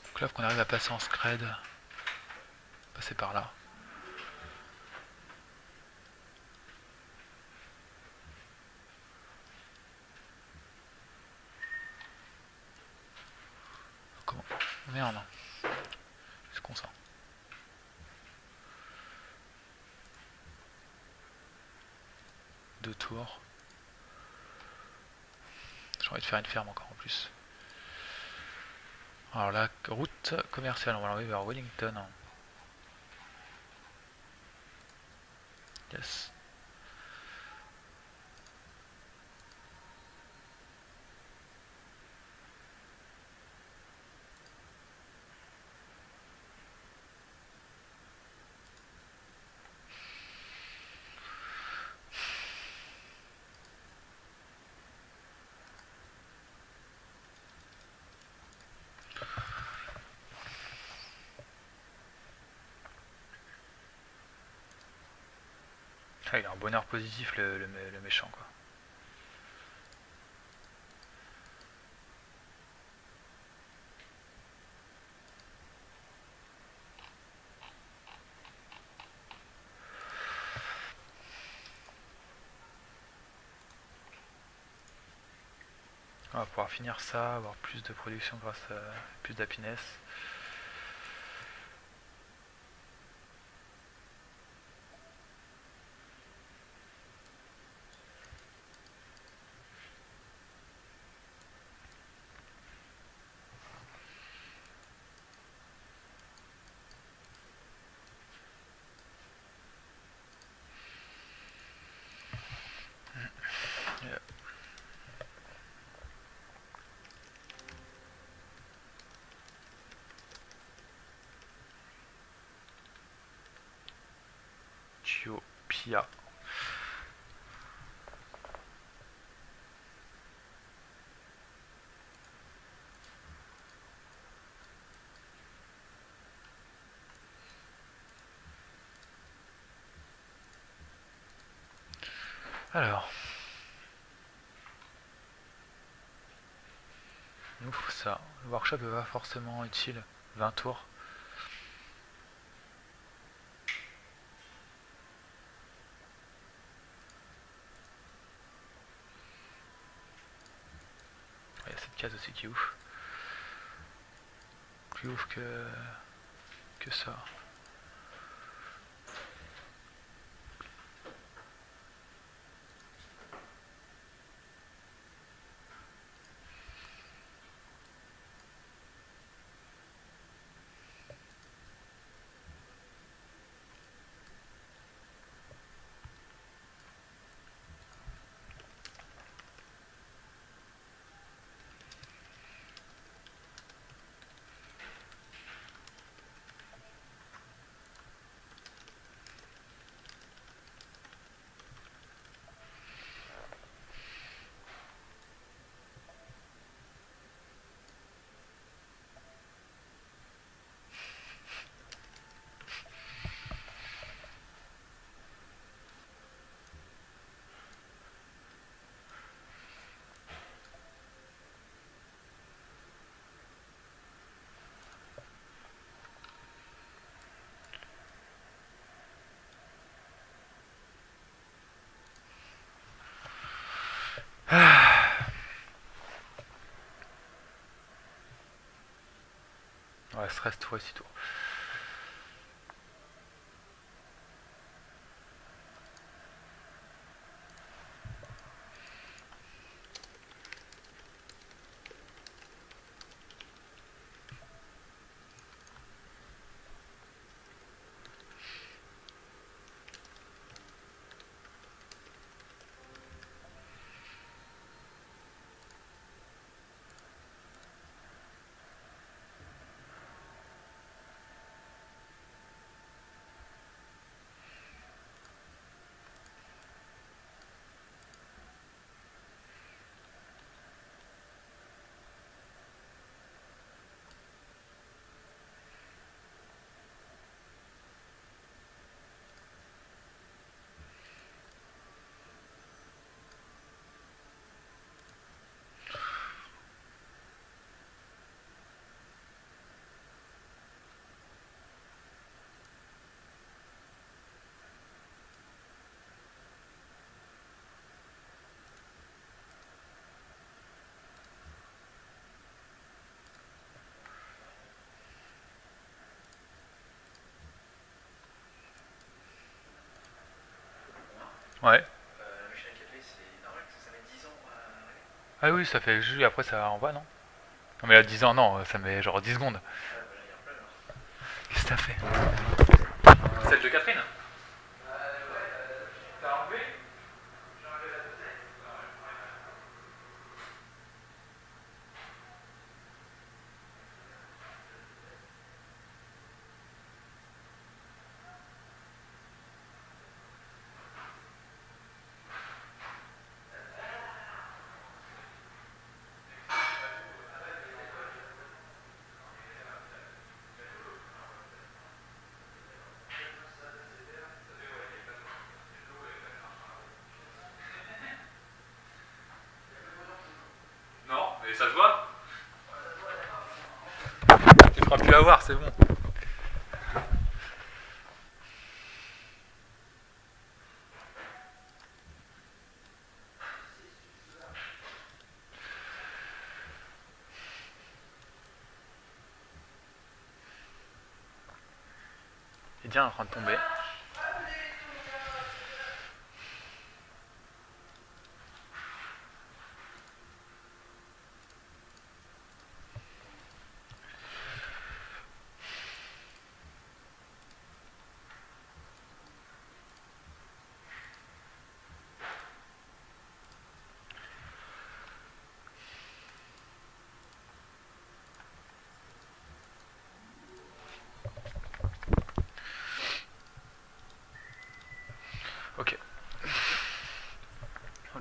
[SPEAKER 1] Donc là, qu'on arrive à passer en scred. Passer par là. Comment Merde. C'est con ça. Deux tours. J'ai envie de faire une ferme encore en plus. Alors la route commerciale, on va l'envoyer vers Wellington. Yes. Bonheur positif le, méchant quoi. On va pouvoir finir ça, avoir plus de production grâce à plus d'happiness. Alors. Nous ça. Le workshop est pas forcément utile. 20 tours. Il y a case aussi qui ouf. Plus ouf que, que ça. Ouais, stress toi aussi
[SPEAKER 2] arriver.
[SPEAKER 1] Ah oui, ça fait juste après ça envoie, non? Non mais à 10 ans, non, ça met genre 10 secondes.
[SPEAKER 2] Ah, bah là.
[SPEAKER 1] Qu'est-ce que t'as fait? Celle de Catherine T'as enlevé Non, mais ça se voit Feras plus avoir, c'est bon. Il est en train de tomber. Ok.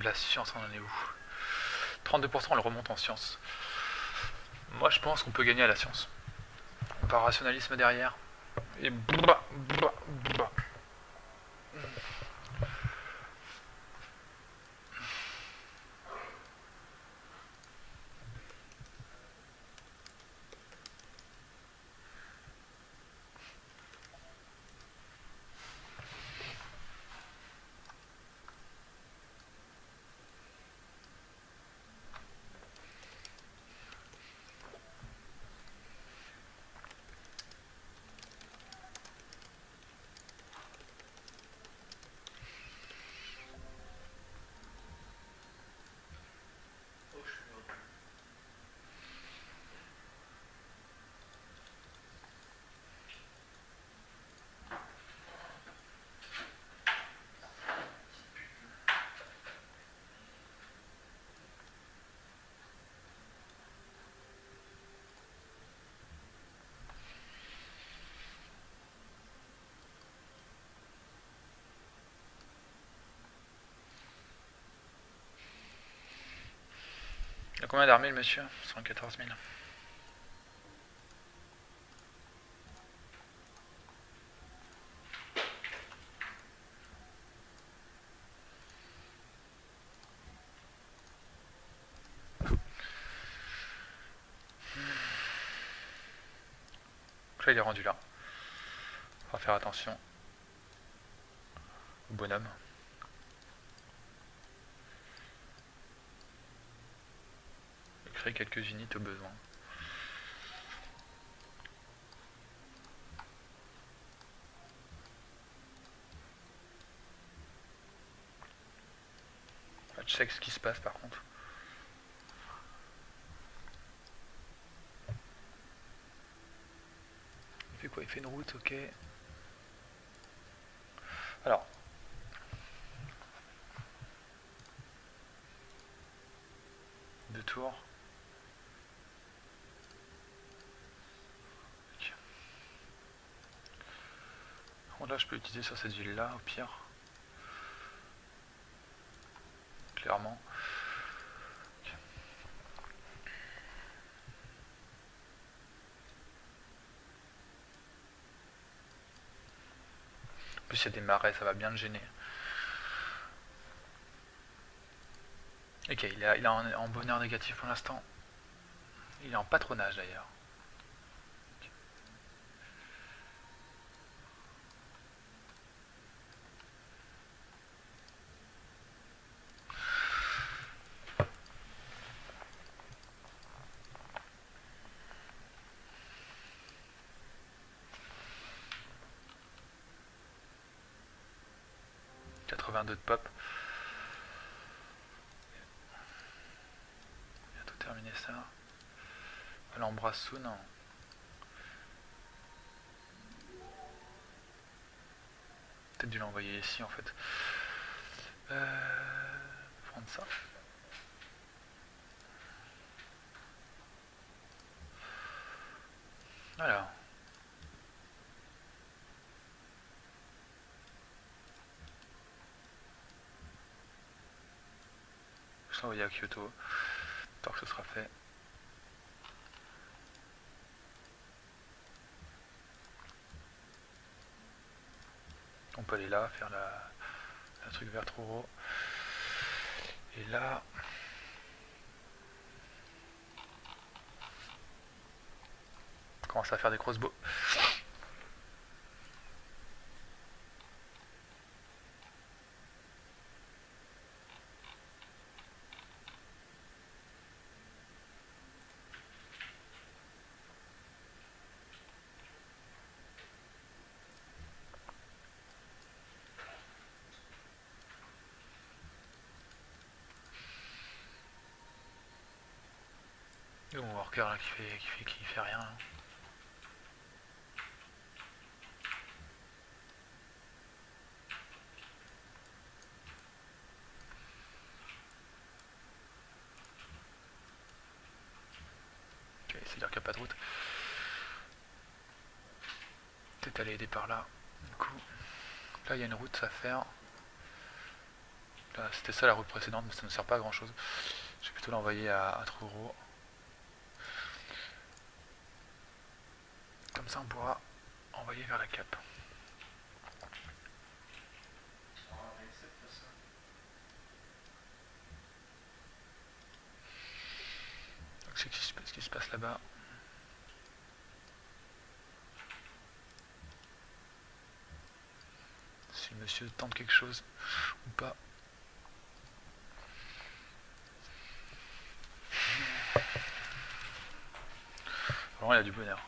[SPEAKER 1] De la science, on en est où? 32%, on le remonte en science. Moi, je pense qu'on peut gagner à la science. Par rationalisme derrière. Et bah, combien d'armées le monsieur? 114 000. là il est rendu là. On va faire attention au bonhomme. Créer quelques unités au besoin. Je sais ce qui se passe par contre. Il fait quoi Il fait une route, ok. Alors. Deux tours. Bon, là, je peux utiliser sur cette ville-là, au pire. Clairement. plus, il y a des marais, ça va bien le gêner. Ok, il est, en, bonheur négatif pour l'instant. Il est en patronage d'ailleurs. de pop. Bientôt terminer ça. Non. Peut-être dû l'envoyer ici en fait. Euh, prendre ça. Alors. envoyer à Kyoto. Tant que ce sera fait. Peut aller là, faire la, truc vert trop Et là, commence à faire des crossbows. Là qui fait, qui fait, qui fait rien. Ok, c'est dire qu'il n'y a pas de route. Peut-être aller aider par là. Du coup, là il y a une route à faire. Là c'était ça la route précédente, mais ça ne sert pas à grand chose. Je vais plutôt l'envoyer à, à Truro. Comme ça, on pourra envoyer vers la cape. C'est ce qui se passe là-bas. Si monsieur tente quelque chose ou pas. Vraiment, il y a du bonheur.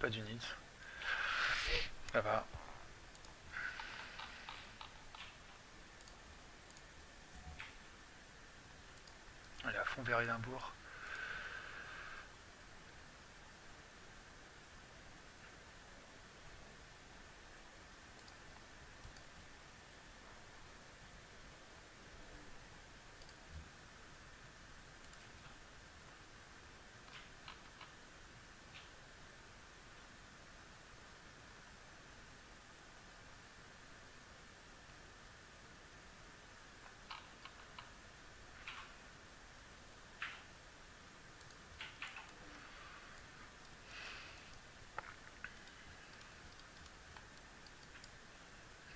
[SPEAKER 1] Pas d'unit. Ça va. Allez, à fond vers Édimbourg.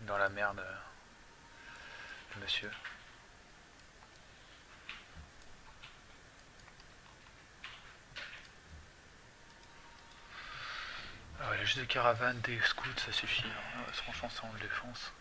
[SPEAKER 1] dans la merde, euh, monsieur. Ah ouais, juste des caravanes, des scouts, ça suffit. Hein. Franchement, ça on le défonce.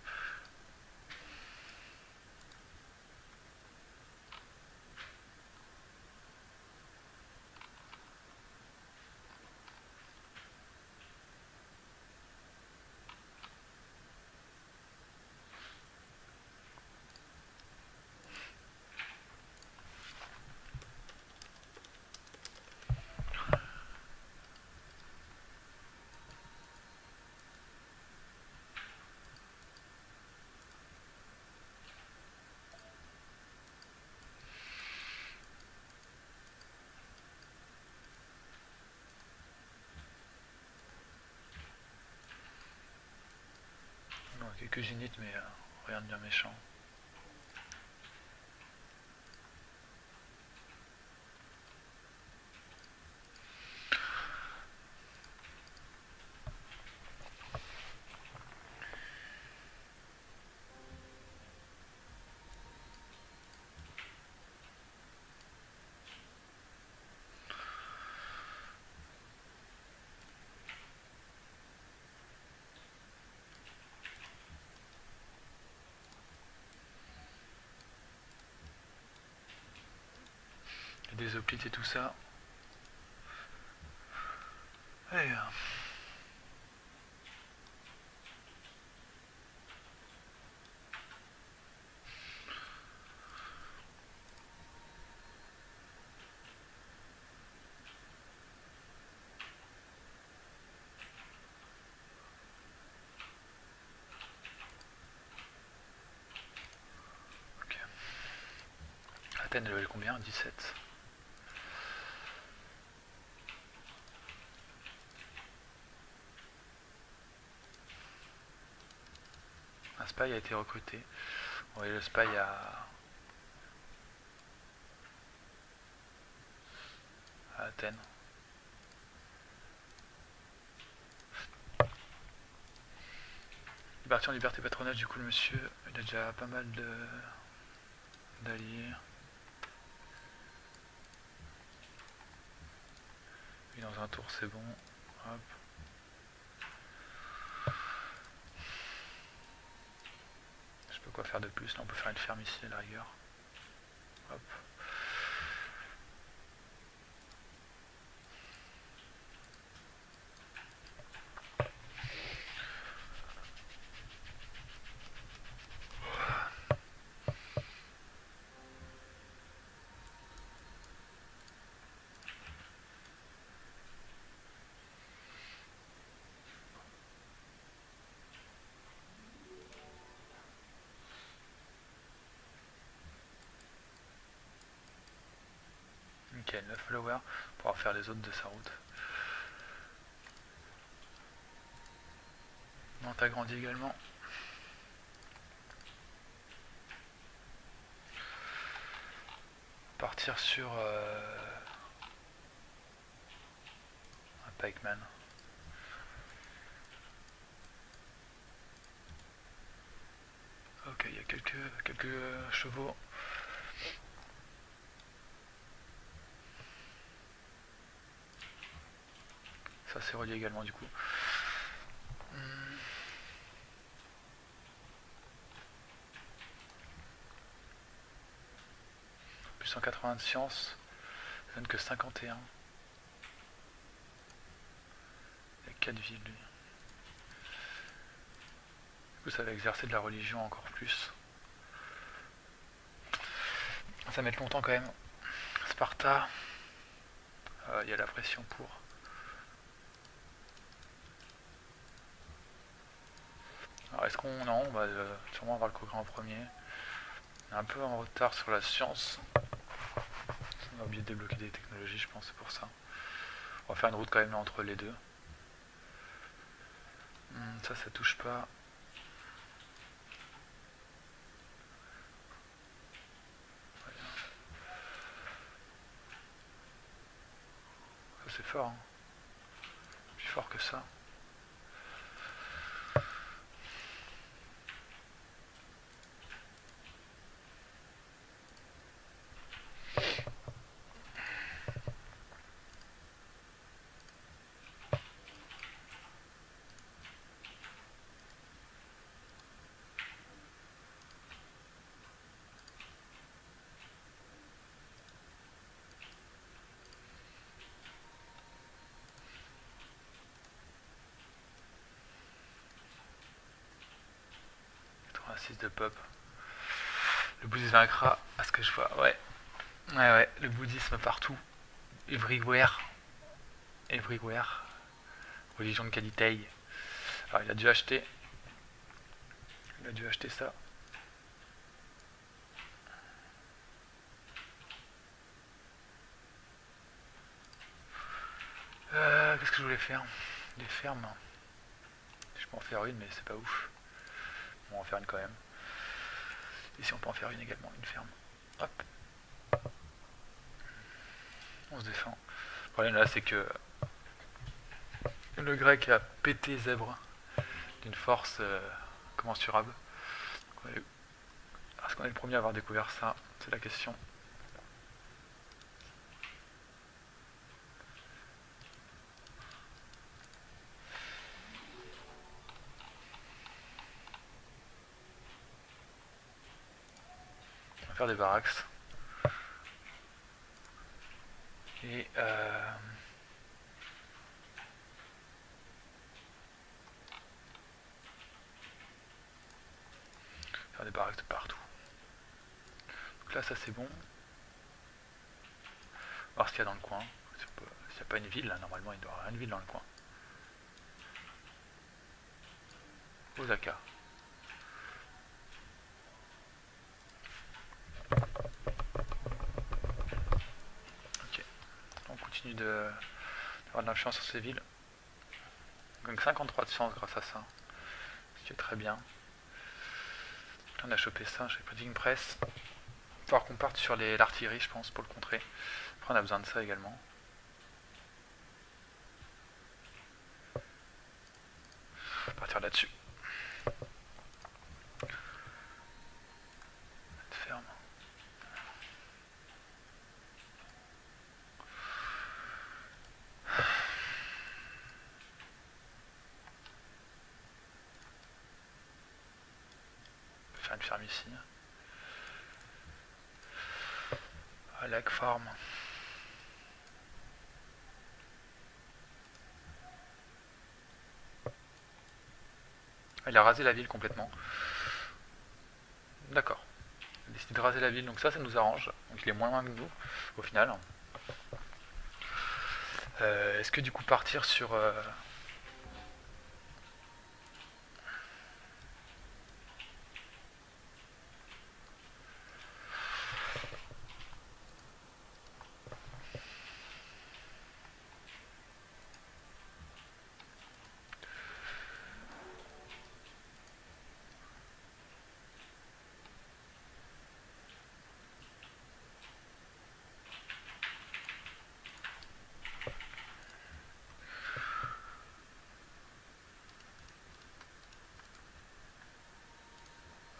[SPEAKER 1] Quelques unités, mais euh, rien de bien méchant. Des hoplites et tout ça. Et. Athènes level combien? 17. Un spy a été recruté. Oui, le spy a... à Athènes. Il est en liberté patronage, du coup, le monsieur, il a déjà pas mal de d'alliés. Dans un tour, c'est bon. Quoi faire de plus Là, on peut faire une ferme ici à la rigueur. Hop. Nickel, 9 followers pour faire les autres de sa route. Nantes agrandit également. Partir sur euh, un pikeman. Ok, il y a quelques, quelques chevaux. Ça c'est relié également du coup. Plus 180 de science, ça donne que 51. Il a 4 villes, lui. Du coup, ça va exercer de la religion encore plus. Ça va mettre longtemps quand même. Sparta, euh, il y a la pression pour. Alors est-ce qu'on... Non, on va euh, sûrement avoir le congrès en premier. Un peu en retard sur la science. On a oublié de débloquer des technologies, je pense, c'est pour ça. On va faire une route quand même entre les deux. Hmm, ça, ça touche pas. C'est fort. Hein. Plus fort que ça. De pop. Le bouddhisme vaincra, à ce que je vois. Ouais. Ouais, ouais. Le bouddhisme partout. Everywhere. Everywhere. Religion de qualité. Alors, il a dû acheter. Il a dû acheter ça. Euh, Qu'est-ce que je voulais faire? Des fermes. Je peux en faire une, mais c'est pas ouf. On va en faire une quand même. Et si on peut en faire une également, une ferme. Hop. On se défend. Le problème là, c'est que le grec a pété zèbre d'une force euh, commensurable. Est-ce qu'on est le premier à avoir découvert ça C'est la question. Des barracks. Et euh, faire des barracks de partout. Donc là, ça c'est bon. Voir ce qu'il y a dans le coin. S'il n'y a pas une ville, là, normalement il doit y avoir une ville dans le coin. Osaka. D'avoir de l'influence sur ces villes. Donc 53 de chance grâce à ça. Ce qui est très bien. On a chopé ça, j'ai pris une presse. Il falloir qu'on parte sur l'artillerie, je pense, pour le contrer. Après, on a besoin de ça également. On va partir là-dessus. ferme ici. À Farm. Il a rasé la ville complètement. D'accord. Il a de raser la ville, donc ça, ça nous arrange. Donc il est moins loin que nous, au final. Euh, est-ce que du coup partir sur... Euh,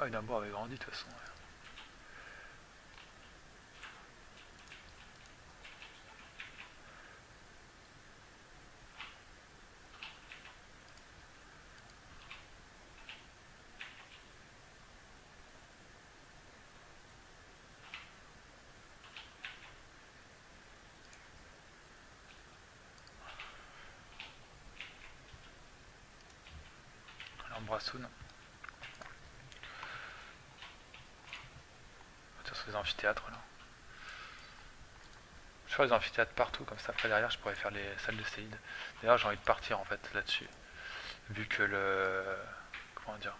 [SPEAKER 1] Ah, Dunbar avait grandi de toute façon. Alors, Brassoun. Amphithéâtres là. Je ferai les amphithéâtres partout, comme ça après derrière je pourrais faire les salles de séide. D'ailleurs j'ai envie de partir en fait là-dessus. Vu que le. Comment dire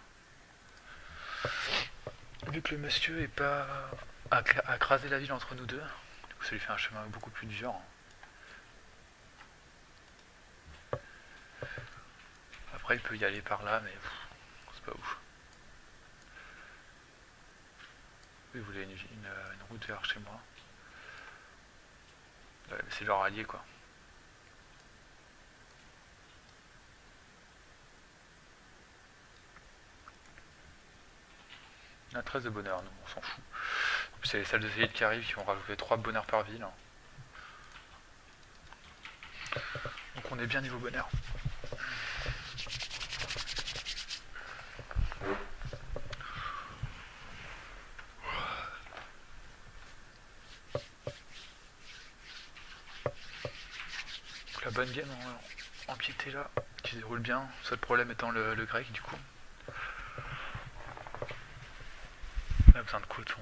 [SPEAKER 1] Vu que le monsieur est pas. a, a la ville entre nous deux, ça lui fait un chemin beaucoup plus dur. Après il peut y aller par là mais pff, c'est pas ouf. Il voulait une, une- route vers chez moi. C'est leur allié quoi. On a 13 de bonheur, nous, on s'en fout. En les salles de séide qui arrivent qui vont rajouter 3 bonheurs par ville. Donc on est bien niveau bonheur. Bonne game en, piété là, qui se déroule bien. Seul problème étant le, grec du coup. On a besoin de coton.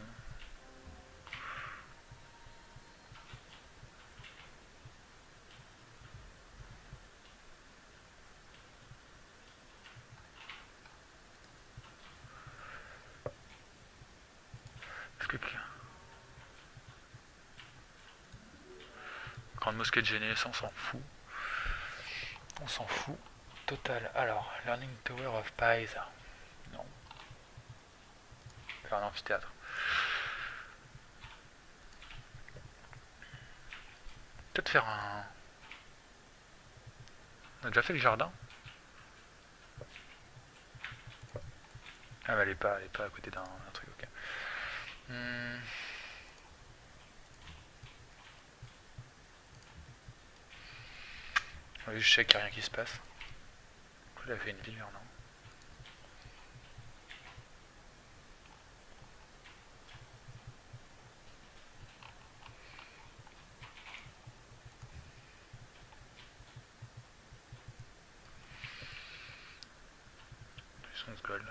[SPEAKER 1] Grande mosquée de Genèse, on s'en fout. On s'en fout. Total. Alors, Learning Tower of Pies. Non. Faire un amphithéâtre. Peut-être faire un. On a déjà fait le jardin Ah, mais elle est pas, pas à côté d'un d'un truc, ok. Hmm. Je sais qu'il n'y a rien qui se passe. J'avais fait une ville, non Plus 11 gold.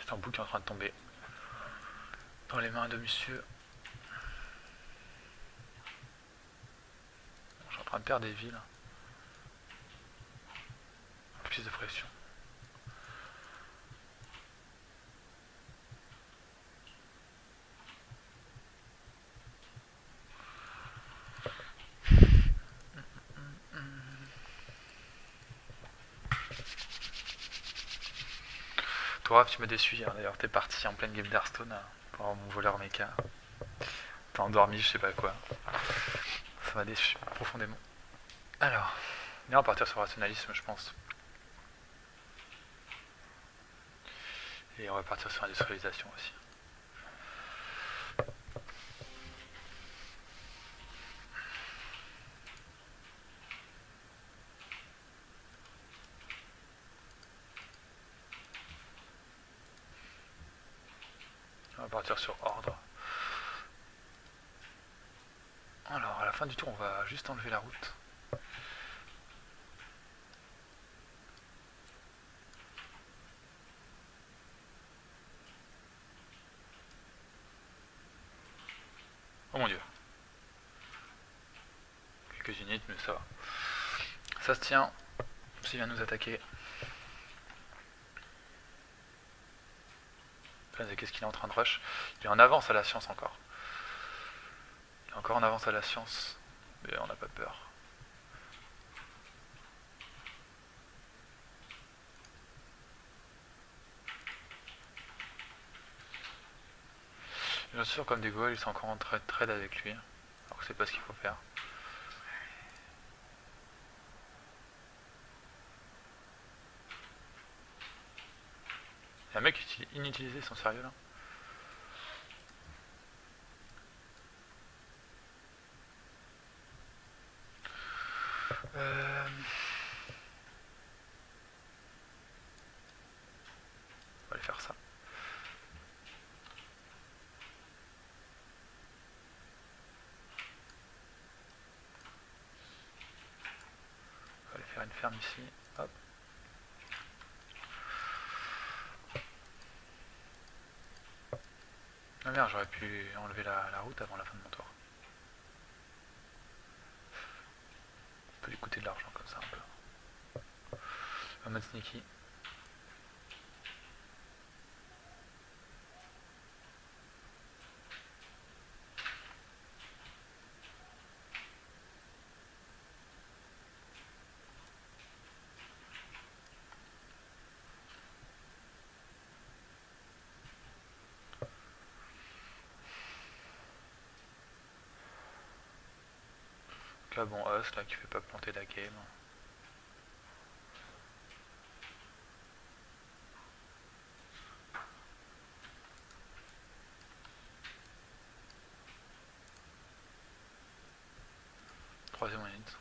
[SPEAKER 1] C'est un bout qui est en train de tomber dans les mains de monsieur. Des villes. Plus de pression. Toi, tu m'as déçu d'ailleurs. T'es parti en pleine game d'Hearthstone pour mon voleur mecha. T'as endormi, je sais pas quoi. Ça m'a déçu profondément. Alors, on va partir sur rationalisme, je pense. Et on va partir sur industrialisation aussi. On va partir sur ordre. Alors, à la fin du tour, on va juste enlever la route. Oh mon dieu. Quelques unités, mais ça va. Ça se tient. S'il vient nous attaquer. Qu'est-ce qu'il est en train de rush? Il est en avance à la science encore. Il est encore en avance à la science. Mais on n'a pas peur. Bien sûr, comme des Gaules, ils sont encore en train de trade avec lui. Alors que c'est pas ce qu'il faut faire. Il y a un mec uti- inutilisé, sont sérieux là Euh, On va aller faire ça. On va aller faire une ferme ici. Hop. J'aurais pu enlever la, route avant la fin de mon tour. Ça peut lui coûter de l'argent comme ça un peu. On va mettre sneaky. Là, bon, Us, là, qui fait pas planter la game. Troisième minute.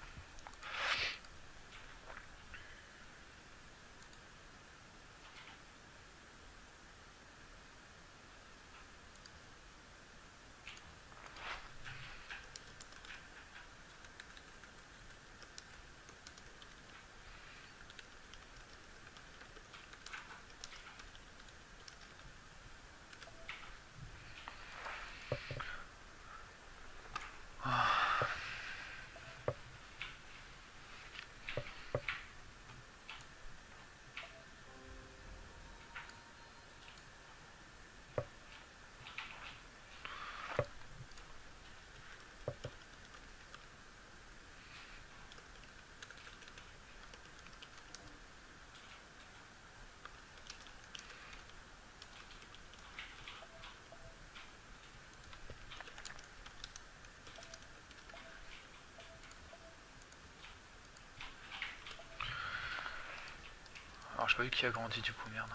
[SPEAKER 1] Alors, j'ai pas qui a grandi du coup, merde.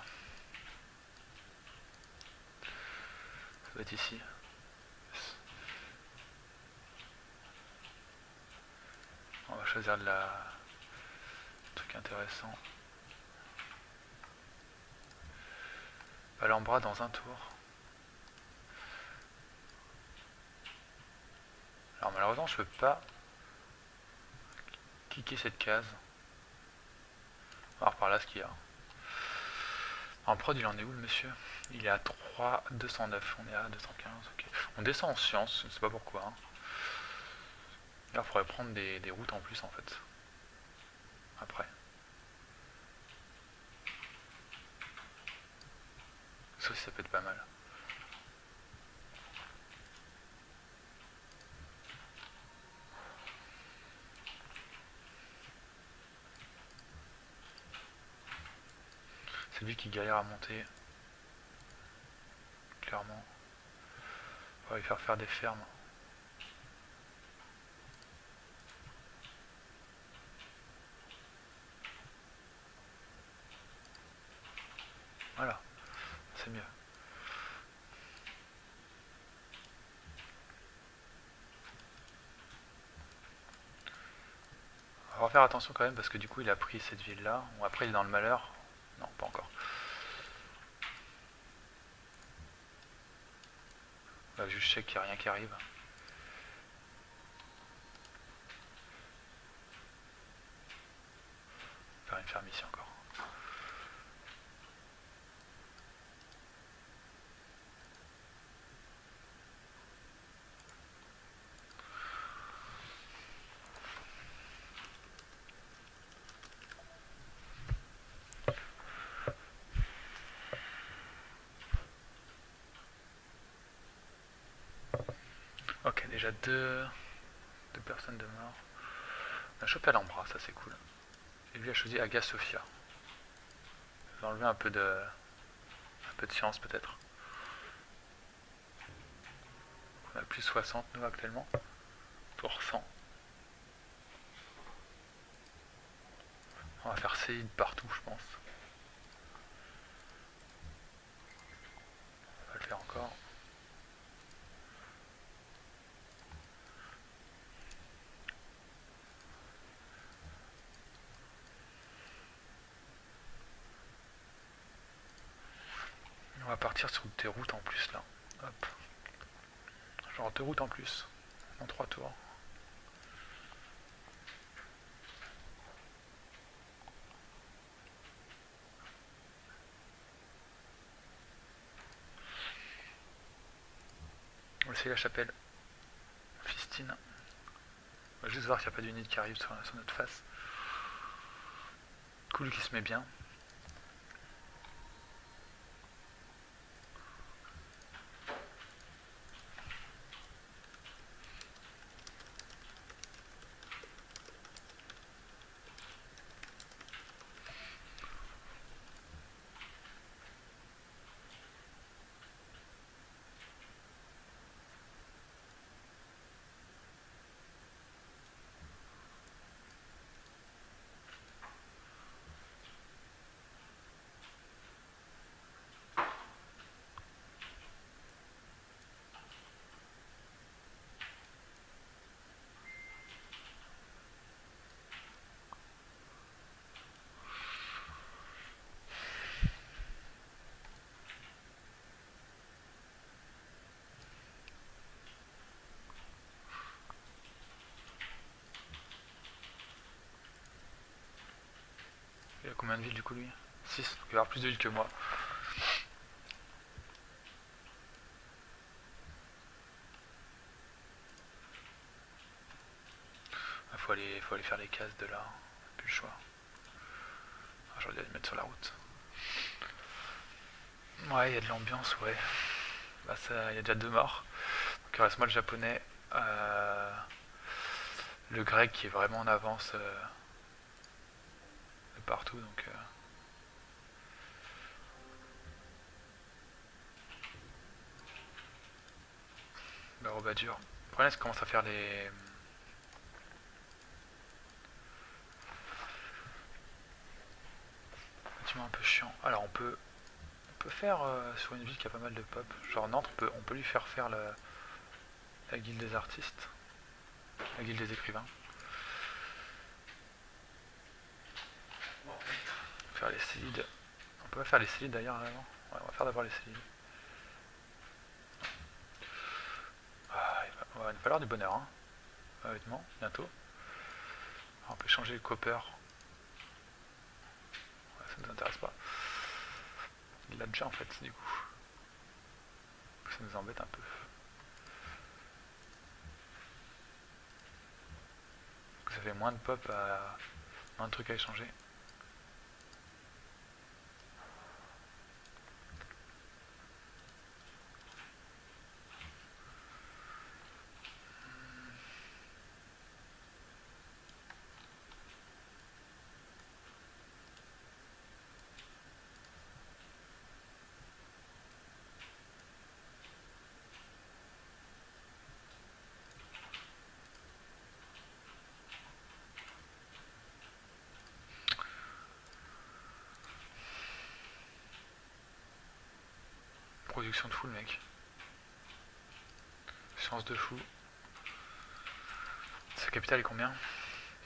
[SPEAKER 1] Ça doit être ici. On va choisir de la... un truc intéressant. Alhambra dans un tour. Alors malheureusement je peux pas cliquer cette case. On va voir par là ce qu'il y a. En prod il en est où le monsieur? Il est à 3, 209, on est à 215, ok. On descend en science, je ne sais pas pourquoi. hein. Là il faudrait prendre des, des routes en plus en fait. Après. Ça aussi ça peut être pas mal. C'est lui qui galère à monter. Clairement. On va lui faire faire des fermes. Voilà, c'est mieux. On va faire attention quand même parce que du coup il a pris cette ville là. Après il est dans le malheur. Non, pas encore. Juste check qu'il n'y a rien qui arrive. Faire une ferme ici encore. Ok, déjà deux, deux personnes de mort. On a chopé Alhambra, ça c'est cool. Et lui a choisi Aga Sophia. Je vais enlever un peu de, un peu de science peut-être. On a plus 60 nous actuellement. Tour 100. On va faire séide partout, route en plus, en trois tours. On va essayer la chapelle. Fistine. On va juste voir s'il n'y a pas d'unité qui arrive sur, sur notre face. Cool qui se met bien. De villes du coup lui? 6, donc il avoir plus de villes que moi. Il faut aller, faut aller faire les cases de là, plus le choix. Ah, J'aurais dû les mettre sur la route. Ouais, il y a de l'ambiance, ouais. Bah ça, il y a déjà deux morts. Donc il reste moi le japonais, euh, le grec qui est vraiment en avance euh, partout, donc. euh, Le rebat dur. Le problème, c'est commence à faire les. Bâtiment un peu chiant. Alors, on peut. On peut faire euh, sur une ville qui a pas mal de pop. Genre Nantes, on peut, on peut lui faire faire la, la guilde des artistes. La guilde des écrivains. Faire les Célides. On peut pas faire les Célides d'ailleurs Ouais, on va faire d'abord les Célides. Ah, il va, falloir du bonheur, hein. Honnêtement, bientôt. On peut changer le copper. Ça nous intéresse pas. Il l'a déjà en fait, du coup. Ça nous embête un peu. Ça fait moins de pop à. moins de trucs à échanger. De fou le mec. Chance de fou. Sa capitale est combien?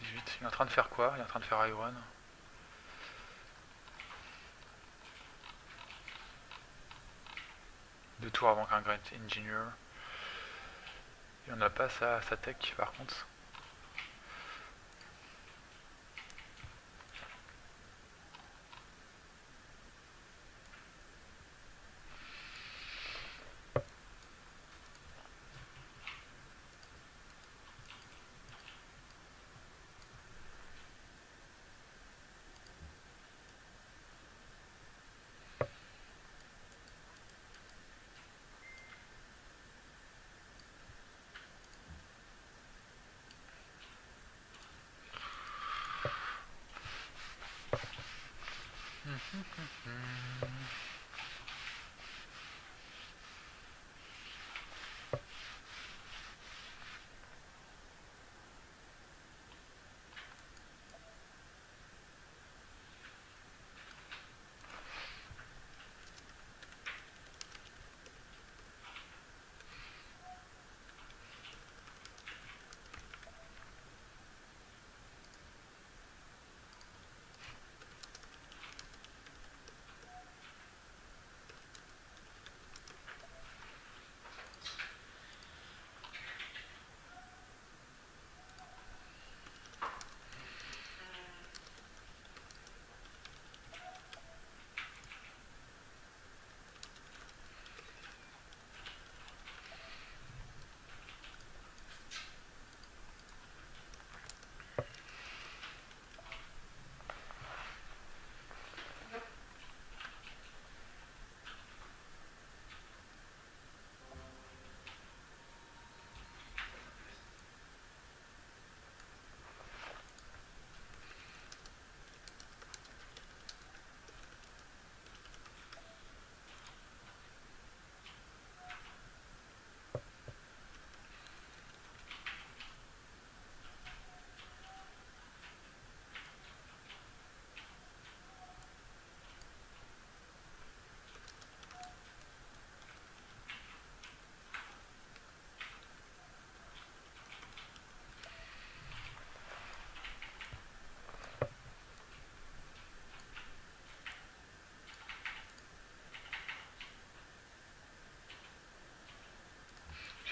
[SPEAKER 1] 18. Il est en train de faire quoi? Il est en train de faire Iron. Deux tours avant qu'un Great Engineer. Il en a pas sa, sa tech par contre.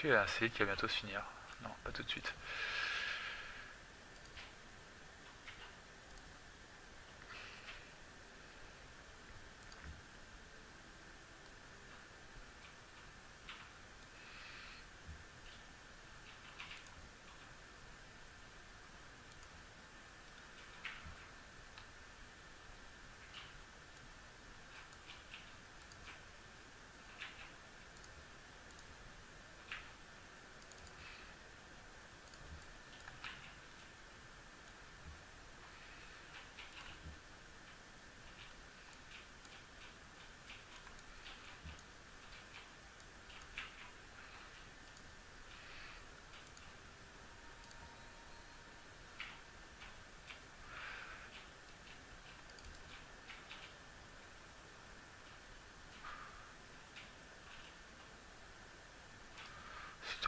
[SPEAKER 1] Il y a un C qui va bientôt se finir. Non, pas tout de suite.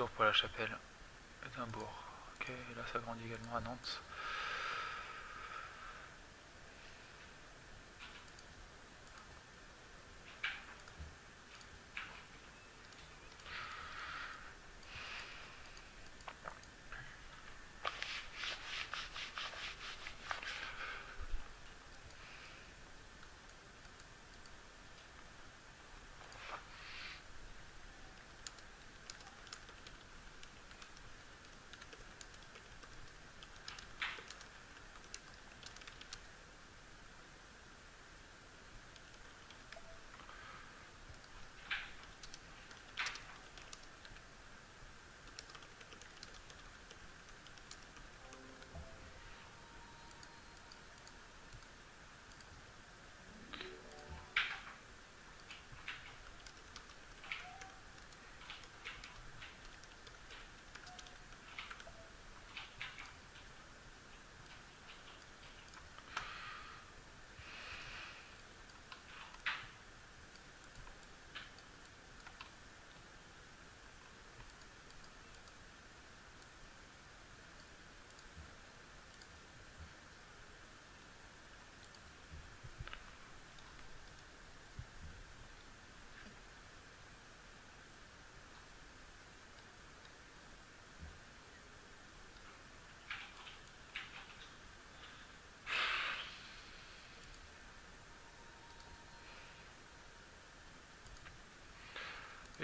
[SPEAKER 1] Pour la chapelle. Édimbourg. Ok, là ça grandit également à Nantes.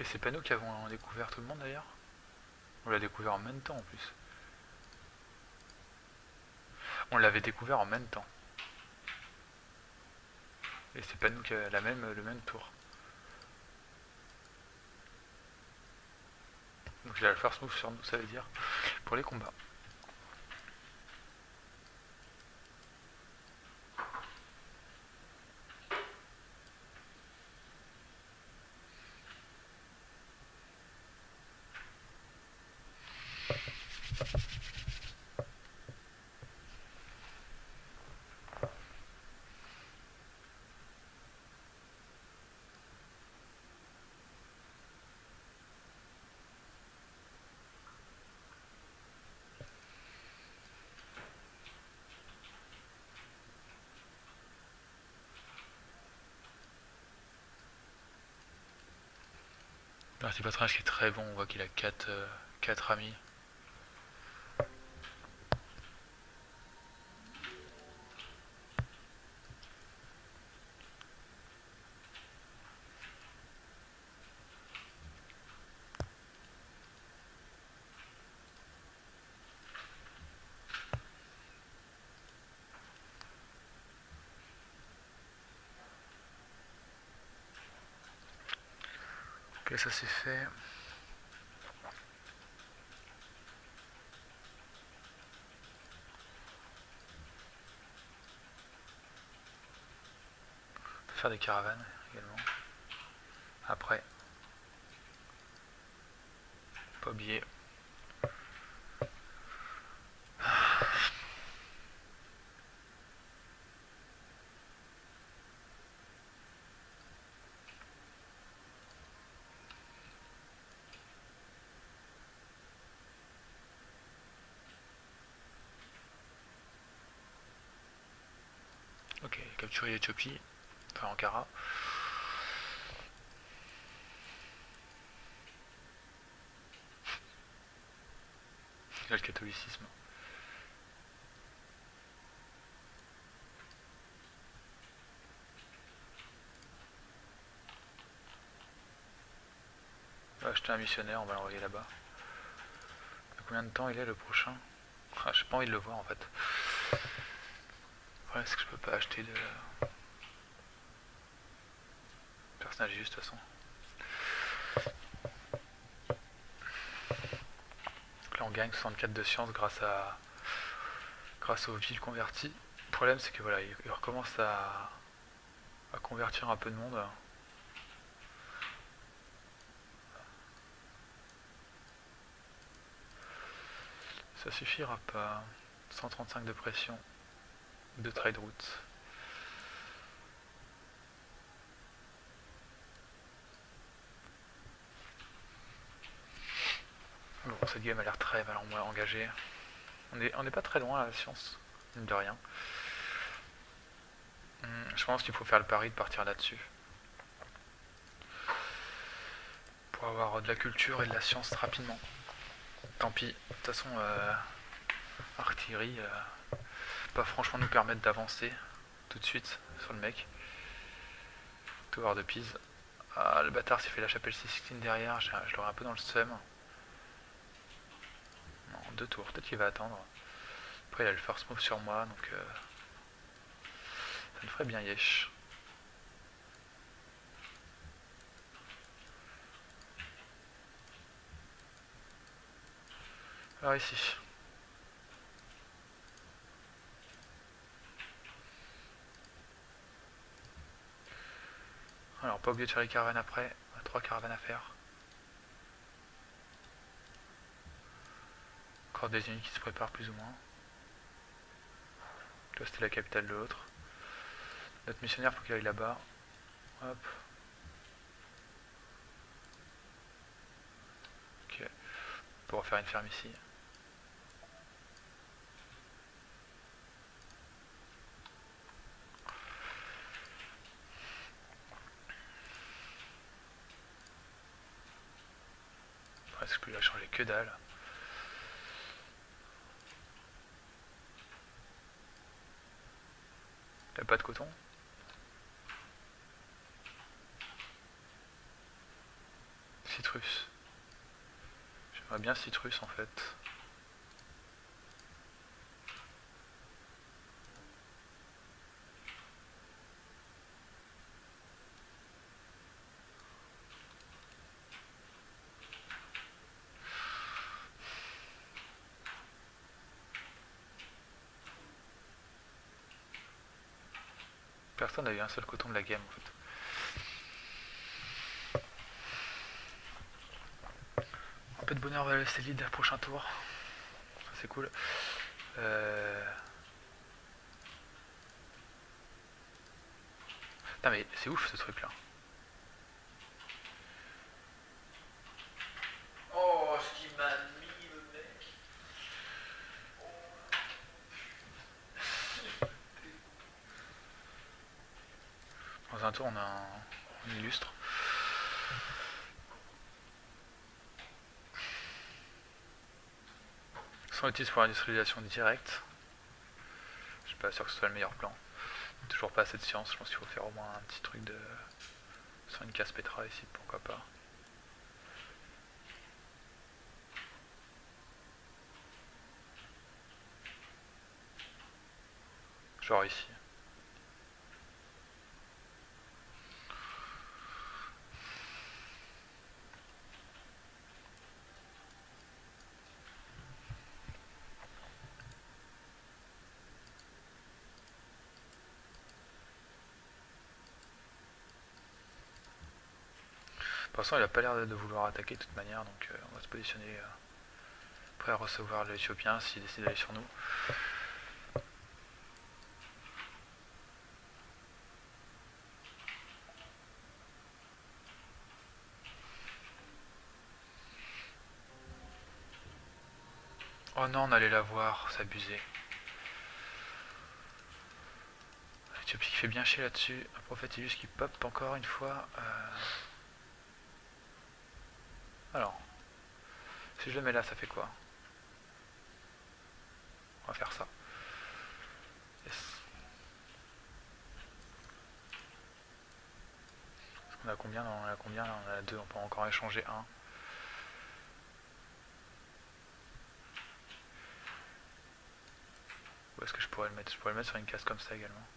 [SPEAKER 1] Et c'est pas nous qui avons découvert tout le monde d'ailleurs On l'a découvert en même temps en plus. On l'avait découvert en même temps. Et c'est pas nous qui avons la même, le même tour. Donc il a le first move sur nous, ça veut dire, pour les combats. Parti patronage qui est très bon, on voit qu'il a 4 quatre, euh, ça c'est fait. Faire des caravanes également. Après. Pas oublier. Capturer l'Éthiopie, enfin Ankara. le catholicisme. On va acheter un missionnaire, on va l'envoyer là-bas. Combien de temps il est le prochain? Ah, J'ai pas envie de le voir en fait. Le c'est que je peux pas acheter de personnage juste de toute façon. là on gagne 64 de science grâce à grâce aux villes converties. Le problème c'est que voilà, il recommence à, à convertir un peu de monde. Ça suffira pas. 135 de pression, de trade route. Bon, cette game a l'air très mal engagée. On n'est pas très loin à la science, de rien. Hmm, je pense qu'il faut faire le pari de partir là-dessus. Pour avoir de la culture et de la science rapidement. Tant pis. De toute façon, euh, artillerie, euh, pas franchement nous permettre d'avancer tout de suite sur le mec. Tower de Pise. Ah, le bâtard s'est fait la chapelle 16 derrière, je, l'aurai un peu dans le seum. Non, deux tours, peut-être qu'il va attendre. Après, il a le first move sur moi, donc euh, ça me ferait bien yesh. Alors ici. Alors pas oublier de faire les caravanes après. On a trois caravanes à faire. Encore des unités qui se préparent plus ou moins. Là c'était la capitale de l'autre. Notre missionnaire faut qu'il aille là-bas. Hop. Ok. Pour refaire une ferme ici. Que lui a changé que dalle a pas de coton? Citrus. J'aimerais bien citrus en fait. Personne n'a eu un seul coton de la game en fait. Un peu de bonheur va laisser prochain tour. C'est cool. Euh... Putain mais c'est ouf ce truc là. On a un, illustre. Sont utilisés pour l'industrialisation directe. Je suis pas sûr que ce soit le meilleur plan. Toujours pas assez de science, je pense qu'il faut faire au moins un petit truc de. Sur une casse pétra ici, pourquoi pas. Genre ici. Pour l'instant, il a pas l'air de vouloir attaquer de toute manière, donc euh, on va se positionner euh, prêt à recevoir l'Éthiopien s'il décide d'aller sur nous. Oh non, on allait la voir, s'abuser. L'Éthiopie qui fait bien chier là-dessus. Un prophète juste qui pop encore une fois. Euh, alors, si je le mets là, ça fait quoi? On va faire ça. Yes. On a combien? On a combien? Là On a deux, on peut encore échanger un. Où est-ce que je pourrais le mettre? Je pourrais le mettre sur une case comme ça également.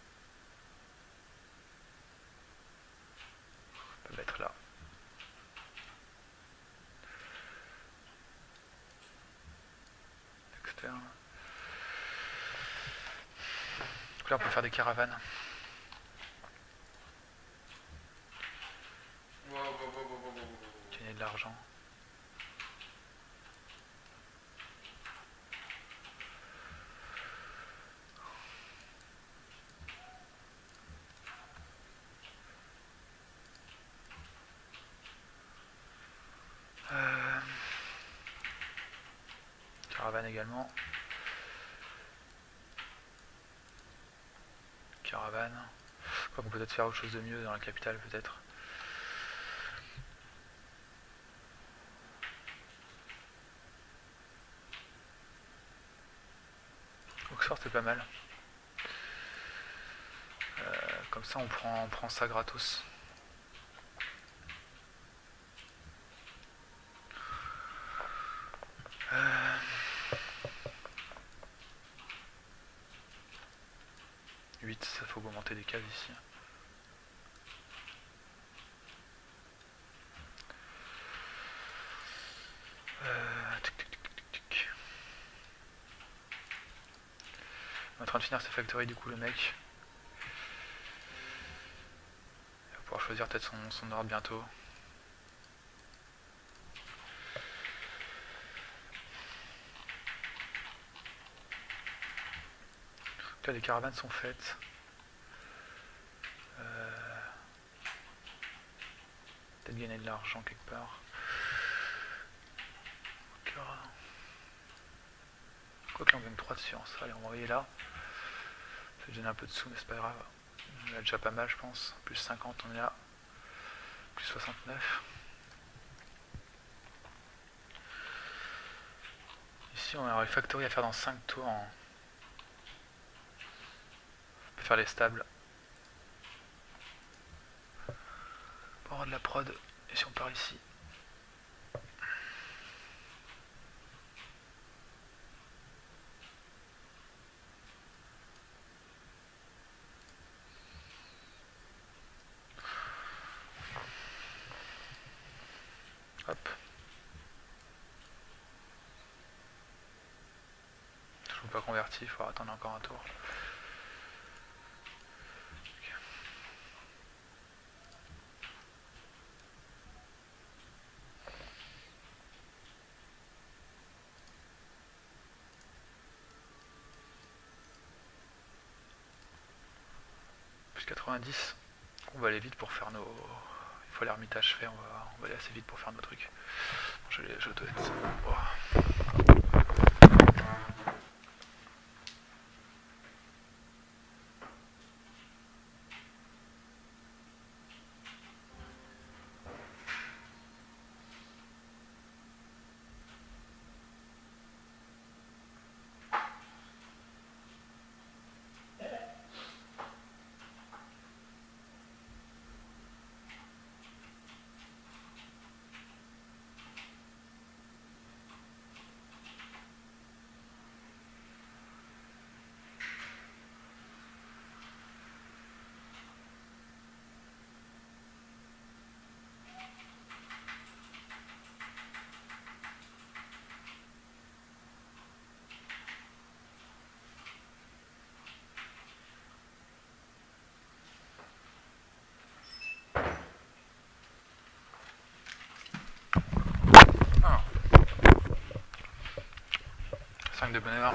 [SPEAKER 1] Je peux le mettre là. Externe. Donc là on peut faire des caravanes.
[SPEAKER 2] Wow.
[SPEAKER 1] Gagner de l'argent. Euh, Caravane également. Caravane. Quoi qu'on peut peut-être faire autre chose de mieux dans la capitale peut-être. Oxford c'est pas mal. Euh, comme ça on prend, on prend ça gratos. Euh, 8, ça faut augmenter des cases ici. Euh, tic, tic, tic, tic, tic. On est en train de finir sa factory du coup le mec. Il va pouvoir choisir peut-être son, ordre bientôt. Là les caravanes sont faites. Euh, Peut-être gagner de l'argent quelque part. Encore. Quoi que là on gagne 3 de science. Allez on va envoyer là. Ça gêne un peu de sous mais c'est pas grave. On a déjà pas mal je pense. Plus 50 on est là. Plus 69. Ici on a refactory à faire dans 5 tours. On peut faire les stables. Pour avoir de la prod. Et si on part ici. Hop. Toujours pas il faut attendre encore un tour. Plus 90. On va aller vite pour faire nos. Il faut l'ermitage fait, on va, aller assez vite pour faire nos trucs. Je dois être. Oh. Ah. 5 de bonheur.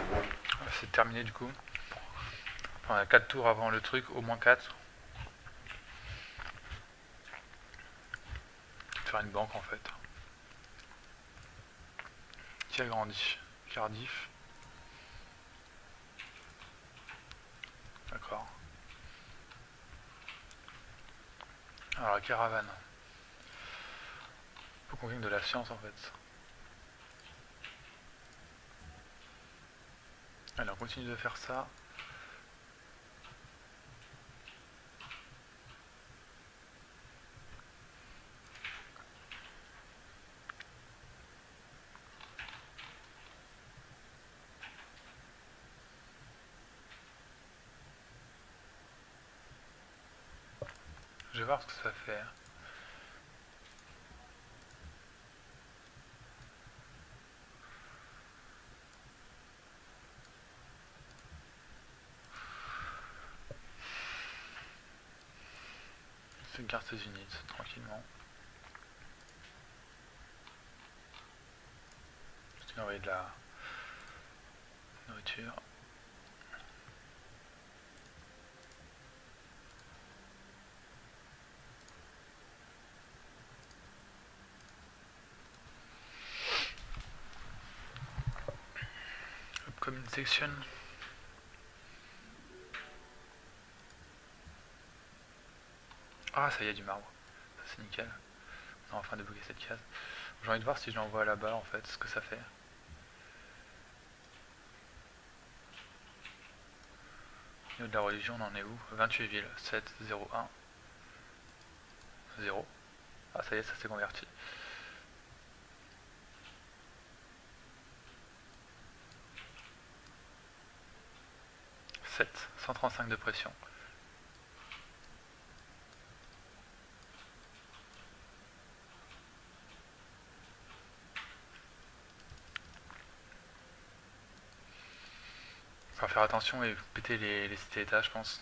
[SPEAKER 1] C'est terminé du coup. Enfin, on a 4 tours avant le truc, au moins 4. Faire une banque en fait. Qui a grandi Cardiff. D'accord. Alors la caravane. Faut qu'on gagne de la science en fait. Allez, on continue de faire ça. Je vais voir ce que ça fait. Carte unit tranquillement. Je vais envoyer de la nourriture. Commune section. Ah, ça y est, du marbre. C'est nickel. On a enfin débloqué cette case. J'ai envie de voir si je l'envoie là-bas, en fait, ce que ça fait. Au niveau de la religion, on en est où? 28 villes. 7, 0, 1. 0. Ah, ça y est, ça s'est converti. 7, 135 de pression. Faut faire attention et péter les, les cités-états, je pense.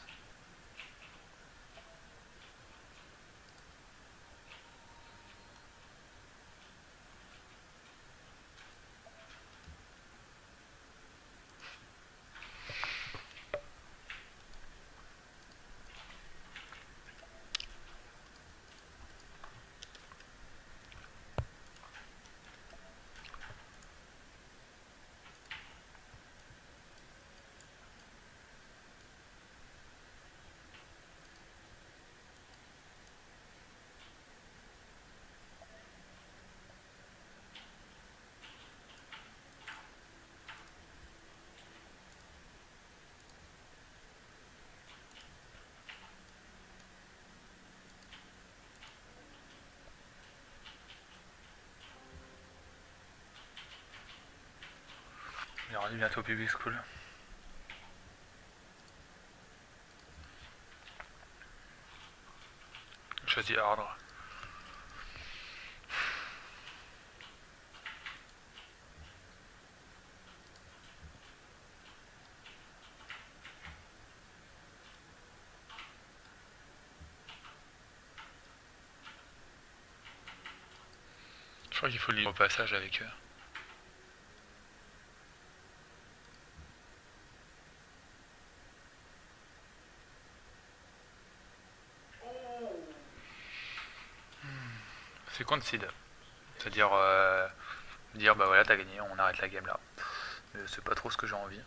[SPEAKER 1] Rendu bientôt au public school. Je choisis ordre. Je crois qu'il faut lire au passage avec eux. C'est concede. C'est-à-dire euh, dire bah voilà t'as gagné, on arrête la game là. Mais c'est pas trop ce que j'ai envie.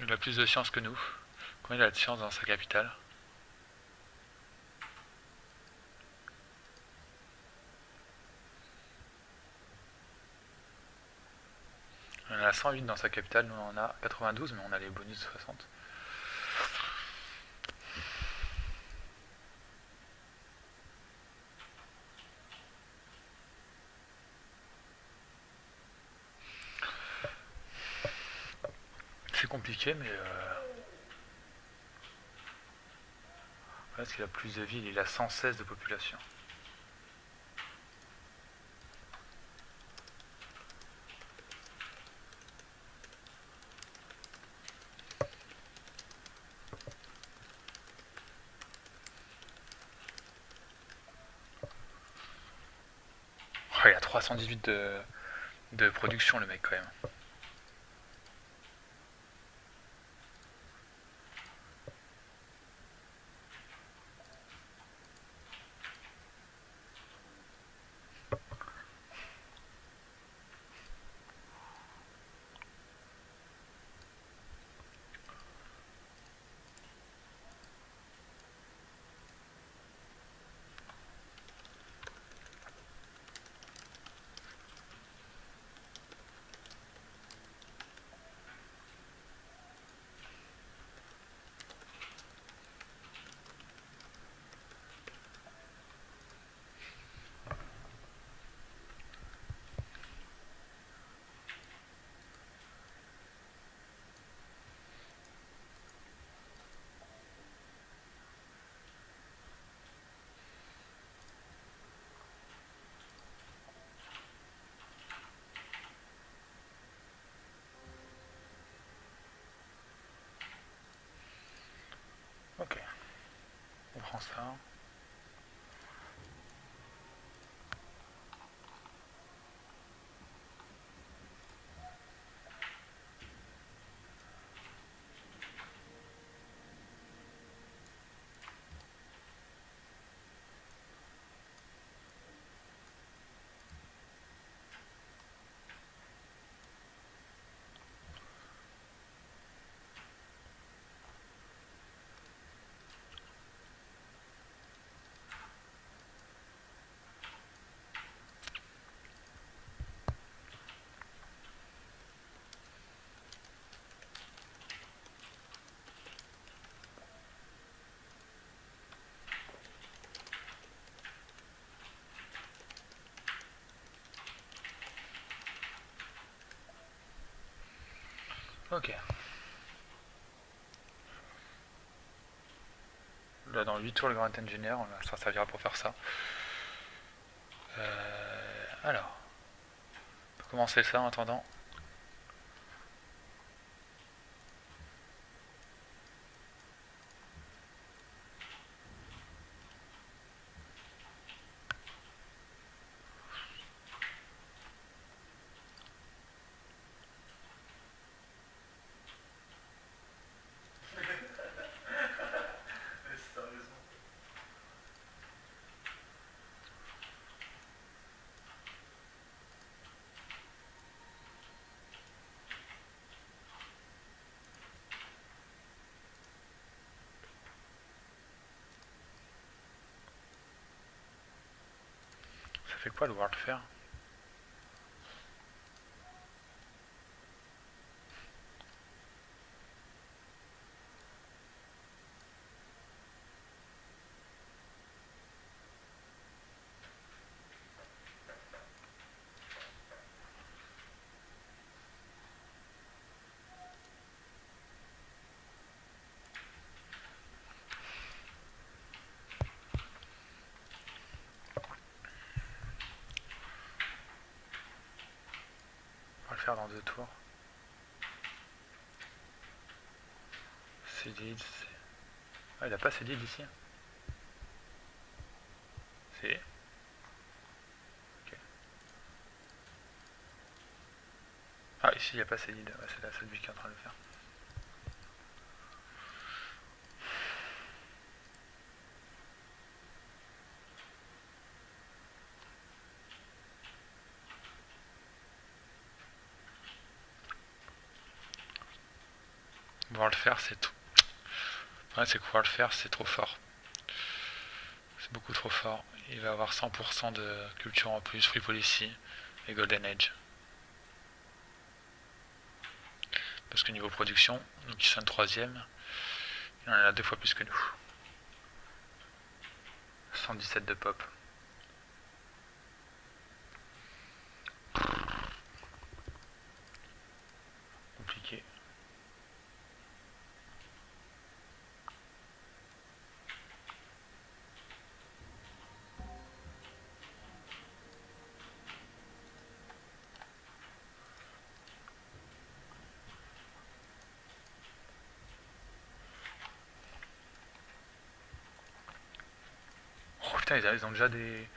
[SPEAKER 1] Il a plus de science que nous. Combien il a de science dans sa capitale? On en a 108 dans sa capitale, nous on en a 92, mais on a les bonus de 60. C'est compliqué, mais... Euh... Est-ce qu'il a plus de villes Il a 116 de population. Oh, il a 318 de, de production le mec quand même. Prends Ok. Là, dans 8 tours, le Grand Engineer, ça servira pour faire ça. Euh, alors, on peut commencer ça en attendant.
[SPEAKER 2] Mais sérieusement.
[SPEAKER 1] Quoi le World faire dans deux tours. C'est- Ah, il a pas leads ici. C'est. Ok. Ah, ici il n'y a pas. Ouais, c'est là, c'est lui qui est en train de le faire. Voir le c'est tout. Ouais, c'est quoi le faire, c'est trop fort. C'est beaucoup trop fort. Il va avoir 100% de culture en plus, Free Policy et Golden Age. Parce que niveau production, nous qui sommes troisième, il en a deux fois plus que nous. 117 de pop. Compliqué. Oh ils, ont déjà des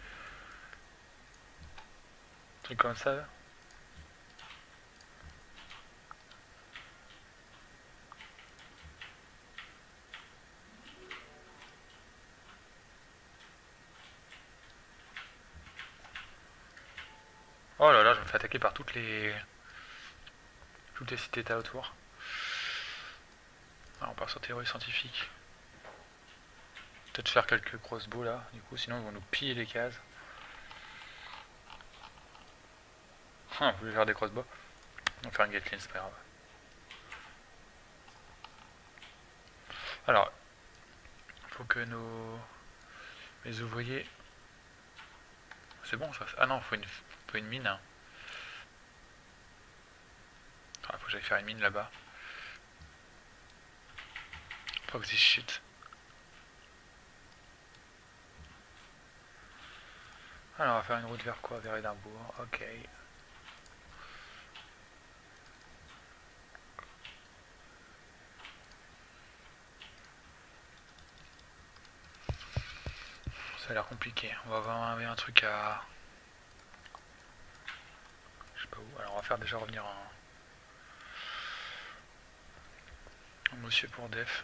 [SPEAKER 1] trucs comme ça. là. Oh là là, je me fais attaquer par toutes les toutes les cités états autour. Alors, on part sur théorie scientifique. Peut-être faire quelques crossbows là, du coup, sinon ils vont nous piller les cases. Ah, on voulait faire des crossbows. On va faire une gatling, c'est pas grave. Alors, faut que nos les ouvriers. C'est bon ça. Ah non, faut une, faut une mine. hein. Ah, faut que j'aille faire une mine là-bas. Shit. Alors, on va faire une route vers quoi? Vers Édimbourg. Ok. Ça a l'air compliqué. On va avoir un, truc à... Je sais pas où. Alors on va faire déjà revenir un... un monsieur pour def.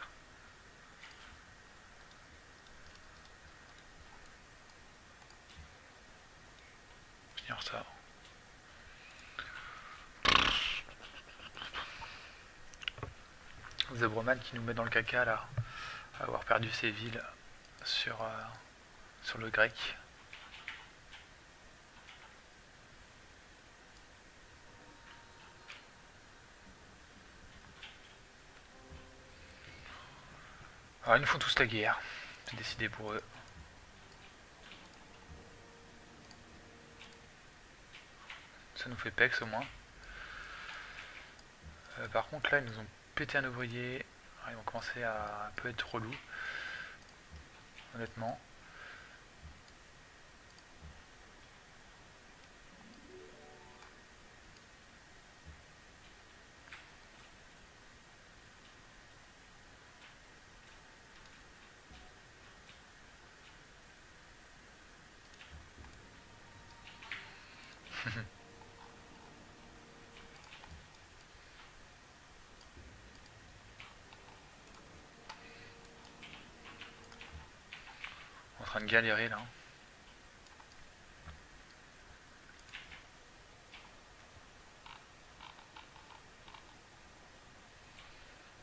[SPEAKER 1] Zebroman qui nous met dans le caca là, avoir perdu ses villes sur, euh, sur le grec. Alors ils nous font tous la guerre, c'est décidé pour eux. Ça nous fait pex au moins. Euh, par contre là ils nous ont pété un ouvrier. Alors, ils vont commencer à un peu être relou. Honnêtement. en train de galérer là. En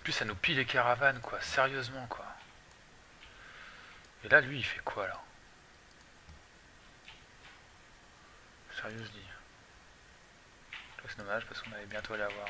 [SPEAKER 1] plus ça nous pille les caravanes quoi, sérieusement quoi. Et là lui il fait quoi là? Dis. C'est dommage parce qu'on allait bientôt aller avoir...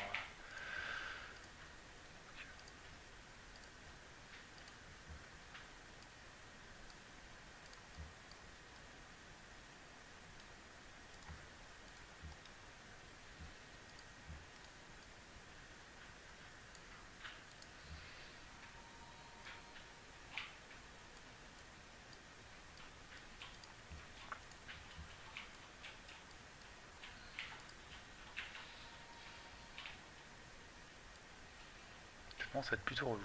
[SPEAKER 1] ça va être plutôt relou.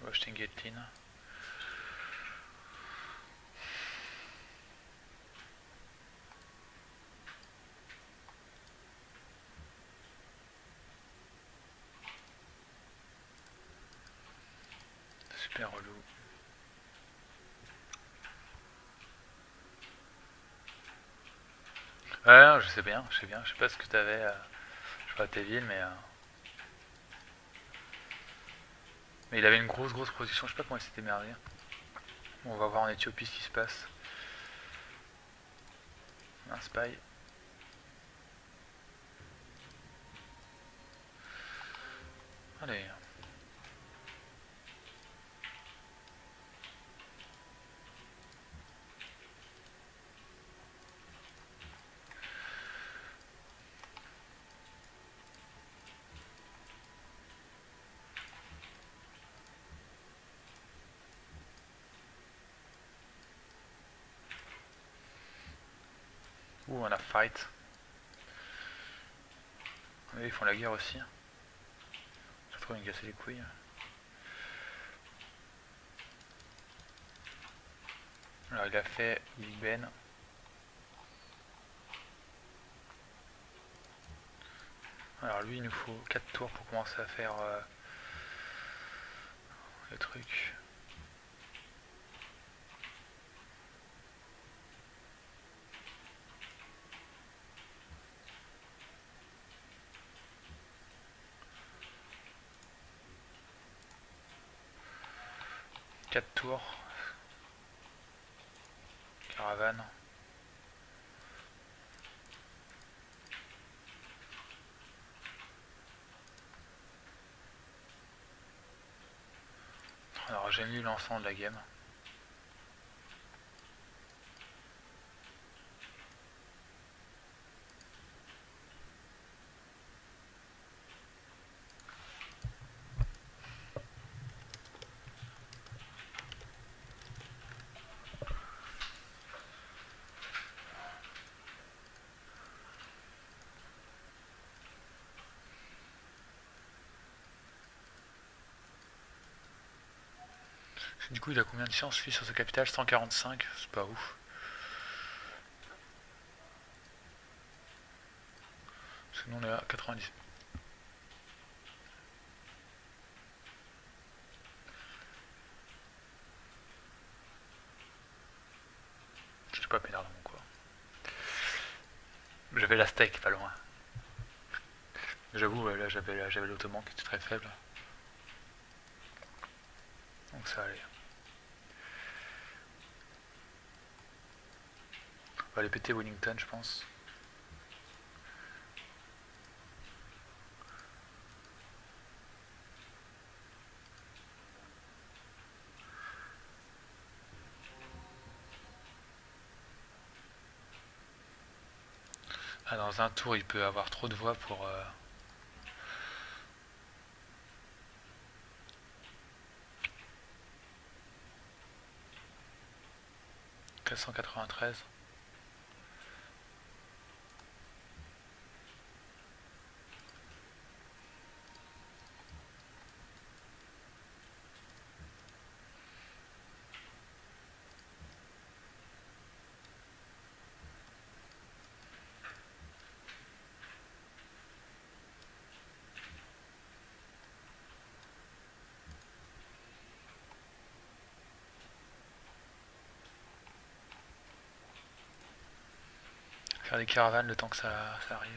[SPEAKER 1] On va acheter une Gatling. Super relou. Ouais, je sais bien, je sais bien, je sais pas ce que t'avais, euh, je pas tes villes, mais... euh, Mais il avait une grosse grosse production, je sais pas comment il s'était merdé. Bon, on va voir en Éthiopie ce qui se passe. Un spy. Allez. Ouh, on a ils font la guerre aussi. Je trouve me casser les couilles. Alors il a fait Big Ben. Alors lui il nous faut 4 tours pour commencer à faire euh, le truc. Quatre tours. Caravane. Alors j'ai mis l'ensemble de la game. Du coup, il a combien de sciences lui sur ce capital? 145, c'est pas ouf. Sinon, on est à 90. Je suis pas pénard dans mon coin. J'avais la steak pas loin. J'avoue, là j'avais l'ottoman qui était très faible. Donc ça allait. Va aller péter Wellington, je pense. Ah, dans un tour, il peut avoir trop de voix pour... Euh... 493 Faire des caravanes le temps que ça, arrive.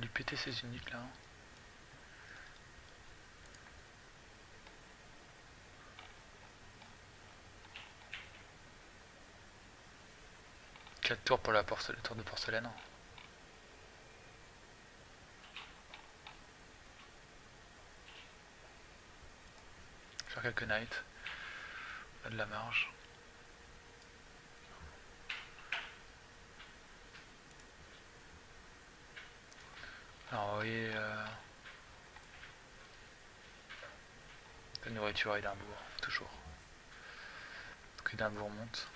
[SPEAKER 1] Lui péter ces uniques là. hein. 4 tours pour la tour de porcelaine. Faire quelques nights. On a de la marge. Alors vous voyez euh... la nourriture à Édimbourg, toujours. Donc Édimbourg monte.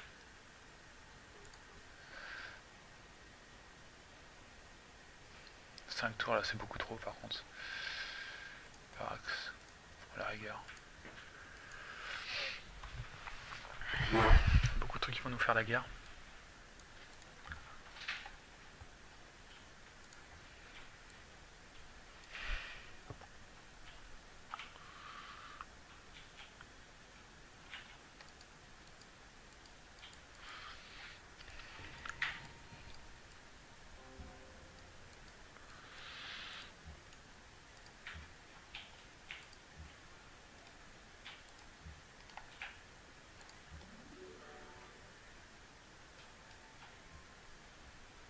[SPEAKER 1] 5 tours là c'est beaucoup trop par contre. Par axe, pour la rigueur. Beaucoup de trucs qui vont nous faire la guerre.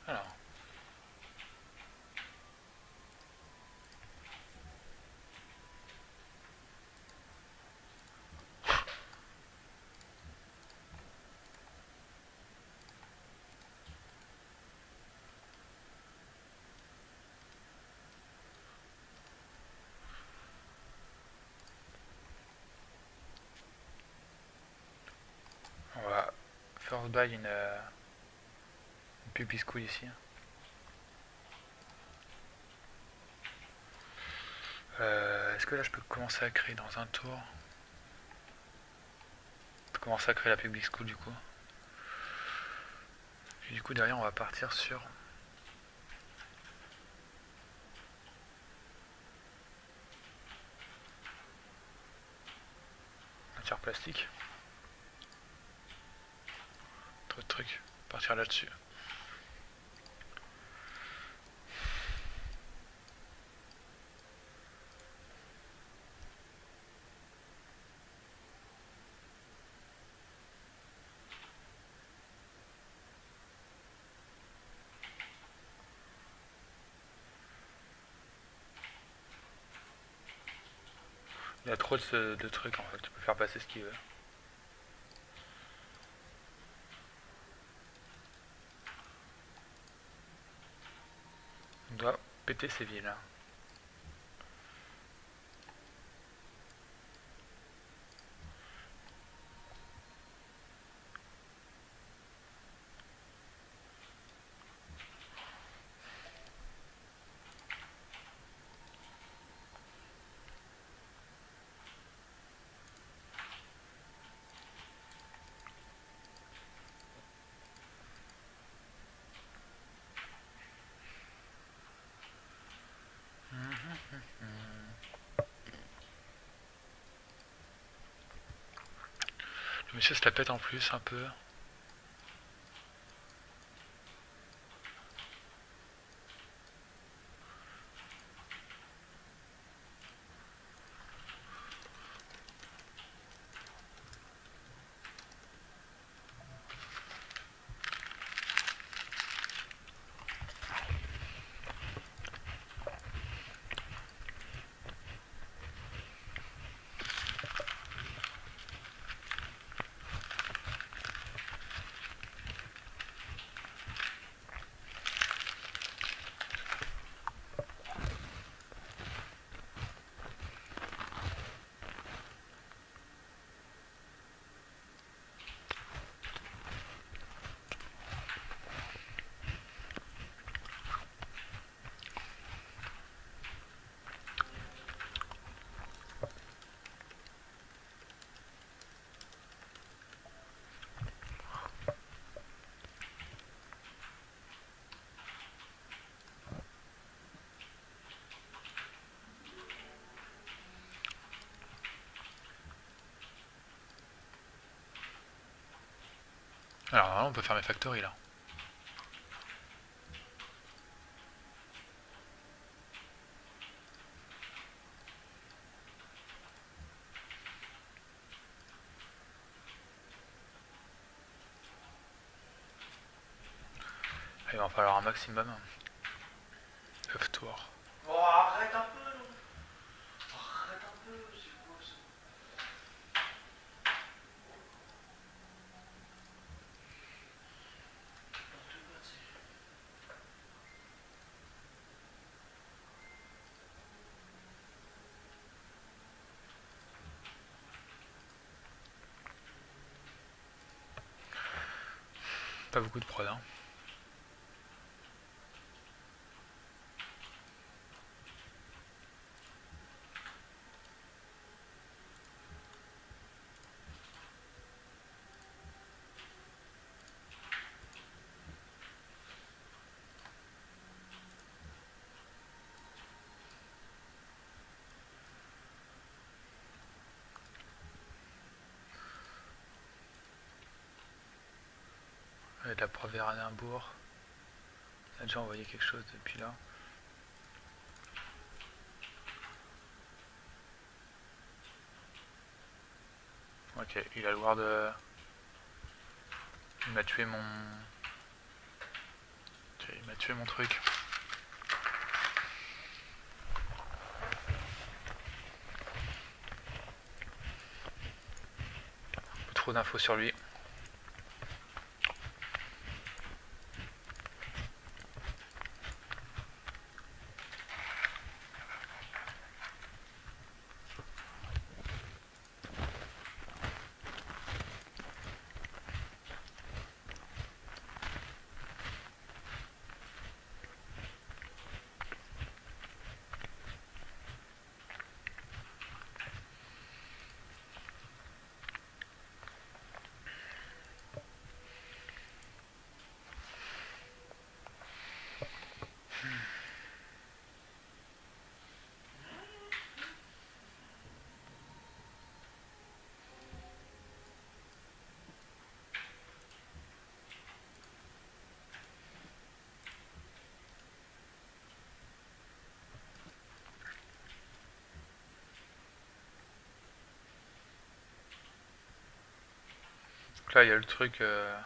[SPEAKER 1] Alors. On va first buy une, euh, ici. Euh, Est-ce que là je peux commencer à créer dans un tour? Commencer à créer la public school du coup. Et du coup derrière on va partir sur matière plastique. Trucs. Partir là-dessus. Il y a trop de, de trucs en fait, tu peux faire passer ce qu'il veut. Péter ces villes. Monsieur se la pète en plus un peu. Alors normalement on peut faire mes factories là. Il va en falloir un maximum. 9 tours.
[SPEAKER 2] Oh, arrête un peu, non Arrête un peu, c'est quoi ça N'importe quoi, c'est-
[SPEAKER 1] Pas beaucoup de prod hein. Et de la preuve vers Édimbourg. On a déjà envoyé quelque chose depuis là. Ok, il a le ward de... Il m'a tué mon... Il m'a tué mon truc. Trop d'infos sur lui. Là, il y a le truc. euh,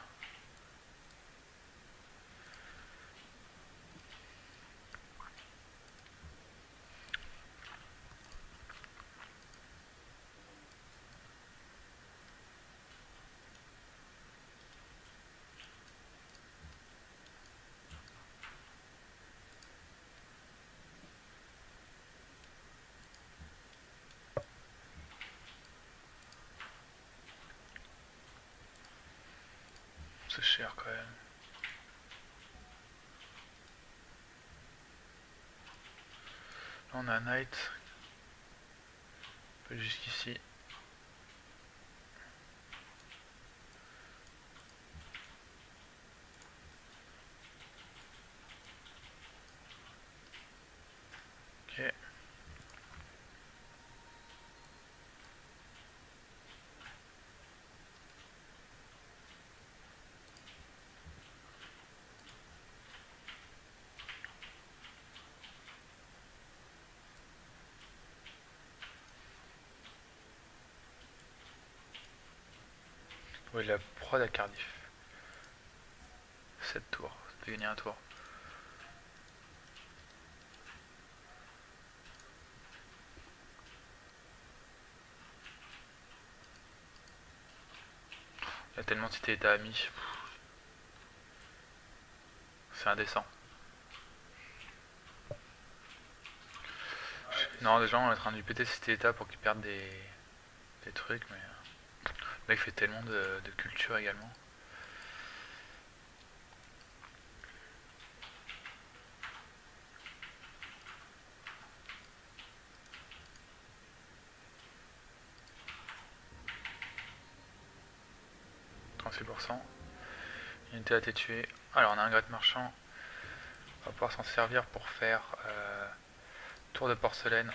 [SPEAKER 1] cher quand même. Là on a un Knight. Jusqu'ici. Ok. Oui, la prod à Cardiff. 7 tours. Ça peut gagner un tour. Il y a tellement de cités états amis. C'est indécent. Non, déjà on est en train de lui péter cité état pour qu'il perde des, des trucs, mais. Le mec fait tellement de, culture également. Unité été tuée. Alors on a un grette marchand. On va pouvoir s'en servir pour faire euh, tour de porcelaine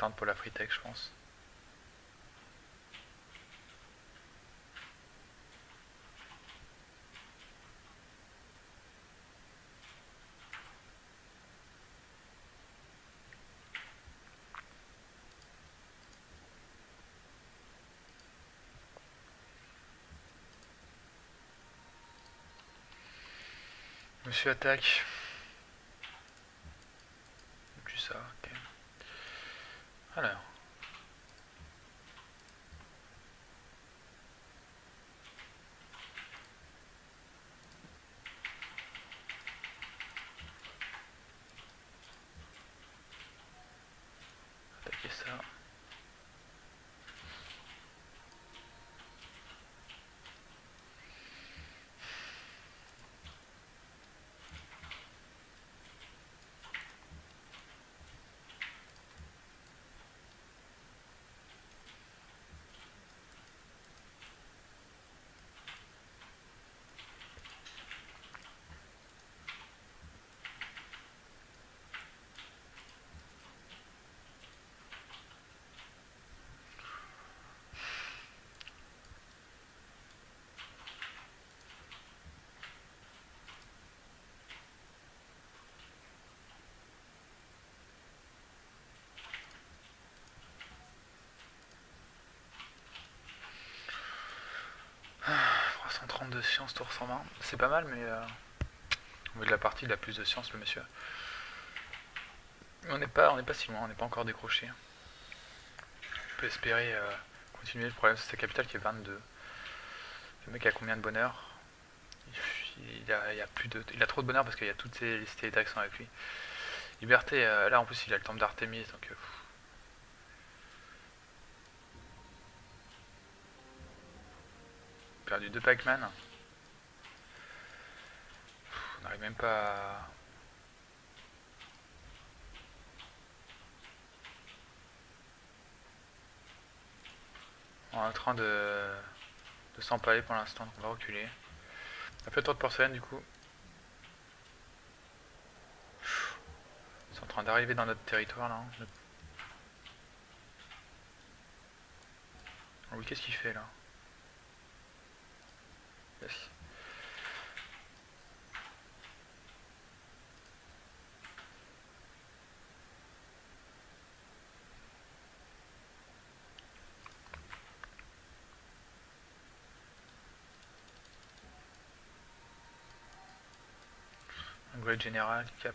[SPEAKER 1] attendre pour la Fritech, je pense. Monsieur attaque. Alors. Attaquer ça. Science tour 120. C'est pas mal, mais euh, au de la partie, il a plus de science, le monsieur. On n'est pas, on pas si loin, on n'est pas encore décroché. On peut espérer euh, continuer. Le problème, c'est sa capitale qui est 22. Le mec a combien de bonheur? Il a, il, plus de, il a trop de bonheur parce qu'il y a toutes ces listes avec lui. Liberté, euh, là en plus il a le temple d'Artémis, donc perdu deux Pac-Man. On n'arrive même pas à... On est en train de, de s'empaler pour l'instant, donc on va reculer. On a fait tour de porcelaine du coup. C'est en train d'arriver dans notre territoire là. Hein. oui, qu'est-ce qu'il fait là? Général qui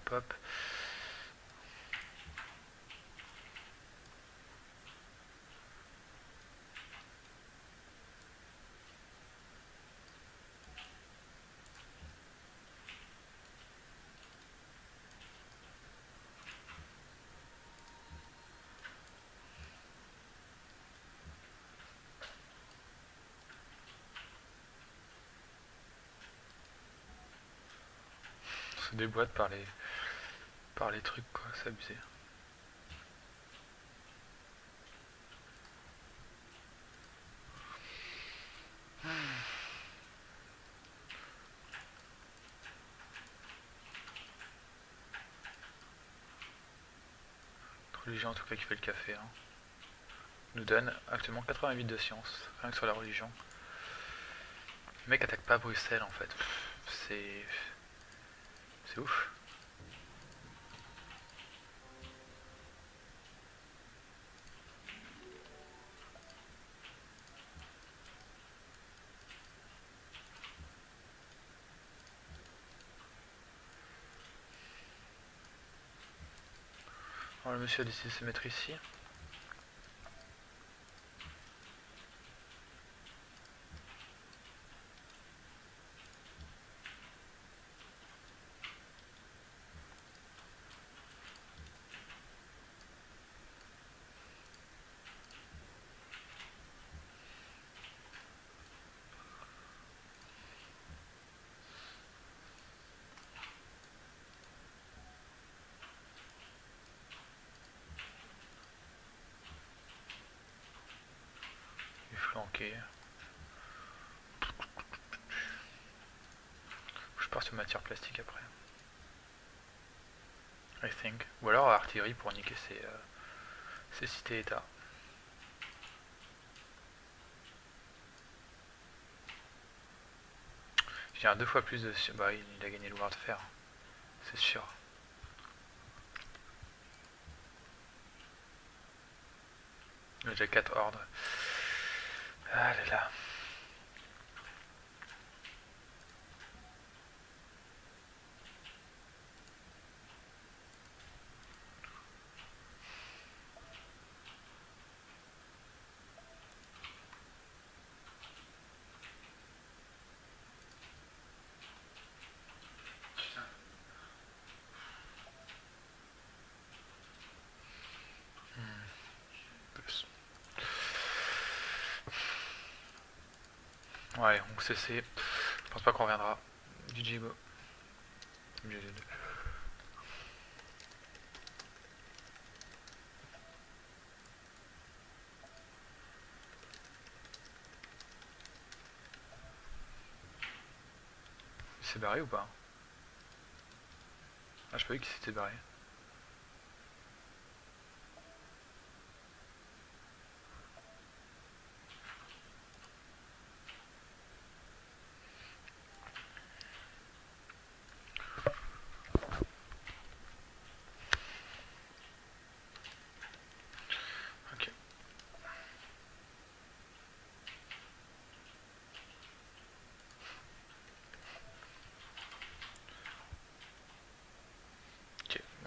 [SPEAKER 1] se déboîte par les par les trucs quoi, c'est abusé. Religion en tout cas qui fait le café. Hein. Nous donne actuellement 88 de science, rien que sur la religion. Le mec attaque pas Bruxelles en fait. C'est. C'est. Alors, le monsieur a décidé de se mettre ici. Il est flanqué. Je pars sur matière plastique après. I think. Ou alors artillerie pour niquer ses, euh, ses cités-états. J'ai deux fois plus de... Bah il a gagné le War de fer. C'est sûr. Déjà 4 ordres. Ah là là.
[SPEAKER 2] Putain.
[SPEAKER 1] Plus. Ouais, donc CC. Je pense pas qu'on reviendra. GG go. GG. Il s'est barré ou pas? Ah, je vu qu'il s'était barré. Ok.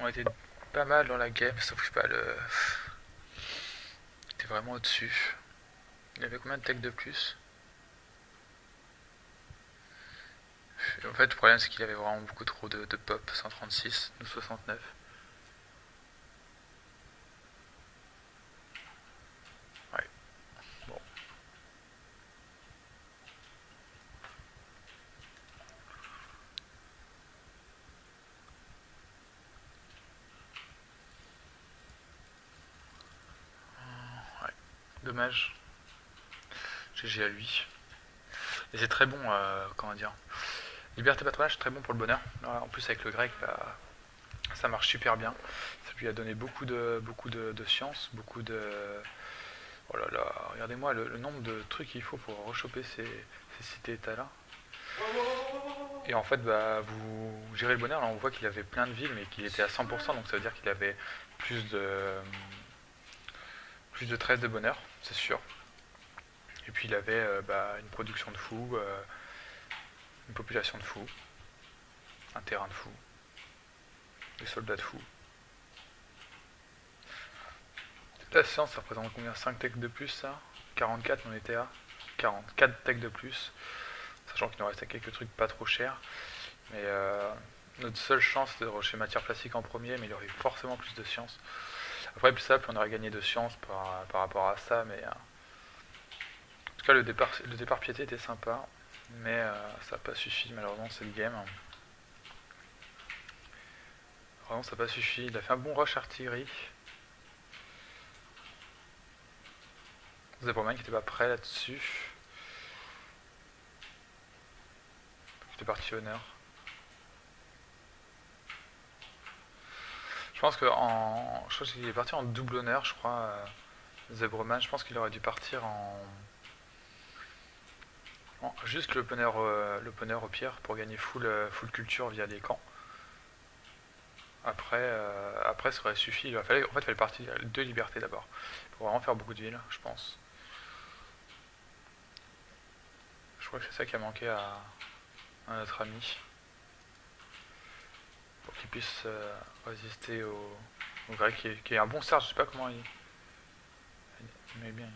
[SPEAKER 1] Ok, on était pas mal dans la game, sauf que pas le. Était vraiment au-dessus. Il avait combien de tech de plus? En fait, le problème c'est qu'il avait vraiment beaucoup trop de, de pop, 136, nous 69. Ouais. Bon. Ouais. GG à lui. Et c'est très bon, euh, comment dire. Liberté patronage, très bon pour le bonheur. En plus avec le grec, bah, ça marche super bien. Ça lui a donné beaucoup de, beaucoup de, science, beaucoup de... Oh là là, regardez-moi le, nombre de trucs qu'il faut pour rechoper ces, ces cités-états-là. Et en fait, bah, vous gérez le bonheur, là on voit qu'il avait plein de villes, mais qu'il était à 100%, donc ça veut dire qu'il avait plus de, plus de 13 de bonheur, c'est sûr. Et puis il avait euh, bah, une production de fou, euh, une population de fou, un terrain de fou. Les soldats de fous. La science, ça représente combien? 5 techs de plus, ça? 44, on était à 44 techs de plus. Sachant qu'il nous restait quelques trucs pas trop chers. Mais euh, notre seule chance, de rusher matière plastique en premier, mais il y aurait forcément plus de science. Après, plus ça, on aurait gagné de science par, rapport à ça, mais... Euh, en tout cas, le départ, le départ piété était sympa, mais euh, ça n'a pas suffi, malheureusement, c'est le game. Vraiment, ça n'a pas suffi. Il a fait un bon rush artillerie. Zebraman qui n'était pas prêt là-dessus. J'étais parti honneur. Je pense que en. Je pense qu'il est parti en double honneur, je crois. Euh, Zebreman, je pense qu'il aurait dû partir en. juste l'opener euh, au pire pour gagner full, euh, full culture via les camps. Après, euh, après ça aurait suffi. Il en fait, il fallait partir de liberté d'abord. Pour vraiment faire beaucoup de villes, je pense. Je crois que c'est ça qui a manqué à, notre ami. Pour qu'il puisse euh, résister au, grec qui est, un bon star, je sais pas comment il. Il met bien.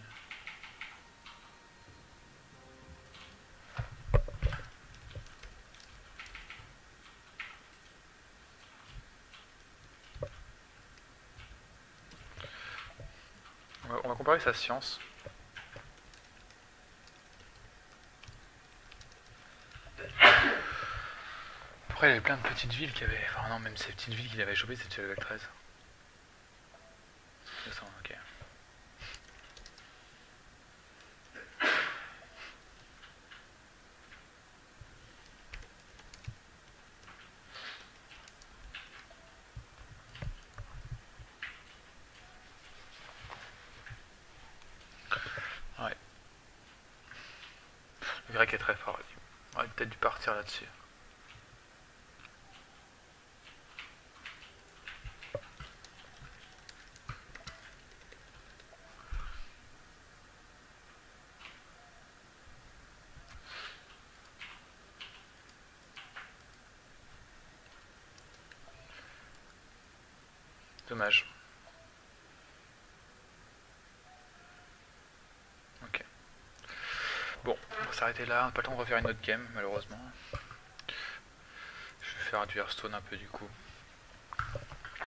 [SPEAKER 1] On va comparer sa science. Après, il y avait plein de petites villes qui avaient. Enfin, non, même ces petites villes qu'il avait chopées, c'était level 13. ok. Ouais. Le grec est très fort. On aurait peut-être dû partir là-dessus. Ok. Bon, on va s'arrêter là. On n'a pas le temps de refaire une autre game, malheureusement. Je vais faire du Hearthstone un peu du coup.